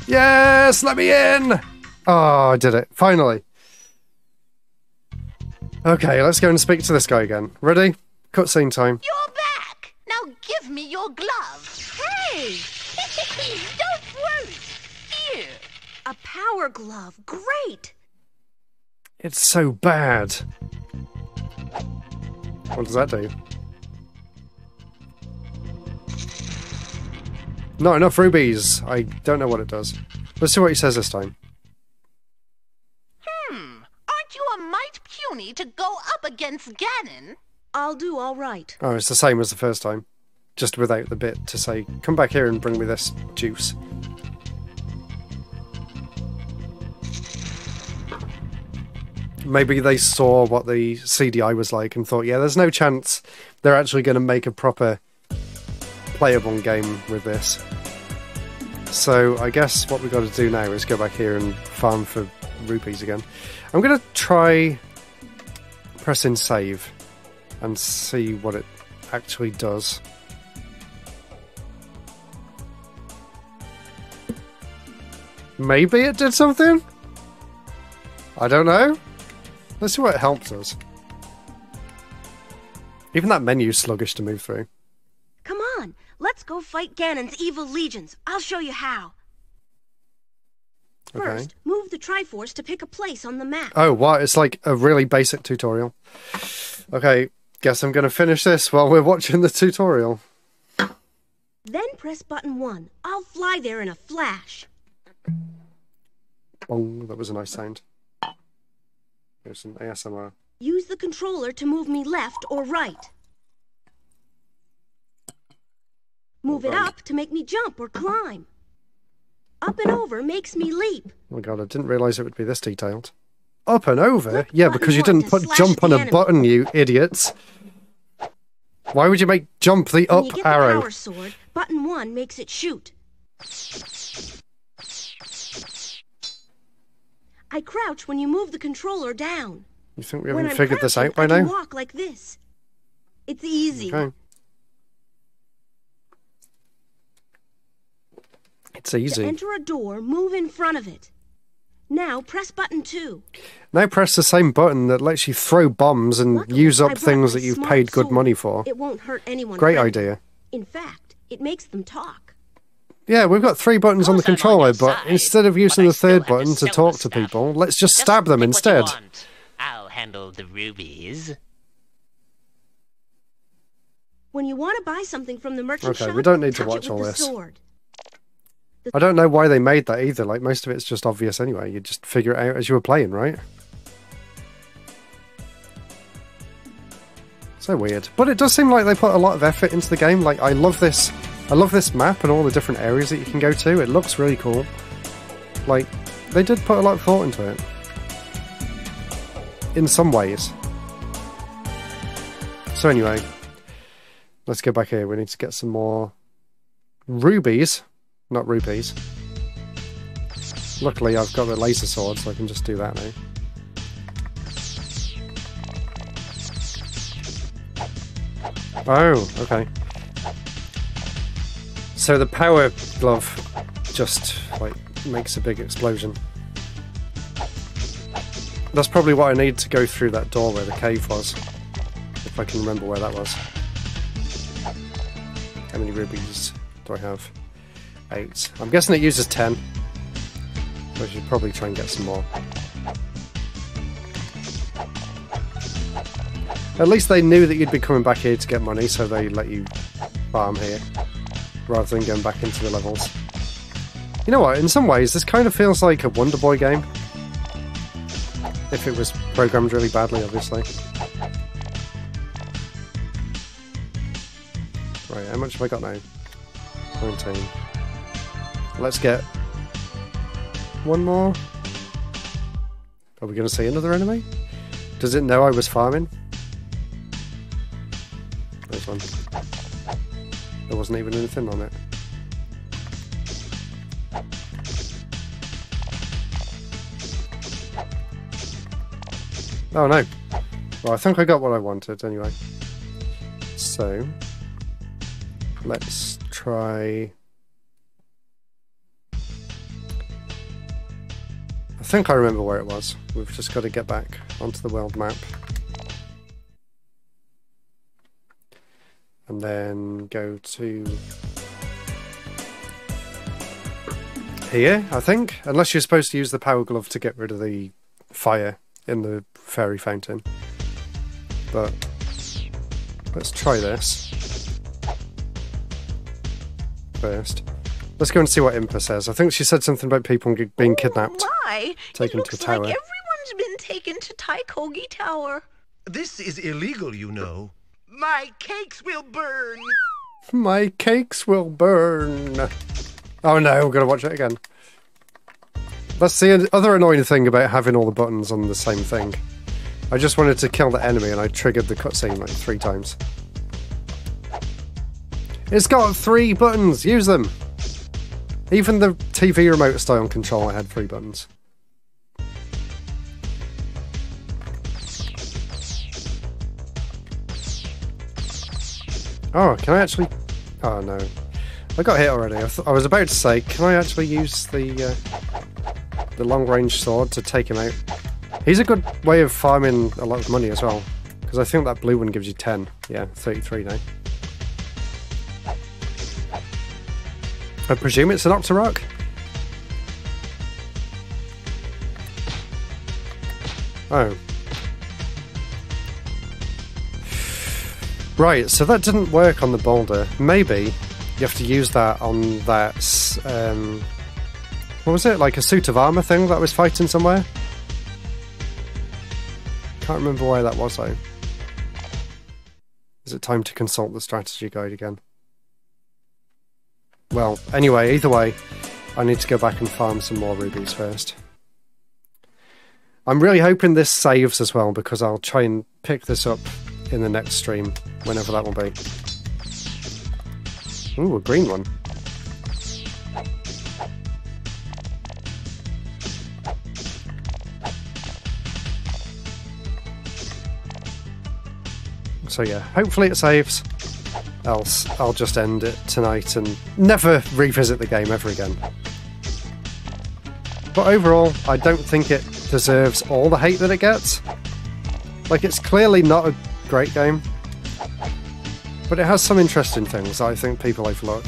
Yes, let me in! Oh, I did it. Finally. Okay, let's go and speak to this guy again. Ready? Cutscene time. You're give me your glove. Hey! Don't worry. Here. A power glove. Great! It's so bad. What does that do? Not enough rubies. I don't know what it does. Let's see what he says this time. Hmm. Aren't you a mite puny to go up against Ganon? I'll do all right. Oh, it's the same as the first time. Just without the bit to say, come back here and bring me this juice. Maybe they saw what the CD-i was like and thought, yeah, there's no chance they're actually going to make a proper playable game with this. So I guess what we've got to do now is go back here and farm for rupees again. I'm going to try pressing save and see what it actually does. Maybe it did something? I don't know. Let's see what it helped us. Even that menu's sluggish to move through. Come on, let's go fight Ganon's evil legions. I'll show you how. Okay. First, move the Triforce to pick a place on the map. Oh, what? It's like a really basic tutorial. Okay, guess I'm going to finish this while we're watching the tutorial. Then press button 1. I'll fly there in a flash. Oh, that was a nice sound. Here's some ASMR. Use the controller to move me left or right. Move it up to make me jump or climb. Up and over makes me leap. Oh my god, I didn't realise it would be this detailed. Up and over? Yeah, because you didn't put jump on a enemy. button, you idiots. Why would you make jump the When up you get arrow? the power sword, button one makes it shoot. I crouch when you move the controller down. You think we when haven't I'm figured this out by I now? walk like this. It's easy. Okay. It's To easy. enter a door, move in front of it. Now press button two. Now press the same button that lets you throw bombs and Luckily, use up things that you've paid good sword. money for. It won't hurt anyone. Great friendly. idea. In fact, it makes them talk. Yeah, we've got three buttons on the course I'm on controller, but side, instead of using I the third button to talk to people, let's just Just stab them pick what you instead. I'll handle the rubies. When you want to buy something from the merchant Okay, shop, we don't need to watch all this. Sword. I don't know why they made that either. Like most of it's just obvious anyway. You just figure it out as you were playing, right? So weird. But it does seem like they put a lot of effort into the game. Like I love this I love this map and all the different areas that you can go to. It looks really cool. Like they did put a lot of thought into it. In some ways. So anyway, let's go back here. We need to get some more rubies, not rupees. Luckily, I've got the laser sword, so I can just do that now. Oh, okay. So the power glove just like makes a big explosion. That's probably what I need to go through that door where the cave was. If I can remember where that was. How many rubies do I have? Eight. I'm guessing it uses ten. I should probably try and get some more. At least they knew that you'd be coming back here to get money, so they let you farm here rather than going back into the levels. You know what? In some ways, this kind of feels like a Wonder Boy game. If it was programmed really badly, obviously. Right, how much have I got now? 19. Let's get one more. Are we going to see another enemy? Does it know I was farming? There's one. There wasn't even anything on it. Oh no. Well, I think I got what I wanted anyway. So, let's try. I think I remember where it was. We've just got to get back onto the world map. And then go to here, I think. Unless you're supposed to use the power glove to get rid of the fire in the fairy fountain. But let's try this first. Let's go and see what Impa says. I think she said something about people being oh, kidnapped. My, Taken it to a looks like tower. everyone's been taken to Tykogi Tower. This is illegal, you know. My cakes will burn. My cakes will burn. Oh no, we're gonna watch it again. That's the other annoying thing about having all the buttons on the same thing. I just wanted to kill the enemy and I triggered the cutscene like three times. It's got three buttons, use them! Even the TV remote style on controller had three buttons. Oh, can I actually... Oh no. I got hit already. I, I was about to say, can I actually use the uh, the long range sword to take him out? He's a good way of farming a lot of money as well. Because I think that blue one gives you 10. Yeah, 33 now. I presume it's an Octorok? Oh. Right, so that didn't work on the boulder. Maybe you have to use that on that. Um, what was it? Like a suit of armor thing that was fighting somewhere? Can't remember why that was though. Is it time to consult the strategy guide again? Well, anyway, either way, I need to go back and farm some more rubies first. I'm really hoping this saves as well because I'll try and pick this up in the next stream, whenever that will be. Ooh, a green one. So yeah, hopefully it saves. Else, I'll just end it tonight and never revisit the game ever again. But overall, I don't think it deserves all the hate that it gets. Like, it's clearly not a great game, but it has some interesting things I think people overlook.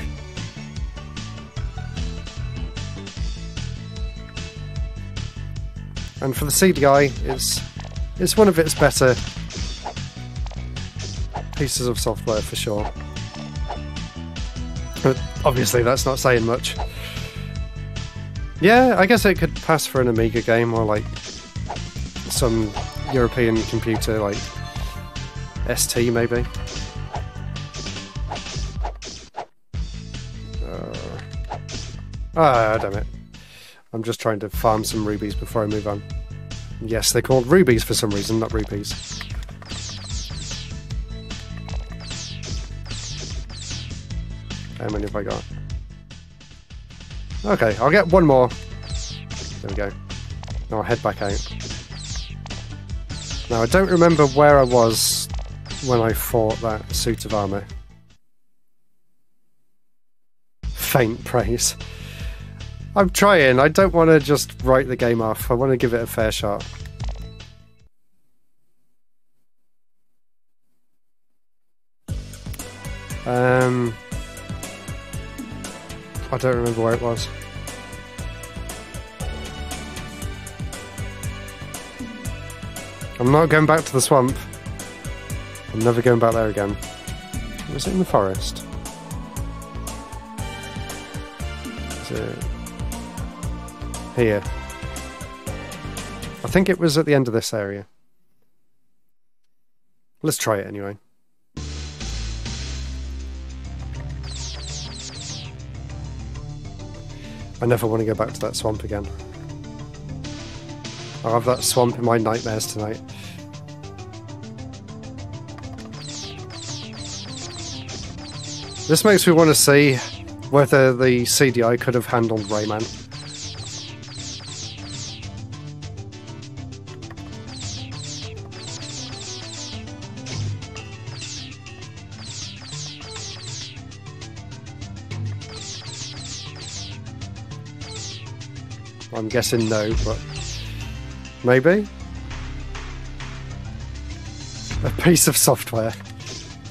And for the CD-i, it's it's one of its better pieces of software for sure. But obviously, that's not saying much. Yeah, I guess it could pass for an Amiga game or like some European computer, like ST maybe. Uh, ah, damn it. I'm just trying to farm some rubies before I move on. Yes, they're called rubies for some reason, not rupees. How many have I got? Okay, I'll get one more. There we go. Now I'll head back out. Now I don't remember where I was when I fought that suit of armour. Faint praise. I'm trying. I don't want to just write the game off. I want to give it a fair shot. Um, I don't remember where it was. I'm not going back to the swamp. I'm never going back there again. Was it in the forest? Is it here? I think it was at the end of this area. Let's try it anyway. I never want to go back to that swamp again. I'll have that swamp in my nightmares tonight. This makes me want to see whether the CD-i could have handled Rayman. I'm guessing no, but maybe? A piece of software.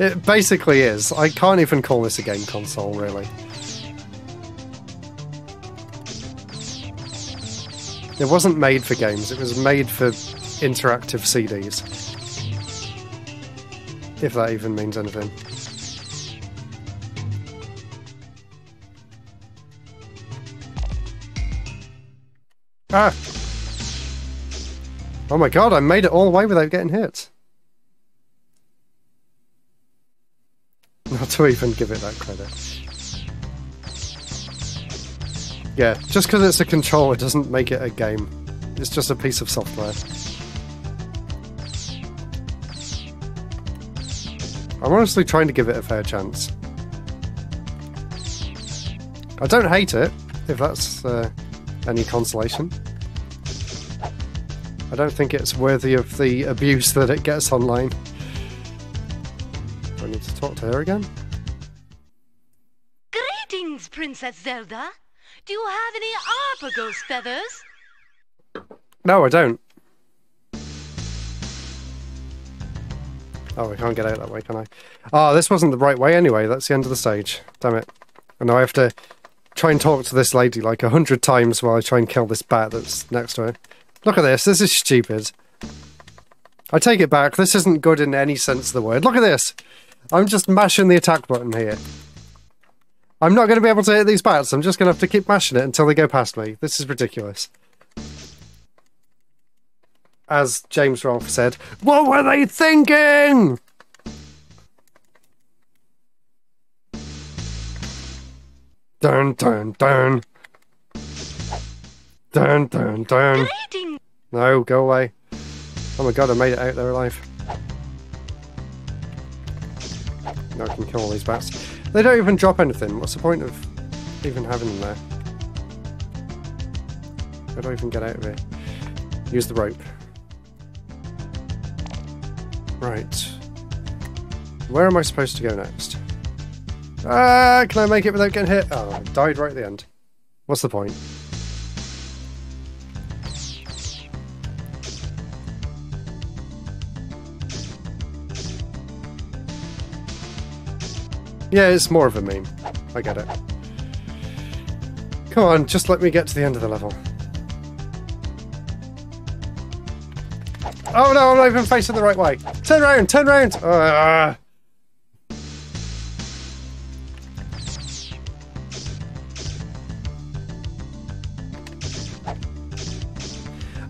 It basically is. I can't even call this a game console, really. It wasn't made for games, it was made for interactive CDs. If that even means anything. Ah! Oh my god, I made it all the way without getting hit. To even give it that credit. Yeah, just because it's a controller doesn't make it a game. It's just a piece of software. I'm honestly trying to give it a fair chance. I don't hate it, if that's uh, any consolation. I don't think it's worthy of the abuse that it gets online. Talk to her again? Greetings, Princess Zelda. Do you have any Arpagos feathers? No, I don't. Oh, I can't get out that way, can I? Oh, this wasn't the right way anyway. That's the end of the stage. Damn it. And now I have to try and talk to this lady like a hundred times while I try and kill this bat that's next to her. Look at this. This is stupid. I take it back. This isn't good in any sense of the word. Look at this. I'm just mashing the attack button here. I'm not going to be able to hit these bats. I'm just going to have to keep mashing it until they go past me. This is ridiculous. As James Rolfe said, what were they thinking? Dun dun dun. Dun dun dun. No, go away. Oh my god, I made it out there alive. Now I can kill all these bats. They don't even drop anything. What's the point of even having them there? I even get out of here? Use the rope. Right. Where am I supposed to go next? Ah, can I make it without getting hit? Oh, I died right at the end. What's the point? Yeah, it's more of a meme. I get it. Come on, just let me get to the end of the level. Oh no, I'm not even facing the right way. Turn around, turn around! Uh,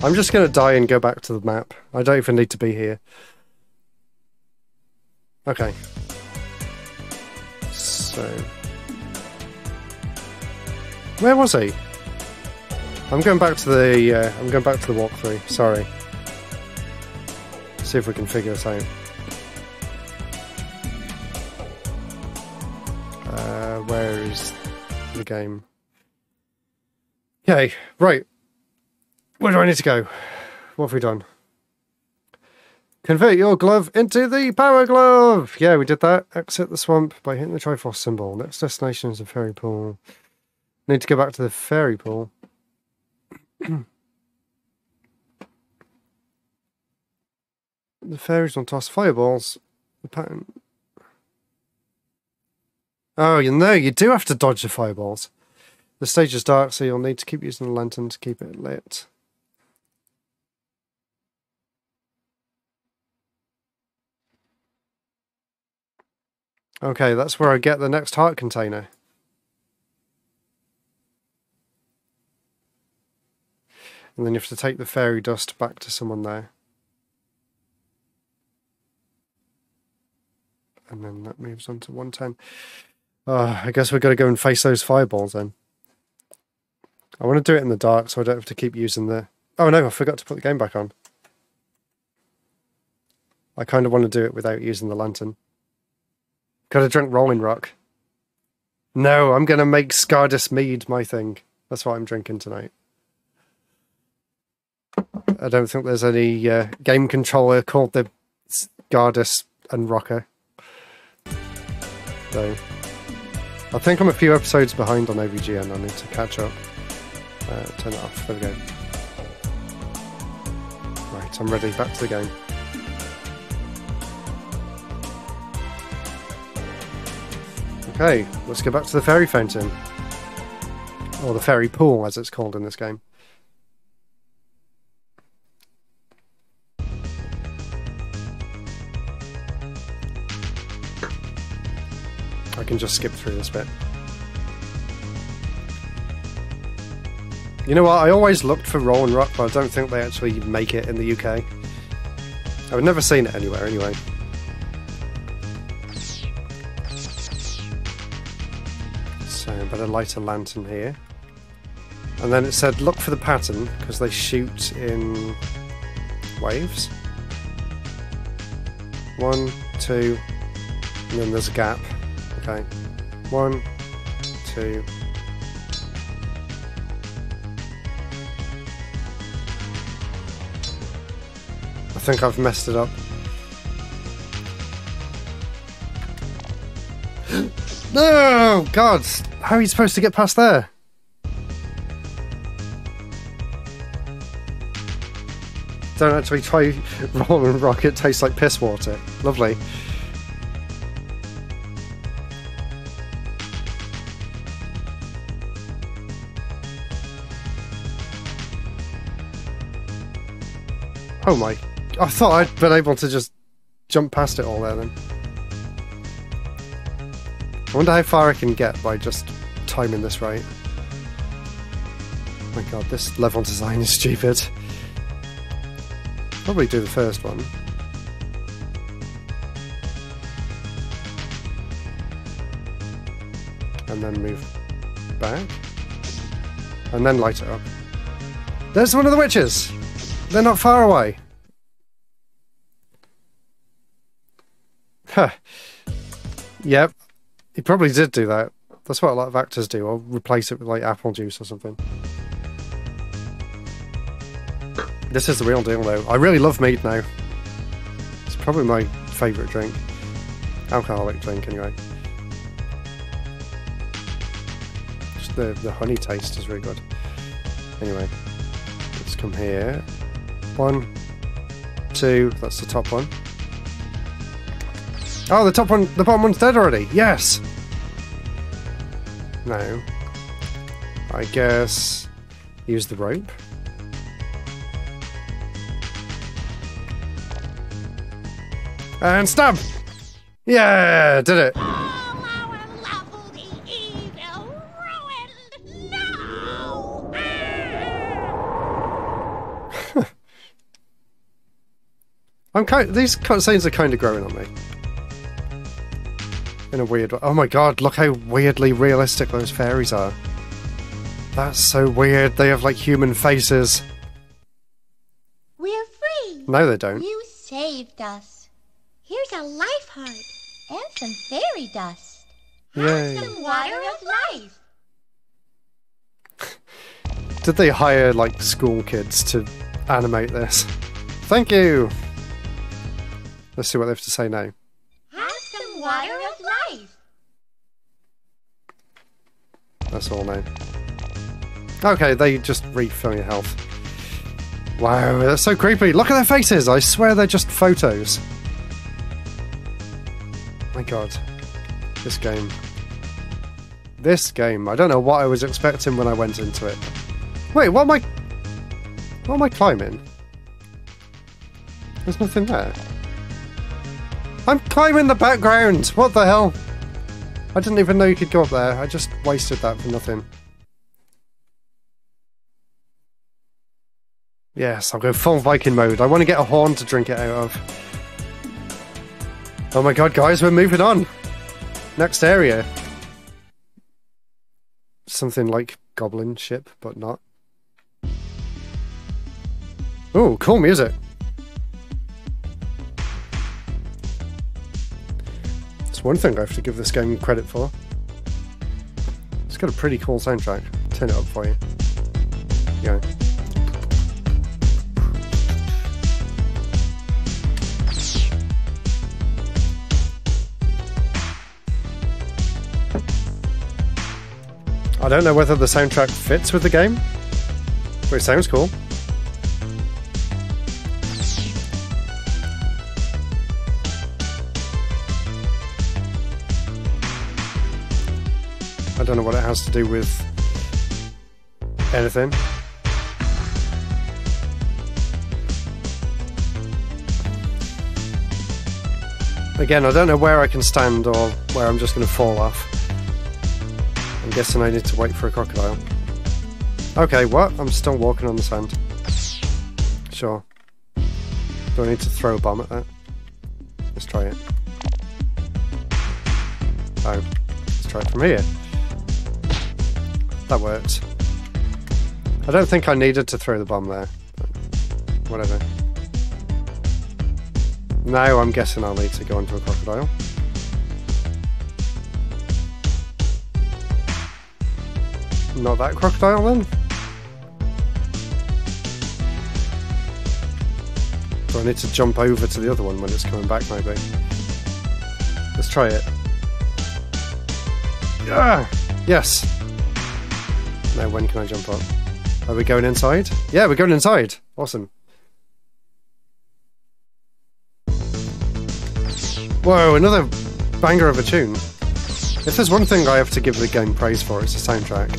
I'm just gonna die and go back to the map. I don't even need to be here. Okay. So... Where was he? I'm going back to the, uh, I'm going back to the walkthrough, sorry. See if we can figure this out. Uh, where is the game? Okay, right. Where do I need to go? What have we done? Convert your glove into the power glove! Yeah, we did that. Exit the swamp by hitting the Triforce symbol. Next destination is the fairy pool. Need to go back to the fairy pool. the fairies will toss fireballs. The pattern. Oh, you know, you do have to dodge the fireballs. The stage is dark, so you'll need to keep using the lantern to keep it lit. Okay, that's where I get the next heart container. And then you have to take the fairy dust back to someone there. And then that moves on to 110. Oh, ah, I guess we've got to go and face those fireballs then. I want to do it in the dark so I don't have to keep using the... Oh no, I forgot to put the game back on. I kind of want to do it without using the lantern. Gotta drink Rolling Rock. No, I'm gonna make Scardus Mead my thing. That's what I'm drinking tonight. I don't think there's any uh, game controller called the Scardus and Rocker. So, I think I'm a few episodes behind on AVGN. I need to catch up. Uh, turn it off. There we go. Right, I'm ready. Back to the game. Okay, let's go back to the fairy fountain. Or the fairy pool, as it's called in this game. I can just skip through this bit. You know what? I always looked for Rolling Rock, but I don't think they actually make it in the UK. I've never seen it anywhere anyway. I better light a lighter lantern here. And then it said look for the pattern, because they shoot in waves. One, two, and then there's a gap. Okay. One, two. I think I've messed it up. No! God! How are you supposed to get past there? Don't actually try Rolling Rock, it tastes like piss water. Lovely. Oh my. I thought I'd been able to just jump past it all there then. I wonder how far I can get by just timing this right. Oh my god, this level design is stupid. Probably do the first one. And then move back. And then light it up. There's one of the witches! They're not far away. Huh. Yep. He probably did do that. That's what a lot of actors do. Or replace it with like apple juice or something. This is the real deal though. I really love mead now. It's probably my favourite drink. Alcoholic drink anyway. Just the, the honey taste is really good. Anyway, let's come here. One, two, that's the top one. Oh, the top one, the bottom one's dead already. Yes. No. I guess use the rope. And stab! Yeah, did it. I'm kind. These cutscenes are kind of growing on me. In a weird way. Oh my god! Look how weirdly realistic those fairies are. That's so weird. They have like human faces. We're free. No, they don't. You saved us. Here's a life heart and some fairy dust. Yay. Some water of life. Did they hire like school kids to animate this? Thank you. Let's see what they have to say now. Have some water of life. That's all now. Okay, they just refill your health. Wow, that's so creepy. Look at their faces. I swear they're just photos. My god. This game. This game. I don't know what I was expecting when I went into it. Wait, what am I... What am I climbing? There's nothing there. I'm climbing the background! What the hell? I didn't even know you could go up there. I just wasted that for nothing. Yes, I'll go full Viking mode. I want to get a horn to drink it out of. Oh my god, guys, we're moving on. Next area. Something like Goblin Ship, but not. Oh, cool music. One thing I have to give this game credit for. It's got a pretty cool soundtrack. Turn it up for you. Yeah. I don't know whether the soundtrack fits with the game, but it sounds cool. I don't know what it has to do with anything. Again, I don't know where I can stand or where I'm just going to fall off. I'm guessing I need to wait for a crocodile. Okay, what? I'm still walking on the sand. Sure. Do I need to throw a bomb at that? Let's try it. Oh, let's try it from here. That worked. I don't think I needed to throw the bomb there. Whatever. Now I'm guessing I'll need to go into a crocodile. Not that crocodile then? Do I need to jump over to the other one when it's coming back maybe? Let's try it. Yeah! Yes! Now when can I jump up? Are we going inside? Yeah, we're going inside! Awesome. Whoa, another banger of a tune. If there's one thing I have to give the game praise for, it's the soundtrack.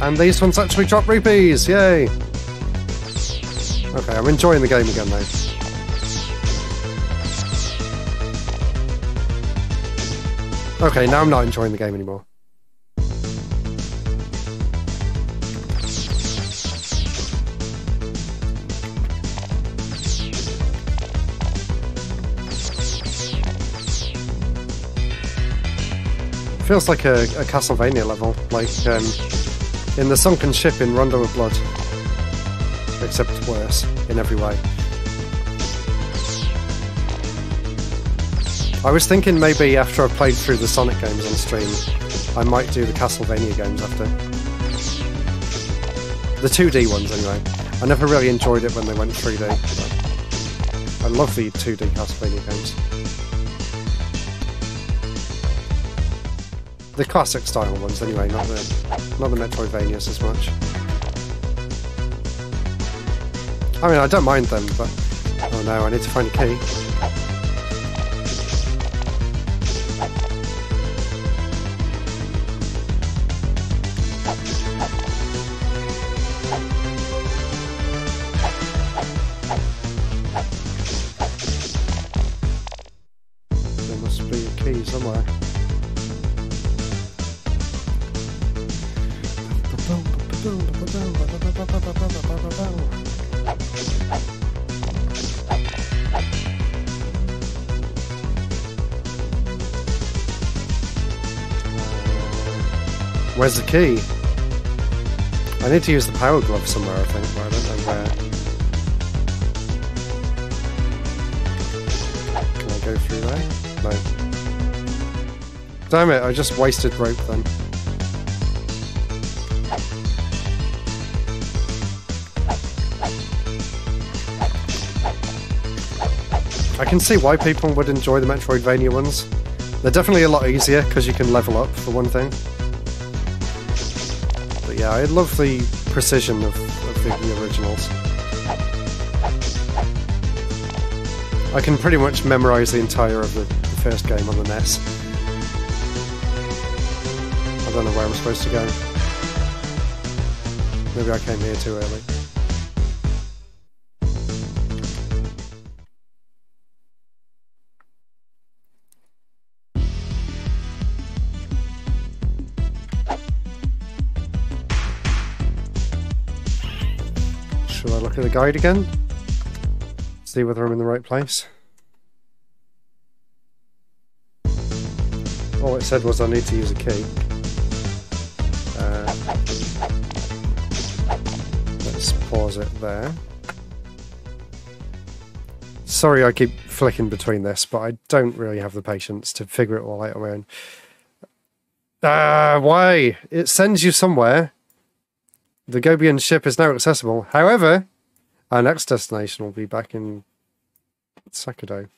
And these ones actually drop rupees! Yay! Okay, I'm enjoying the game again now. Okay, now I'm not enjoying the game anymore. feels like a, a Castlevania level, like um, in the sunken ship in Rondo of Blood, except worse in every way. I was thinking maybe after I played through the Sonic games on stream, I might do the Castlevania games after. The 2D ones, anyway. I never really enjoyed it when they went 3D. I love the 2D Castlevania games. The classic style ones, anyway, not the not the Metroidvanias as much. I mean, I don't mind them, but oh no, I need to find a key. I need to use the power glove somewhere, I think, but I don't know where. Can I go through there? No. Damn it, I just wasted rope then. I can see why people would enjoy the Metroidvania ones. They're definitely a lot easier because you can level up, for one thing. Yeah, I love the precision of, of the, the originals. I can pretty much memorize the entire of the, the first game on the NES. I don't know where I'm supposed to go. Maybe I came here too early. Guide again? See whether I'm in the right place. All it said was I need to use a key. Uh, let's pause it there. Sorry I keep flicking between this, but I don't really have the patience to figure it all out on my own. Ah, why? It sends you somewhere. The Gobian ship is now accessible. However, our next destination will be back in Sakado.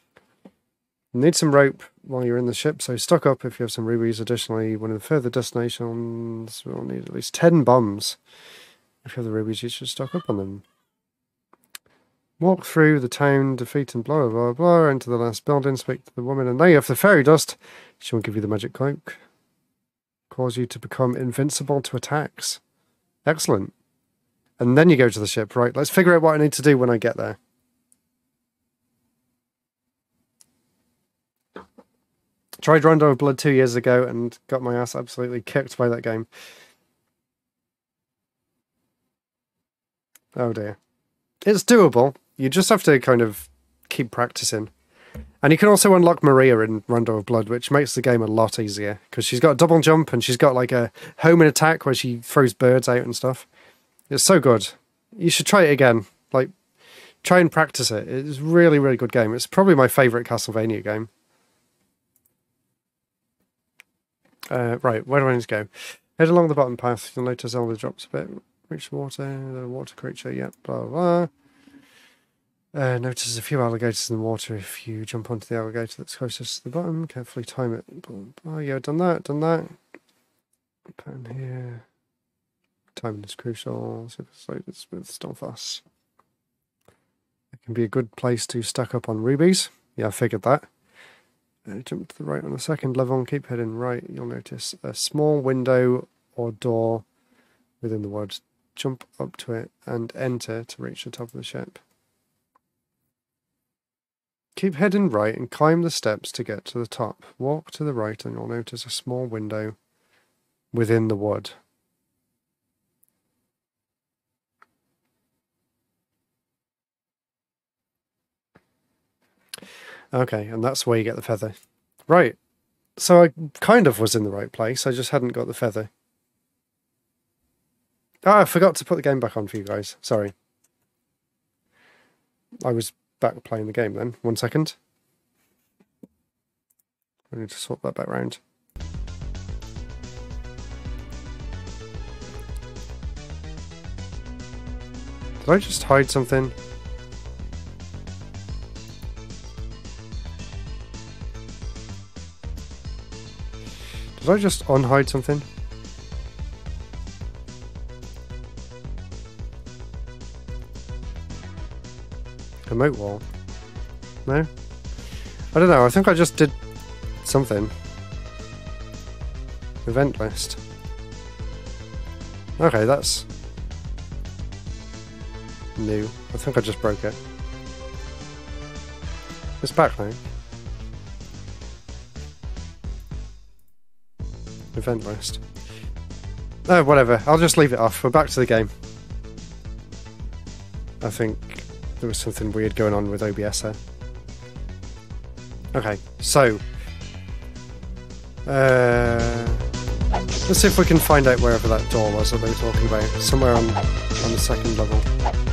Need some rope while you're in the ship, so stock up if you have some rubies. Additionally, one of the further destinations will need at least 10 bombs. If you have the rubies, you should stock up on them. Walk through the town, defeat and blah blah blah, enter the last building, speak to the woman, and now you have the fairy dust. She will give you the magic cloak. Cause you to become invincible to attacks. Excellent. And then you go to the ship, right? Let's figure out what I need to do when I get there. Tried Rondo of Blood two years ago and got my ass absolutely kicked by that game. Oh dear. It's doable. You just have to kind of keep practicing. And you can also unlock Maria in Rondo of Blood, which makes the game a lot easier because she's got a double jump and she's got like a home and attack where she throws birds out and stuff. It's so good. You should try it again. Like, try and practice it. It's really, really good game. It's probably my favorite Castlevania game. Uh, right, where do I need to go? Head along the bottom path. You'll notice Zelda drops a bit. Reach the water, the water creature, yep, blah, blah. Uh, notice a few alligators in the water. If you jump onto the alligator that's closest to the bottom, carefully time it. Oh, yeah, done that, done that. Put in here. Timing is crucial. Super slow, smooth, still fast. It can be a good place to stack up on rubies. Yeah, I figured that. Uh, jump to the right on the second level and keep heading right. You'll notice a small window or door within the wood. Jump up to it and enter to reach the top of the ship. Keep heading right and climb the steps to get to the top. Walk to the right and you'll notice a small window within the wood. Okay, and that's where you get the feather. Right. So I kind of was in the right place. I just hadn't got the feather. Oh, I forgot to put the game back on for you guys. Sorry. I was back playing the game then. One second. I need to swap that back round. Did I just hide something? Did I just unhide something? Remote wall? No? I don't know, I think I just did something. Event list. Okay, that's new. I think I just broke it. It's back now. Event list. Oh, whatever. I'll just leave it off. We're back to the game. I think there was something weird going on with OBS there. Okay, so. Uh, let's see if we can find out wherever that door was that they were talking about. Somewhere on, on the second level.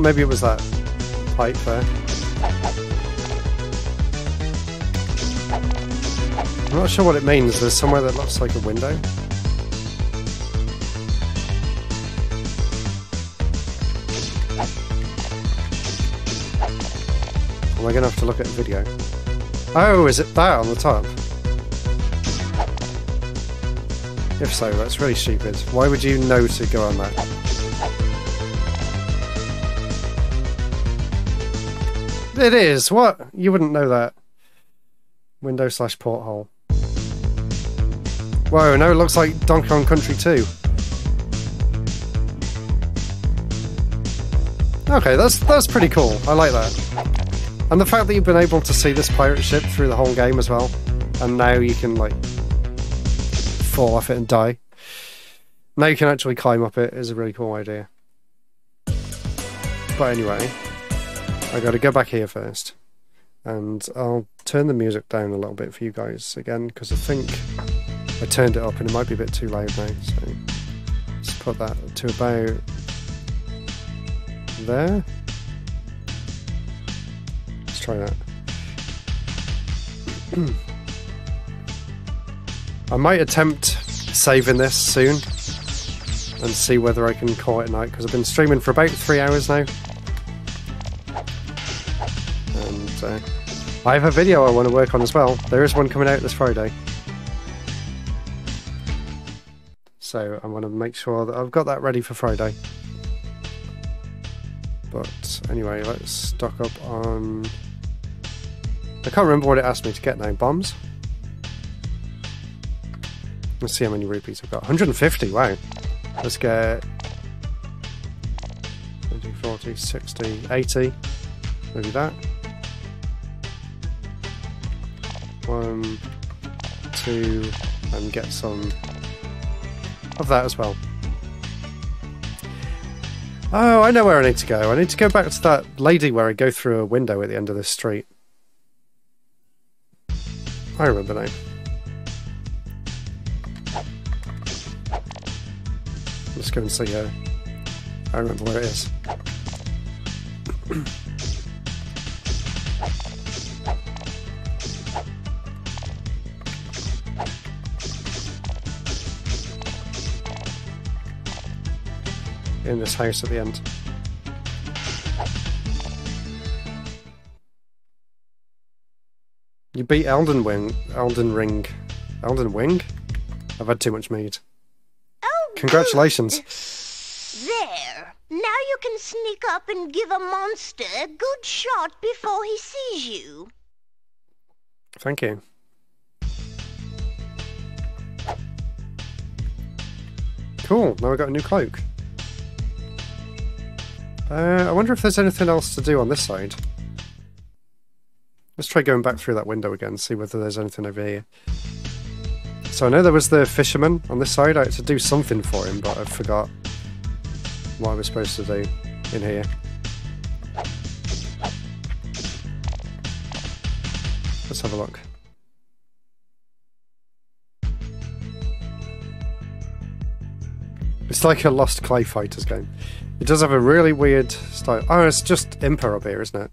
Maybe it was that pipe there. I'm not sure what it means. There's somewhere that looks like a window. Am I going to have to look at a video? Oh, is it that on the top? If so, that's really stupid. Why would you know to go on that? It is. What? You wouldn't know that. Window slash porthole. Whoa, now it looks like Donkey Kong Country 2. Okay, that's that's pretty cool. I like that. And the fact that you've been able to see this pirate ship through the whole game as well, and now you can like fall off it and die. Now you can actually climb up it is a really cool idea. But anyway, I got to go back here first, and I'll turn the music down a little bit for you guys again because I think I turned it up and it might be a bit too loud now. So let's put that to about there. Let's try that. I might attempt saving this soon and see whether I can call it night because I've been streaming for about three hours now. Uh, I have a video I want to work on as well. There is one coming out this Friday. So I want to make sure that I've got that ready for Friday. But anyway, let's stock up on. I can't remember what it asked me to get now. Bombs? Let's see how many rupees I've got. 150, wow. Let's get 20, 40, 60, 80. Maybe that. One, two, and get some of that as well. Oh, I know where I need to go. I need to go back to that lady where I go through a window at the end of this street. I remember now. Let's go and see her. I remember where it is. In this house at the end. You beat Elden Wing, Elden Ring, Elden Wing. I've had too much mead. Oh, Congratulations. There. Now you can sneak up and give a monster a good shot before he sees you. Thank you. Cool, now we got a new cloak. Uh, I wonder if there's anything else to do on this side. Let's try going back through that window again, see whether there's anything over here. So I know there was the fisherman on this side. I had to do something for him, but I forgot what I was supposed to do in here. Let's have a look. It's like a Lost Clay Fighters game. It does have a really weird style. Oh, it's just Impa up here, isn't it?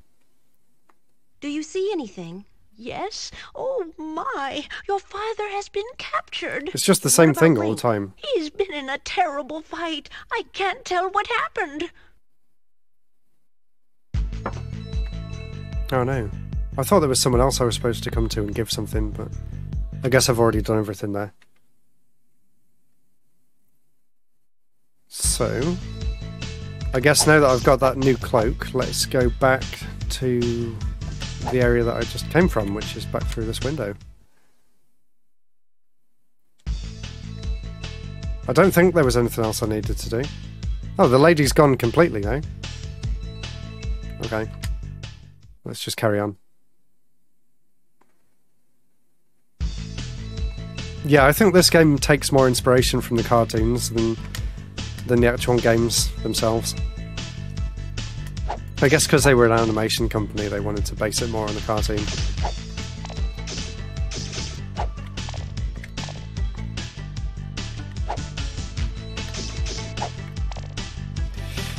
Do you see anything? Yes? Oh my! Your father has been captured. It's just the same thing all the time. He's been in a terrible fight. I can't tell what happened. Oh no. I thought there was someone else I was supposed to come to and give something, but I guess I've already done everything there. So, I guess now that I've got that new cloak, let's go back to the area that I just came from, which is back through this window. I don't think there was anything else I needed to do. Oh, the lady's gone completely now. Okay. Let's just carry on. Yeah, I think this game takes more inspiration from the cartoons than than the actual games themselves. I guess because they were an animation company, they wanted to base it more on the cartoon.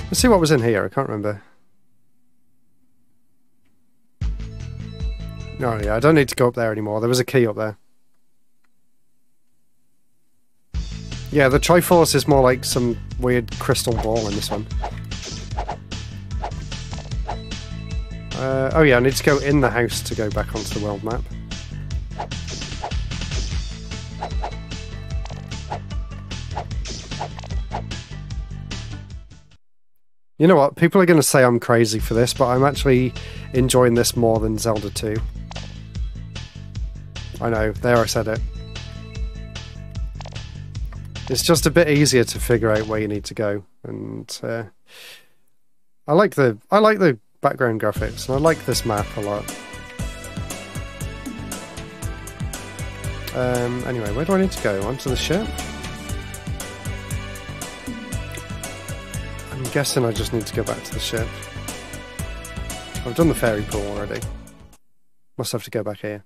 Let's see what was in here, I can't remember. Oh yeah, I don't need to go up there anymore. There was a key up there. Yeah, the Triforce is more like some weird crystal ball in this one. Uh, oh yeah, I need to go in the house to go back onto the world map. You know what? People are going to say I'm crazy for this, but I'm actually enjoying this more than Zelda 2. I know, there I said it. It's just a bit easier to figure out where you need to go, and uh, I like the I like the background graphics, and I like this map a lot. Um, anyway, where do I need to go? Onto the ship? I'm guessing I just need to go back to the ship. I've done the fairy pool already. Must have to go back here.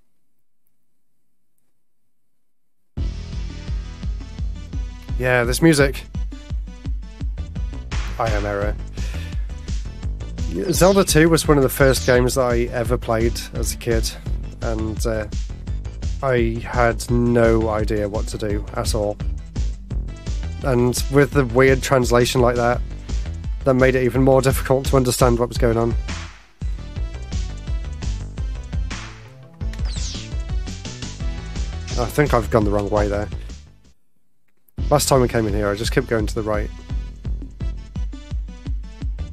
Yeah, this music. I am error. Zelda 2 was one of the first games that I ever played as a kid, and uh, I had no idea what to do at all. And with the weird translation like that, that made it even more difficult to understand what was going on. I think I've gone the wrong way there. Last time I came in here, I just kept going to the right.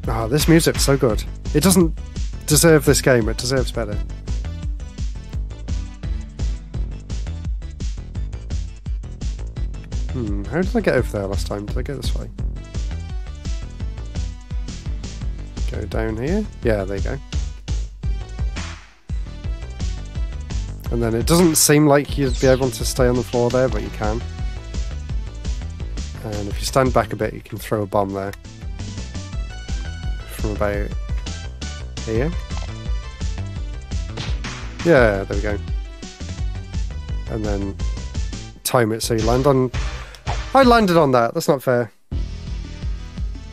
Ah, oh, this music's so good. It doesn't deserve this game, it deserves better. Hmm, how did I get over there last time? Did I go this way? Go down here? Yeah, there you go. And then it doesn't seem like you'd be able to stay on the floor there, but you can. And if you stand back a bit, you can throw a bomb there. From about here. Yeah, there we go. And then time it so you land on... I landed on that, that's not fair.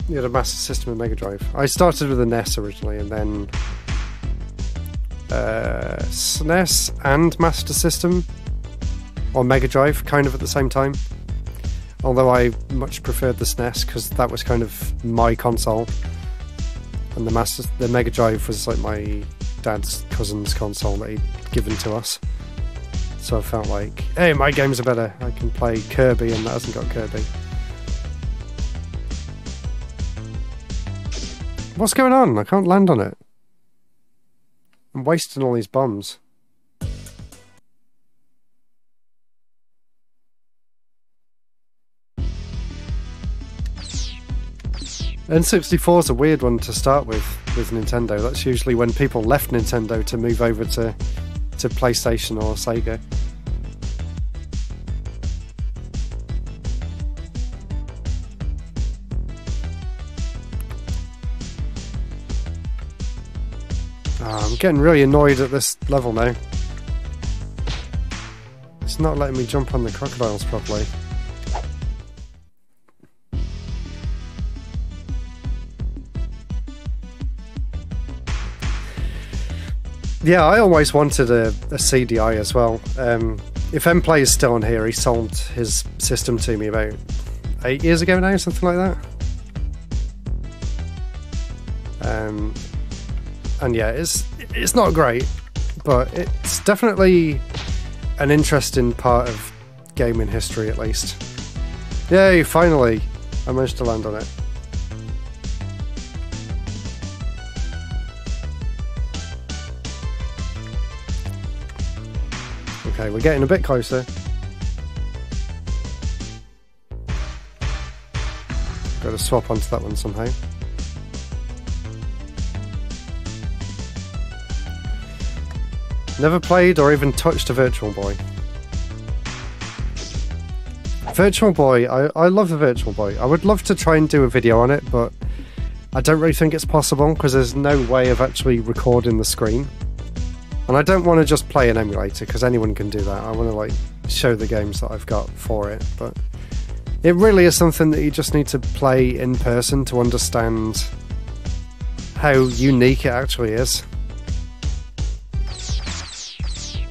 You had a Master System and Mega Drive. I started with a NES originally, and then uh, SNES and Master System or Mega Drive kind of at the same time. Although I much preferred the SNES because that was kind of my console, and the Master, the Mega Drive was like my dad's cousin's console that he'd given to us. So I felt like, hey, my games are better. I can play Kirby, and that hasn't got Kirby. What's going on? I can't land on it. I'm wasting all these bombs. N64 is a weird one to start with with Nintendo. That's usually when people left Nintendo to move over to to PlayStation or Sega. Oh, I'm getting really annoyed at this level now. It's not letting me jump on the crocodiles properly. Yeah, I always wanted a, a CD-i as well. Um, if Mplay is still on here, he sold his system to me about eight years ago now, something like that. Um, and yeah, it's it's not great, but it's definitely an interesting part of gaming history, at least. Yay! Finally, I managed to land on it. Okay, we're getting a bit closer. Got to swap onto that one somehow. Never played or even touched a Virtual Boy. Virtual Boy, I, I love the Virtual Boy. I would love to try and do a video on it, but I don't really think it's possible because there's no way of actually recording the screen. And I don't want to just play an emulator because anyone can do that. I want to like show the games that I've got for it, but it really is something that you just need to play in person to understand how unique it actually is.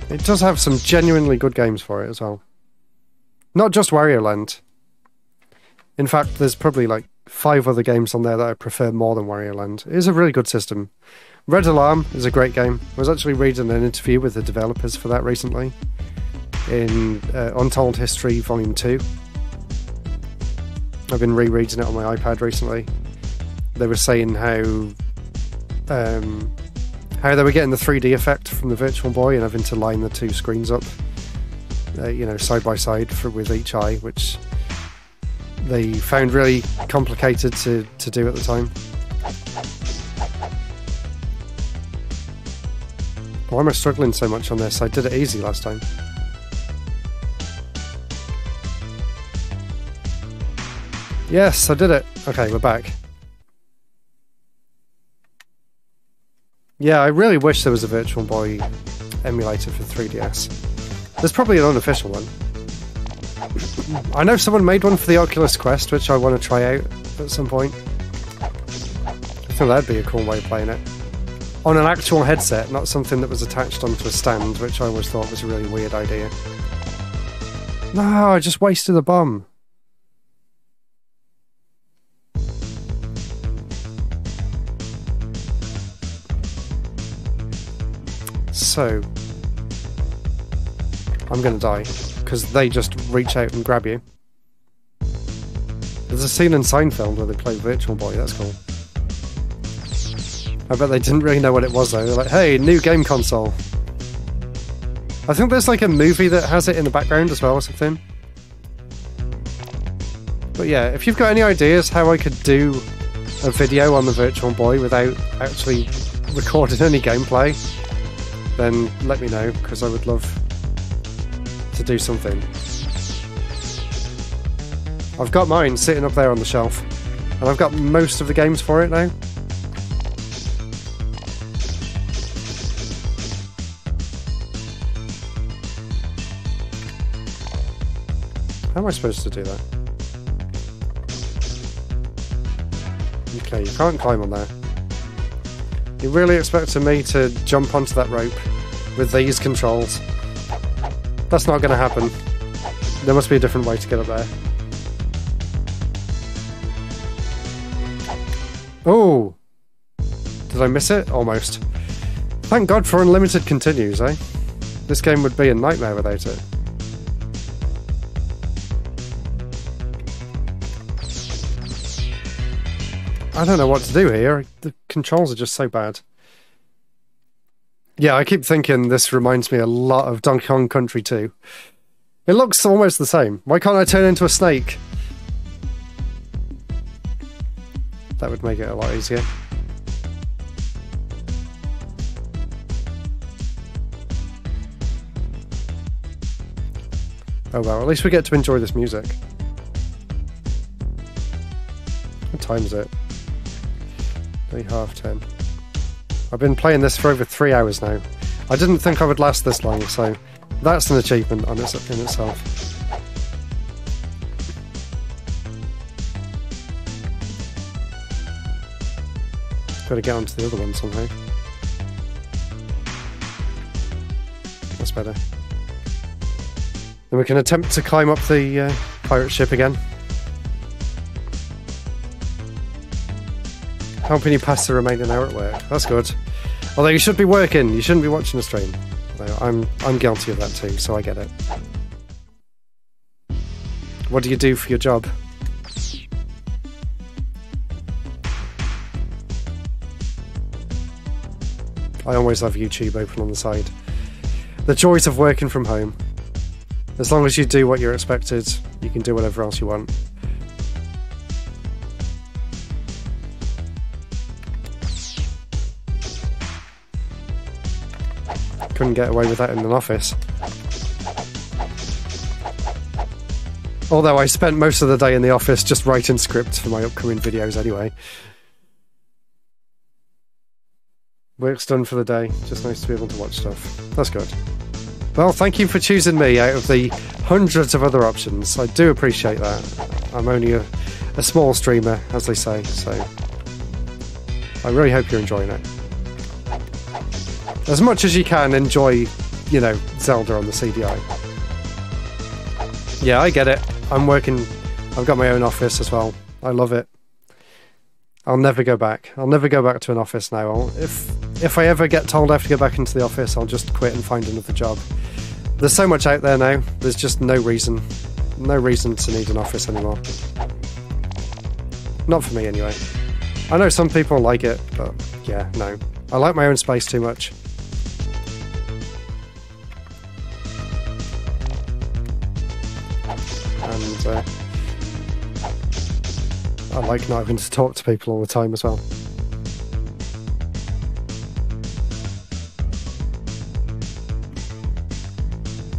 It does have some genuinely good games for it as well. Not just Wario Land. In fact, there's probably like five other games on there that I prefer more than Wario Land. It is a really good system. Red Alarm is a great game. I was actually reading an interview with the developers for that recently in uh, Untold History Volume 2. I've been rereading it on my iPad recently. They were saying how um, how they were getting the 3D effect from the Virtual Boy and having to line the two screens up, uh, you know, side by side for, with each eye, which they found really complicated to, to do at the time. Why am I struggling so much on this? I did it easy last time. Yes, I did it. Okay, we're back. Yeah, I really wish there was a Virtual Boy emulator for 3DS. There's probably an unofficial one. I know someone made one for the Oculus Quest, which I want to try out at some point. I think that'd be a cool way of playing it. On an actual headset, not something that was attached onto a stand, which I always thought was a really weird idea. No, I just wasted a bomb. So, I'm gonna die because they just reach out and grab you. There's a scene in Seinfeld where they play Virtual Boy. That's cool. I bet they didn't really know what it was though. They're like, "Hey, new game console." I think there's like a movie that has it in the background as well or something. But yeah, if you've got any ideas how I could do a video on the Virtual Boy without actually recording any gameplay, then let me know because I would love to do something. I've got mine sitting up there on the shelf, and I've got most of the games for it now. Am I supposed to do that? Okay, you can't climb on there. You really expected me to jump onto that rope with these controls? That's not going to happen. There must be a different way to get up there. Oh! Did I miss it? Almost. Thank God for unlimited continues, eh? This game would be a nightmare without it. I don't know what to do here. The controls are just so bad. Yeah, I keep thinking this reminds me a lot of Donkey Kong Country 2. It looks almost the same. Why can't I turn into a snake? That would make it a lot easier. Oh well, at least we get to enjoy this music. What time is it? Half ten. I've been playing this for over three hours now. I didn't think I would last this long, so that's an achievement on its, in itself. Got to get onto the other one somehow. That's better. Then we can attempt to climb up the uh, pirate ship again. Helping you pass the remaining hour at work. That's good. Although you should be working, you shouldn't be watching the stream. Although I'm I'm guilty of that too, so I get it. What do you do for your job? I always have YouTube open on the side. The joys of working from home. As long as you do what you're expected, you can do whatever else you want. Couldn't get away with that in an office. Although I spent most of the day in the office just writing scripts for my upcoming videos anyway. Work's done for the day. Just nice to be able to watch stuff. That's good. Well, thank you for choosing me out of the hundreds of other options. I do appreciate that. I'm only a, a small streamer, as they say, so I really hope you're enjoying it. As much as you can, enjoy, you know, Zelda on the CD-i. Yeah, I get it. I'm working, I've got my own office as well. I love it. I'll never go back. I'll never go back to an office now. I'll, if if I ever get told I have to go back into the office, I'll just quit and find another job. There's so much out there now. There's just no reason, no reason to need an office anymore. Not for me, anyway. I know some people like it, but yeah, no. I like my own space too much. And uh, I like not having to talk to people all the time as well.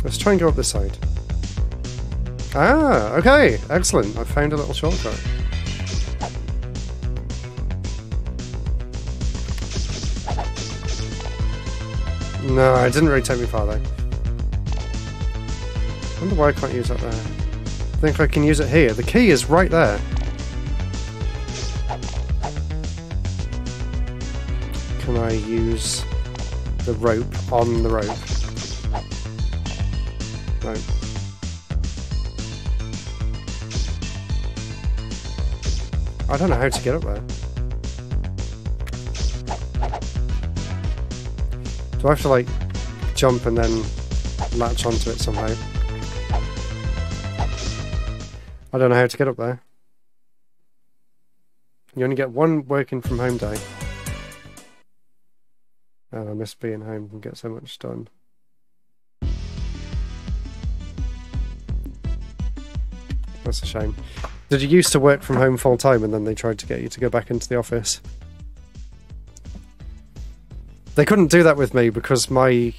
Let's try and go up this side. Ah, okay, excellent. I found a little shortcut. No, it didn't really take me far though. I wonder why I can't use that there. Think I can use it here. The key is right there. Can I use the rope on the rope? No. I don't know how to get up there. Do I have to like jump and then latch onto it somehow? I don't know how to get up there. You only get one working from home day. And I miss being home and get so much done. That's a shame. Did you used to work from home full time and then they tried to get you to go back into the office? They couldn't do that with me because my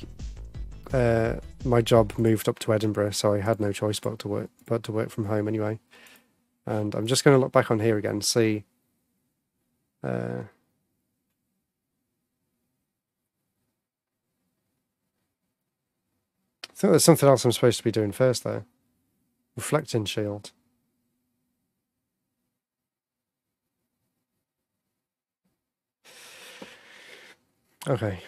uh, my job moved up to Edinburgh, so I had no choice but to work but to work from home anyway. And I'm just going to look back on here again, see. Uh, I think there's something else I'm supposed to be doing first there. Reflecting shield. Okay.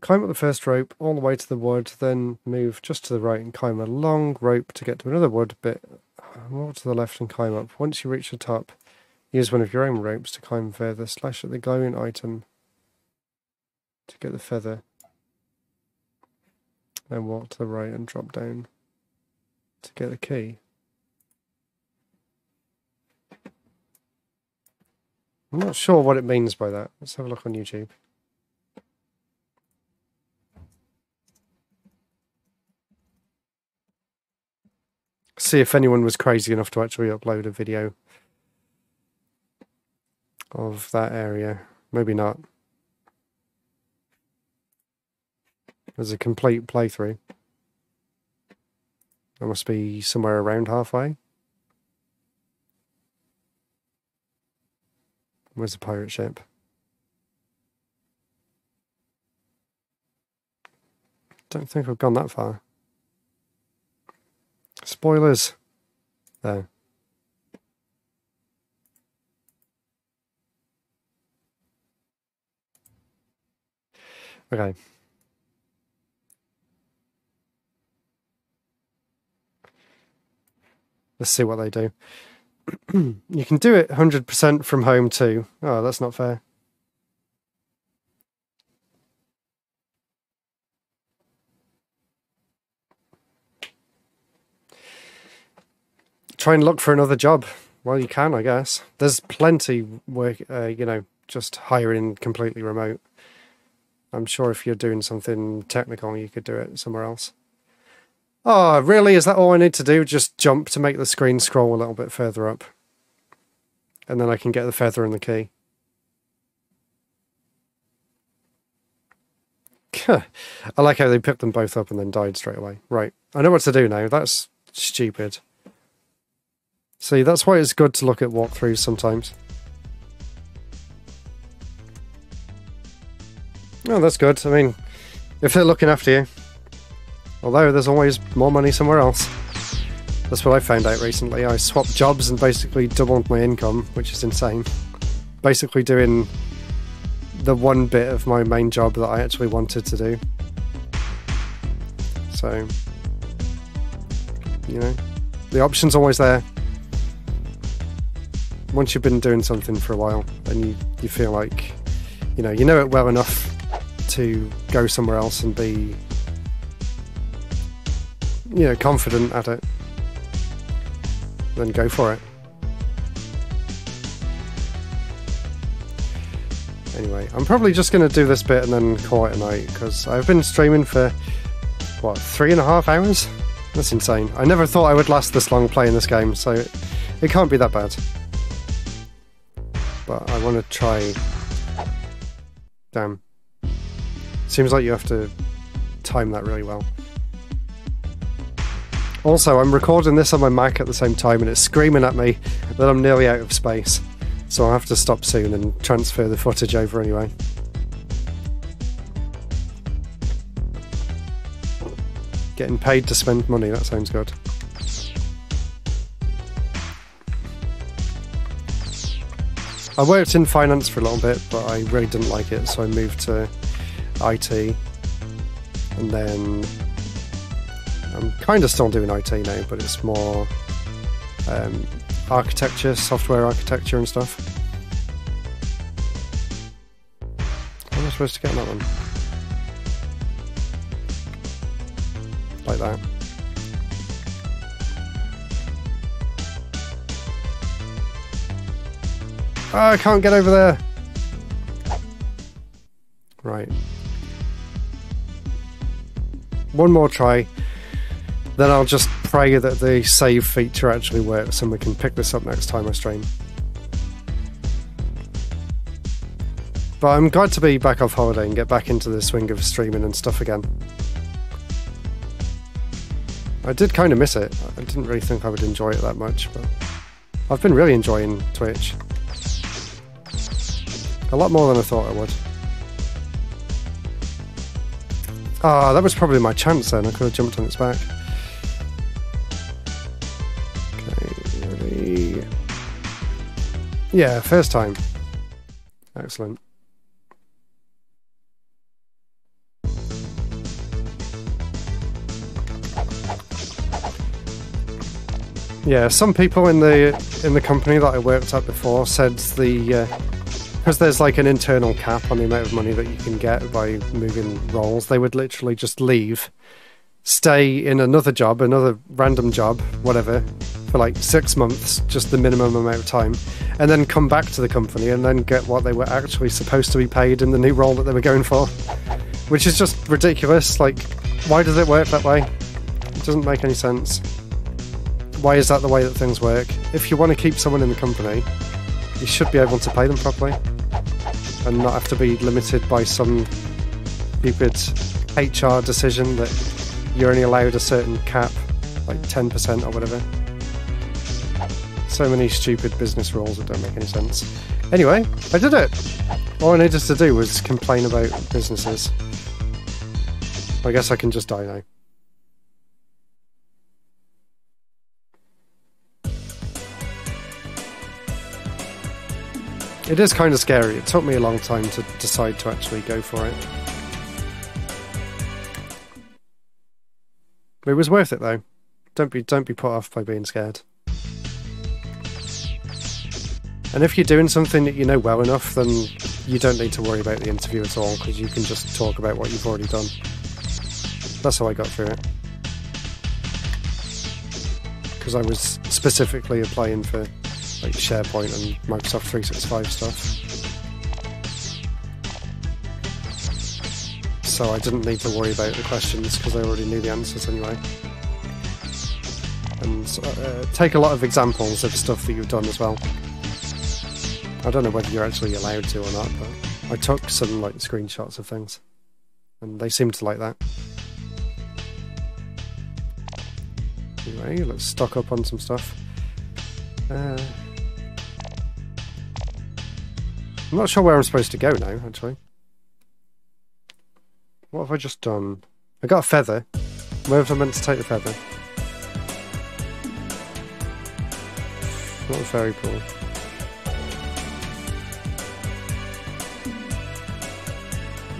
Climb up the first rope all the way to the wood, then move just to the right and climb a long rope to get to another wood bit. More to the left and climb up. Once you reach the top, use one of your own ropes to climb further. Slash at the glowing item to get the feather. Then walk to the right and drop down to get the key. I'm not sure what it means by that. Let's have a look on YouTube. See if anyone was crazy enough to actually upload a video. of that area. Maybe not. There's a complete playthrough. I must be somewhere around halfway. Where's the pirate ship? Don't think I've gone that far. Spoilers. There. Okay. Let's see what they do. you can do it 100% from home too. Oh, that's not fair. Try and look for another job. Well, you can, I guess. There's plenty work, uh, you know, just hiring completely remote. I'm sure if you're doing something technical, you could do it somewhere else. Oh, really? Is that all I need to do? Just jump to make the screen scroll a little bit further up. And then I can get the feather and the key. I like how they picked them both up and then died straight away. Right. I know what to do now. That's stupid. See, that's why it's good to look at walkthroughs sometimes. Oh, that's good. I mean, if they're looking after you. Although there's always more money somewhere else. That's what I found out recently. I swapped jobs and basically doubled my income, which is insane. Basically doing the one bit of my main job that I actually wanted to do. So, you know, the option's always there. Once you've been doing something for a while and you, you feel like, you know, you know it well enough to go somewhere else and be you know confident at it then go for it. Anyway I'm probably just going to do this bit and then call it a night because I've been streaming for what three and a half hours? That's insane. I never thought I would last this long playing this game so it, it can't be that bad but I want to try damn Seems like you have to time that really well. Also, I'm recording this on my Mac at the same time and it's screaming at me that I'm nearly out of space. So I'll have to stop soon and transfer the footage over anyway. Getting paid to spend money, that sounds good. I worked in finance for a little bit, but I really didn't like it, so I moved to IT, and then I'm kind of still doing IT now, but it's more um, architecture, software architecture, and stuff. How am I supposed to get that one? Like that. Oh, I can't get over there. Right one more try. Then I'll just pray that the save feature actually works and we can pick this up next time I stream. But I'm glad to be back off holiday and get back into the swing of streaming and stuff again. I did kind of miss it. I didn't really think I would enjoy it that much, but I've been really enjoying Twitch. A lot more than I thought I would. Ah, oh, that was probably my chance then. I could have jumped on its back. Okay, ready? Yeah, first time. Excellent. Yeah, some people in the in the company that I worked at before said the uh, because there's like an internal cap on the amount of money that you can get by moving roles, they would literally just leave, stay in another job, another random job, whatever, for like six months, just the minimum amount of time, and then come back to the company and then get what they were actually supposed to be paid in the new role that they were going for. Which is just ridiculous. Like, why does it work that way? It doesn't make any sense. Why is that the way that things work? If you want to keep someone in the company, you should be able to pay them properly and not have to be limited by some stupid HR decision that you're only allowed a certain cap, like 10% or whatever. So many stupid business rules that don't make any sense. Anyway, I did it! All I needed to do was complain about businesses. I guess I can just die now. It is kind of scary. It took me a long time to decide to actually go for it. It was worth it though. Don't be don't be put off by being scared. And if you're doing something that you know well enough, then you don't need to worry about the interview at all because you can just talk about what you've already done. That's how I got through it. Because I was specifically applying for like SharePoint and Microsoft 365 stuff. So I didn't need to worry about the questions because I already knew the answers anyway. And uh, take a lot of examples of stuff that you've done as well. I don't know whether you're actually allowed to or not, but I took some like screenshots of things, and they seemed to like that. Anyway, let's stock up on some stuff. Uh, I'm not sure where I'm supposed to go now, actually. What have I just done? I got a feather. Where was I meant to take the feather? Not very cool.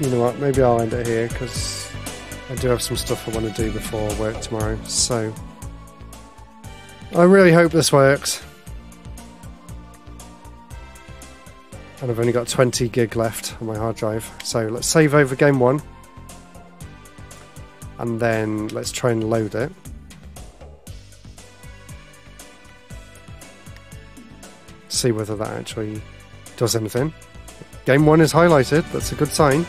you know what, maybe I'll end it here because I do have some stuff I want to do before work tomorrow. So I really hope this works. And I've only got 20 gig left on my hard drive. So let's save over game one. And then let's try and load it. See whether that actually does anything. Game one is highlighted, that's a good sign.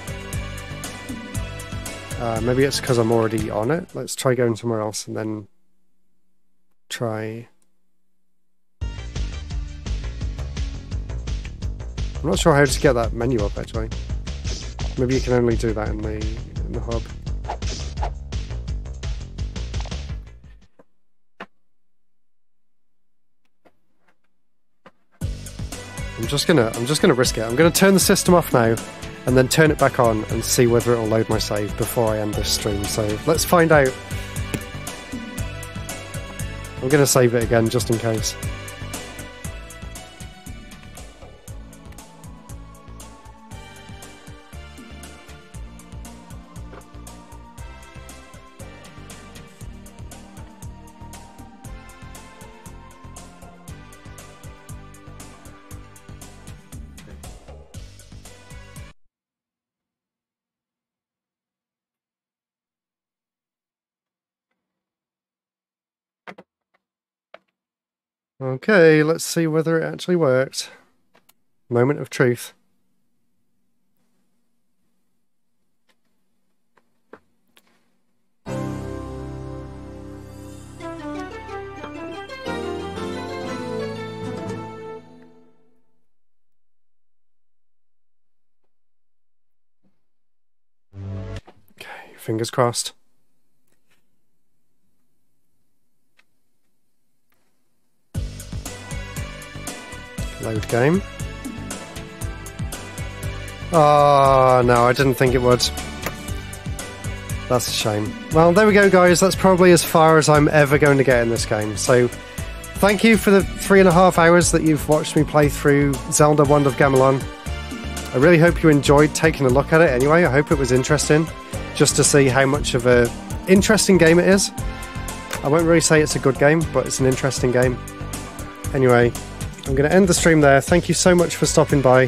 Uh, maybe it's because I'm already on it. Let's try going somewhere else and then try... not sure how to get that menu up actually. Maybe you can only do that in the, in the hub. I'm just gonna I'm just gonna risk it. I'm gonna turn the system off now and then turn it back on and see whether it'll load my save before I end this stream. So let's find out. I'm gonna save it again just in case. Okay, let's see whether it actually worked. Moment of truth. Okay, fingers crossed. Load game. Oh, no, I didn't think it would. That's a shame. Well, there we go, guys. That's probably as far as I'm ever going to get in this game. So, thank you for the three and a half hours that you've watched me play through Zelda Wand of Gamelon. I really hope you enjoyed taking a look at it anyway. I hope it was interesting just to see how much of a interesting game it is. I won't really say it's a good game, but it's an interesting game. Anyway, I'm going to end the stream there. Thank you so much for stopping by.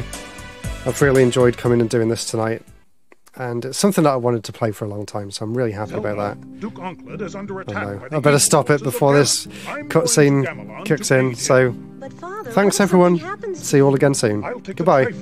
I've really enjoyed coming and doing this tonight. And it's something that I wanted to play for a long time, so I'm really happy about that. Duke Onkled is under attack I, I better stop it before this cutscene kicks in. So, thanks everyone. See you all again soon. Goodbye.